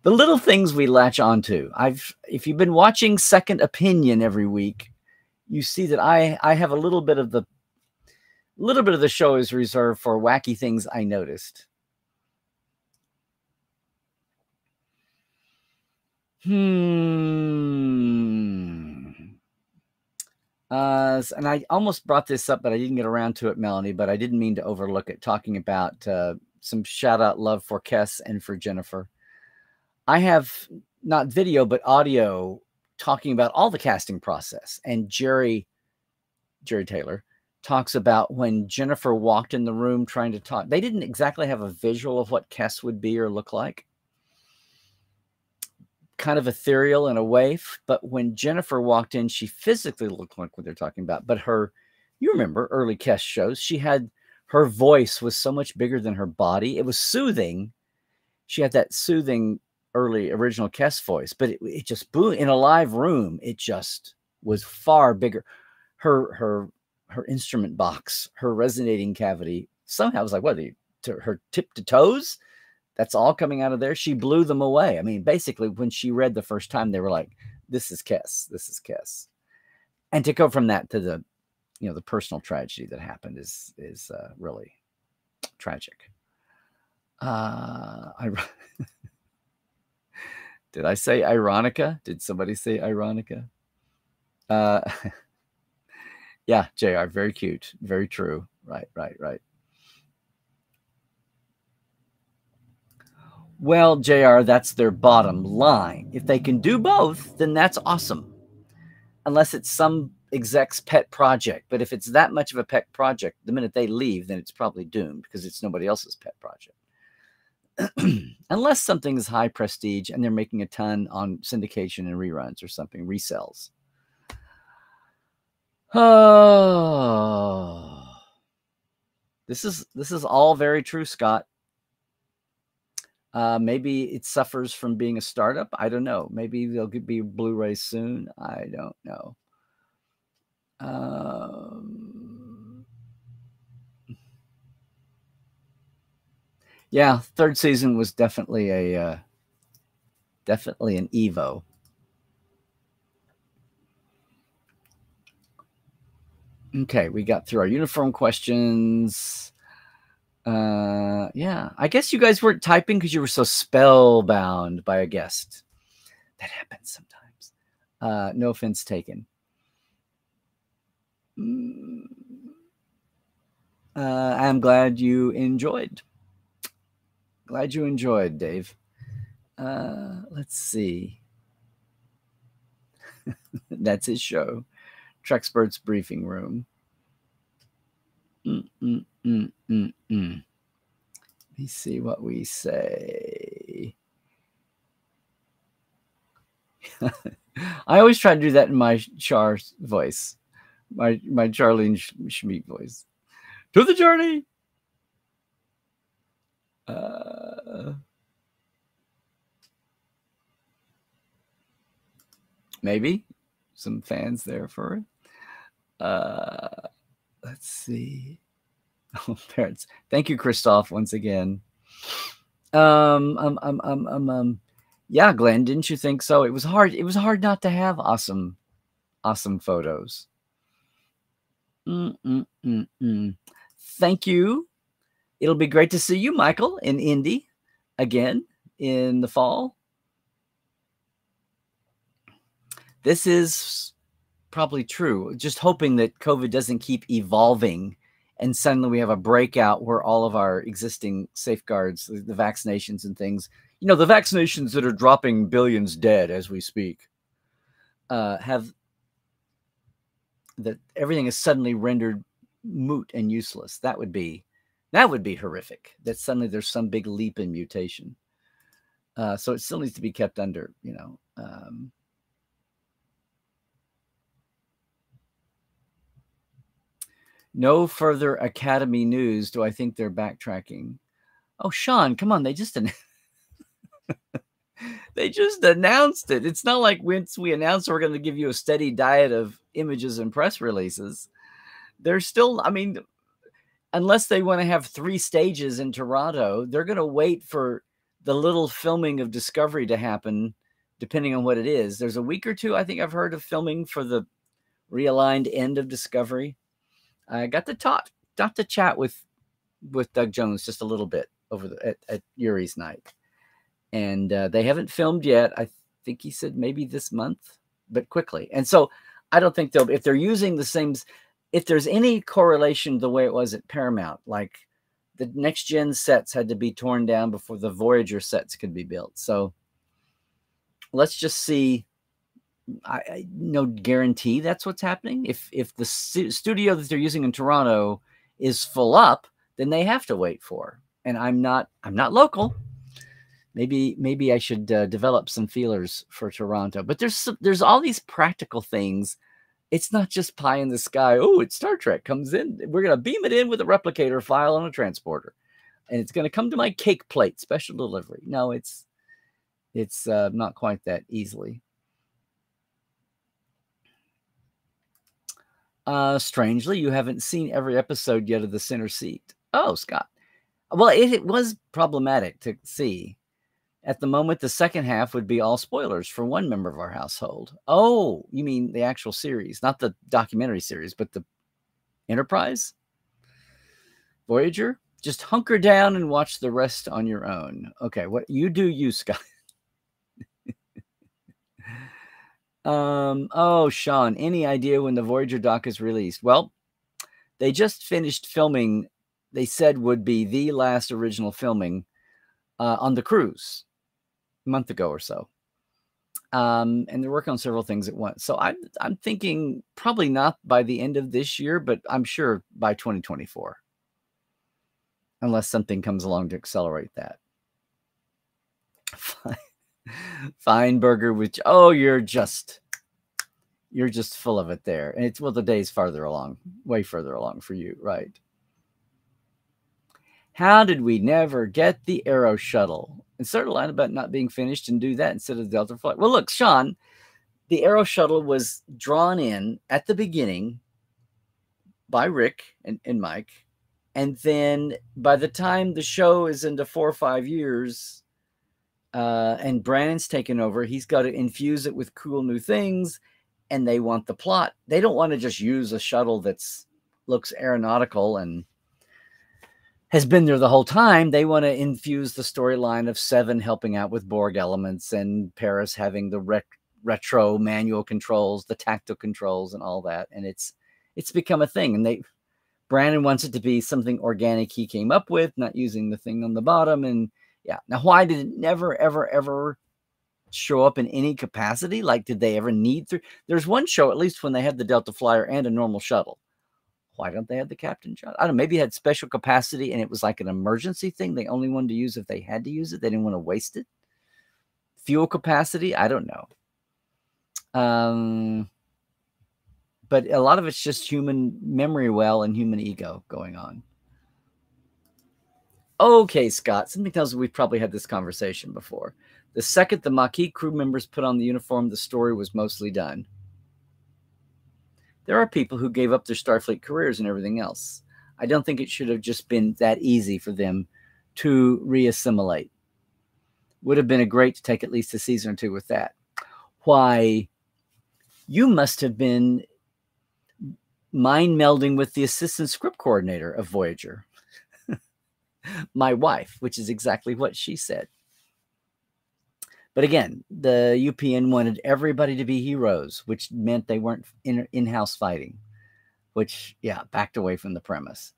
The little things we latch onto. I've, if you've been watching Second Opinion every week, you see that I, I have a little bit of the little bit of the show is reserved for wacky things I noticed. Hmm. Uh, and I almost brought this up, but I didn't get around to it, Melanie. But I didn't mean to overlook it. Talking about uh, some shout out love for Kes and for Jennifer. I have not video, but audio talking about all the casting process. And Jeri, Jeri Taylor, talks about when Jennifer walked in the room trying to talk. They didn't exactly have a visual of what Kes would be or look like. Kind of ethereal in a way, but when Jennifer walked in, she physically looked like what they're talking about. But her, you remember early Kes shows, she had her voice was so much bigger than her body. It was soothing. She had that soothing early original Kes voice, but it, it just boom in a live room. It just was far bigger. Her her her instrument box, her resonating cavity. Somehow I was like, what? To her tip to toes? That's all coming out of there. She blew them away. I mean, basically, when she read the first time, they were like, "This is Kes. This is Kes." And to go from that to the, you know, the personal tragedy that happened is is uh, really tragic. Uh, I Did I say Ironica? Did somebody say Ironica? Uh, yeah, JR, very cute. Very true. Right, right, right. Well, JR, that's their bottom line. If they can do both, then that's awesome. Unless it's some exec's pet project. But if it's that much of a pet project, the minute they leave, then it's probably doomed because it's nobody else's pet project. Unless something is high prestige and they're making a ton on syndication and reruns or something, resells. Oh. This is this is all very true, Scott. Uh, maybe it suffers from being a startup. I don't know. Maybe they'll be Blu-ray soon. I don't know. Um, yeah, third season was definitely a uh, definitely an Evo. Okay, we got through our uniform questions. Uh, yeah, I guess you guys weren't typing because you were so spellbound by a guest. That happens sometimes. Uh, no offense taken. Mm. Uh, I'm glad you enjoyed. Glad you enjoyed, Dave. Uh, let's see. That's his show. Trexperts briefing room. Mm, mm, mm, mm, mm. Let me see what we say. I always try to do that in my Char voice, my my Charlene Schmidt voice. To the journey. Uh, maybe some fans there for it. Uh, let's see. Oh, parents. Thank you, Christoph, once again. Um, um, um, um, um, um, yeah, Glenn, didn't you think so? It was hard. It was hard not to have awesome, awesome photos. Mm, mm, mm, mm. Thank you. It'll be great to see you, Michael, in Indy again in the fall. This is probably true. Just hoping that COVID doesn't keep evolving and suddenly we have a breakout where all of our existing safeguards, the, vaccinations and things, you know, the vaccinations that are dropping billions dead as we speak, uh, have that everything is suddenly rendered moot and useless. That would be that would be horrific. That suddenly there's some big leap in mutation. Uh, so it still needs to be kept under, you know. Um, No further Academy news. Do I think they're backtracking? Oh, Sean, come on. They just they just announced it. It's not like once we announce we're going to give you a steady diet of images and press releases. They're still, I mean, unless they want to have three stages in Toronto, they're going to wait for the little filming of Discovery to happen, depending on what it is. There's a week or two, I think I've heard of filming for the realigned end of Discovery. I got to talk, got to chat with with Doug Jones just a little bit over the at, at Yuri's night, and uh, they haven't filmed yet. I think he said maybe this month, but quickly. And so I don't think they'll if they're using the same. If there's any correlation the way it was at Paramount, like the next gen sets had to be torn down before the Voyager sets could be built. So let's just see I, I, no guarantee that's what's happening. If if the stu- studio that they're using in Toronto is full up, then they have to wait for. And I'm not I'm not local. Maybe maybe I should uh, develop some feelers for Toronto. But there's there's all these practical things. It's not just pie in the sky. Oh, it's Star Trek comes in. We're gonna beam it in with a replicator file on a transporter, and it's gonna come to my cake plate, special delivery. No, it's it's uh, not quite that easily. Uh, strangely, you haven't seen every episode yet of The Center Seat. Oh, Scott. Well, it, it was problematic to see. At the moment, the second half would be all spoilers for one member of our household. Oh, you mean the actual series, not the documentary series, but the Enterprise? Voyager? Just hunker down and watch the rest on your own. Okay, what you do, you, Scott. Um, oh, Sean, any idea when the Voyager doc is released? Well, they just finished filming, they said would be the last original filming uh, on the cruise a month ago or so. Um, and they're working on several things at once. So I'm I'm thinking probably not by the end of this year, but I'm sure by 2024, unless something comes along to accelerate that. Feinberger, which oh, you're just you're just full of it there, and it's well the day's farther along, way further along for you, right? How did we never get the Aero shuttle? And start a line about not being finished and do that instead of the Delta Flyer. Well, look, Sean, the Aero shuttle was drawn in at the beginning by Rick and, and Mike. And then by the time the show is into four or five years, uh, and Brannon's taken over, he's got to infuse it with cool new things, and they want the plot. They don't want to just use a shuttle that's looks aeronautical and has been there the whole time. They want to infuse the storyline of Seven helping out with Borg elements and Paris having the ret- retro manual controls, the tactile controls, and all that. And it's it's become a thing. And they Brannon wants it to be something organic he came up with, not using the thing on the bottom. And yeah, now why did it never, ever, ever show up in any capacity? Like, did they ever need to? There's one show, at least when they had the Delta Flyer and a normal shuttle why don't they have the captain shot? I don't know. Maybe it had special capacity and it was like an emergency thing. They only wanted to use if they had to use it. They didn't want to waste it. Fuel capacity, I don't know. Um, but a lot of it's just human memory well and human ego going on. Okay, Scott. Something tells me we've probably had this conversation before. The second the Maquis crew members put on the uniform, the story was mostly done there are people who gave up their Starfleet careers and everything else. I don't think it should have just been that easy for them to reassimilate. Would have been a great to take at least a season or two with that. Why, you must have been mind melding with the assistant script coordinator of Voyager, my wife, which is exactly what she said. But again, the UPN wanted everybody to be heroes, which meant they weren't in in-house fighting, which yeah, backed away from the premise.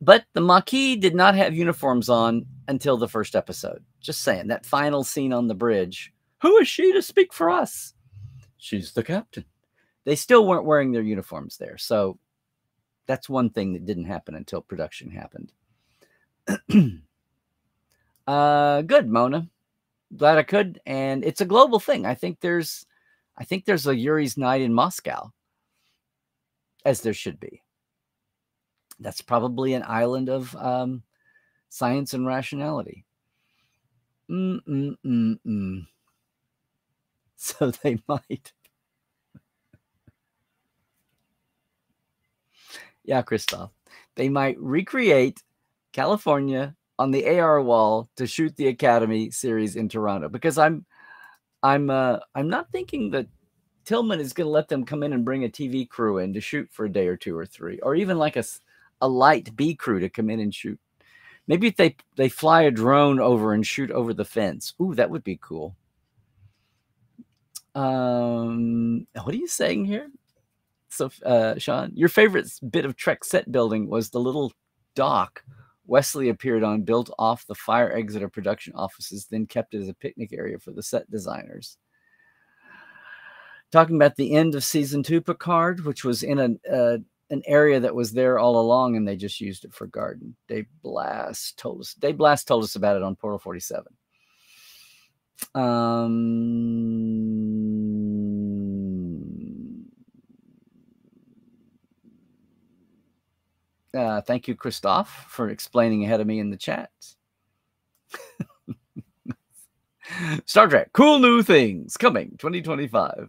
But the Maquis did not have uniforms on until the first episode. Just saying, that final scene on the bridge. Who is she to speak for us? She's the captain. They still weren't wearing their uniforms there. So that's one thing that didn't happen until production happened. uh, good, Mona glad I could. And it's a global thing. I think there's, I think there's a Yuri's night in Moscow, as there should be. That's probably an island of um, science and rationality. Mm mm mm mm. So they might. yeah, Christoph. They might recreate California on the AR wall to shoot the Academy series in Toronto because I'm I'm uh I'm not thinking that Tillman is going to let them come in and bring a TV crew in to shoot for a day or two or three or even like a a light B crew to come in and shoot. Maybe if they they fly a drone over and shoot over the fence. Ooh, that would be cool. Um, what are you saying here? So, uh, Sean, your favorite bit of Trek set building was the little dock Wesley appeared on, built off the fire exit of production offices, then kept it as a picnic area for the set designers. Talking about the end of season two Picard, which was in a, uh, an area that was there all along, and they just used it for garden. Dave Blass told us. Dave Blass told us about it on Portal Forty Seven. Um, Uh, thank you, Christoph, for explaining ahead of me in the chat. Star Trek, cool new things coming 2025.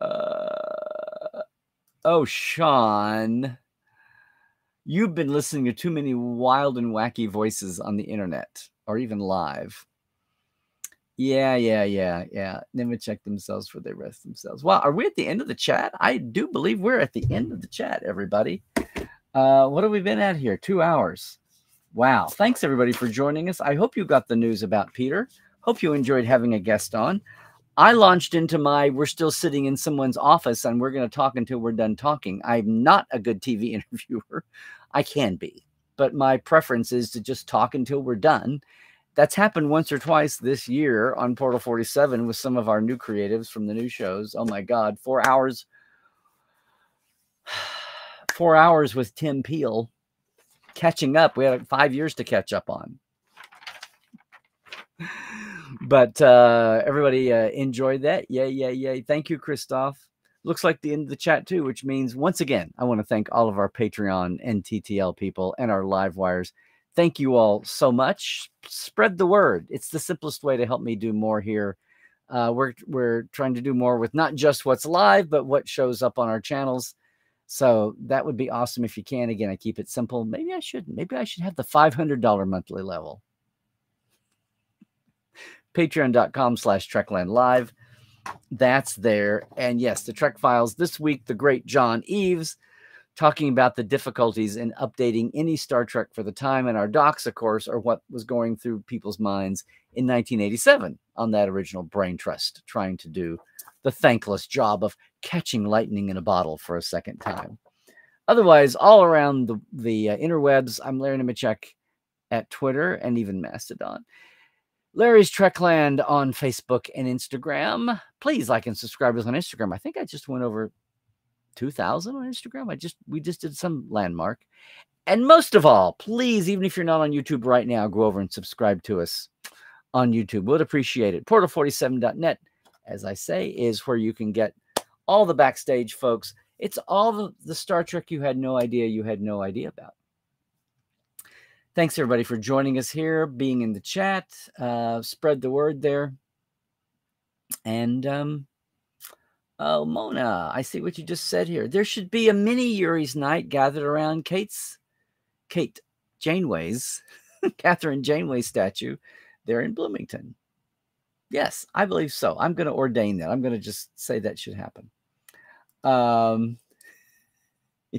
Uh, oh, Sean, you've been listening to too many wild and wacky voices on the internet or even live. Yeah, yeah, yeah, yeah. Never check themselves for they rest themselves. Wow, are we at the end of the chat? I do believe we're at the end of the chat, everybody. Uh, what have we been at here? Two hours. Wow. Thanks everybody for joining us. I hope you got the news about Peter. Hope you enjoyed having a guest on. I launched into my we're still sitting in someone's office and we're going to talk until we're done talking. I'm not a good TV interviewer. I can be. but my preference is to just talk until we're done. That's happened once or twice this year on Portal 47 with some of our new creatives from the new shows. Oh my God, four hours. Four hours with Tim Peel catching up. We had five years to catch up on. But uh, everybody uh, enjoyed that. Yay, yay, yay. Thank you, Christoph. Looks like the end of the chat, too, which means once again, I want to thank all of our Patreon and TTL people and our live wires. Thank you all so much. Spread the word. It's the simplest way to help me do more here. Uh, we're we're trying to do more with not just what's live, but what shows up on our channels. So that would be awesome if you can. Again, I keep it simple. Maybe I should. Maybe I should have the $500 monthly level. Patreon.com slash Trekland Live. That's there. And yes, the Trek Files this week, the great John Eaves talking about the difficulties in updating any Star Trek for the time. And our docs, of course, are what was going through people's minds in 1987 on that original Brain Trust, trying to do the thankless job of catching lightning in a bottle for a second time. Otherwise, all around the, the uh, interwebs, I'm Larry Nemecek at Twitter and even Mastodon. Larry's Trekland on Facebook and Instagram. Please like and subscribe us on Instagram. I think I just went over 2000 on Instagram. I just we just did some landmark. And most of all, please even if you're not on YouTube right now, go over and subscribe to us on YouTube. We'd appreciate it. Portal47.net as I say is where you can get all the backstage folks. It's all the, the Star Trek you had no idea you had no idea about. Thanks everybody for joining us here, being in the chat. Uh, spread the word there. And um, oh, Mona, I see what you just said here. There should be a mini Yuri's night gathered around Kate's, Kate Janeway's, Kathryn Janeway statue there in Bloomington. Yes, I believe so. I'm going to ordain that. I'm going to just say that should happen. Um,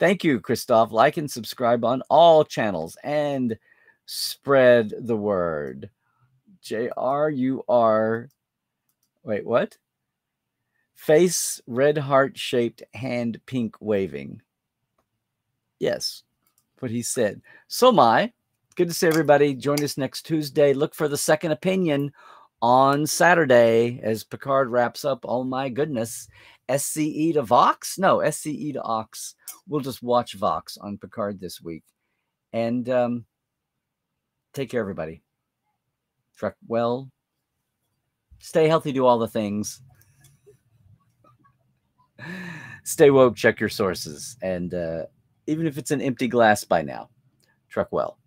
thank you, Christoph. Like and subscribe on all channels and spread the word. JR, you are. Wait, what? Face red heart shaped hand pink waving. Yes, what he said. So my Good to see everybody. Join us next Tuesday. Look for the second opinion on Saturday as Picard wraps up. Oh my goodness. SCE to Vox? No, SCE to Aux. We'll just watch Vox on Picard this week. And um, take care, everybody. Trek well. Stay healthy, do all the things. Stay woke, check your sources. And uh, even if it's an empty glass by now, truck well.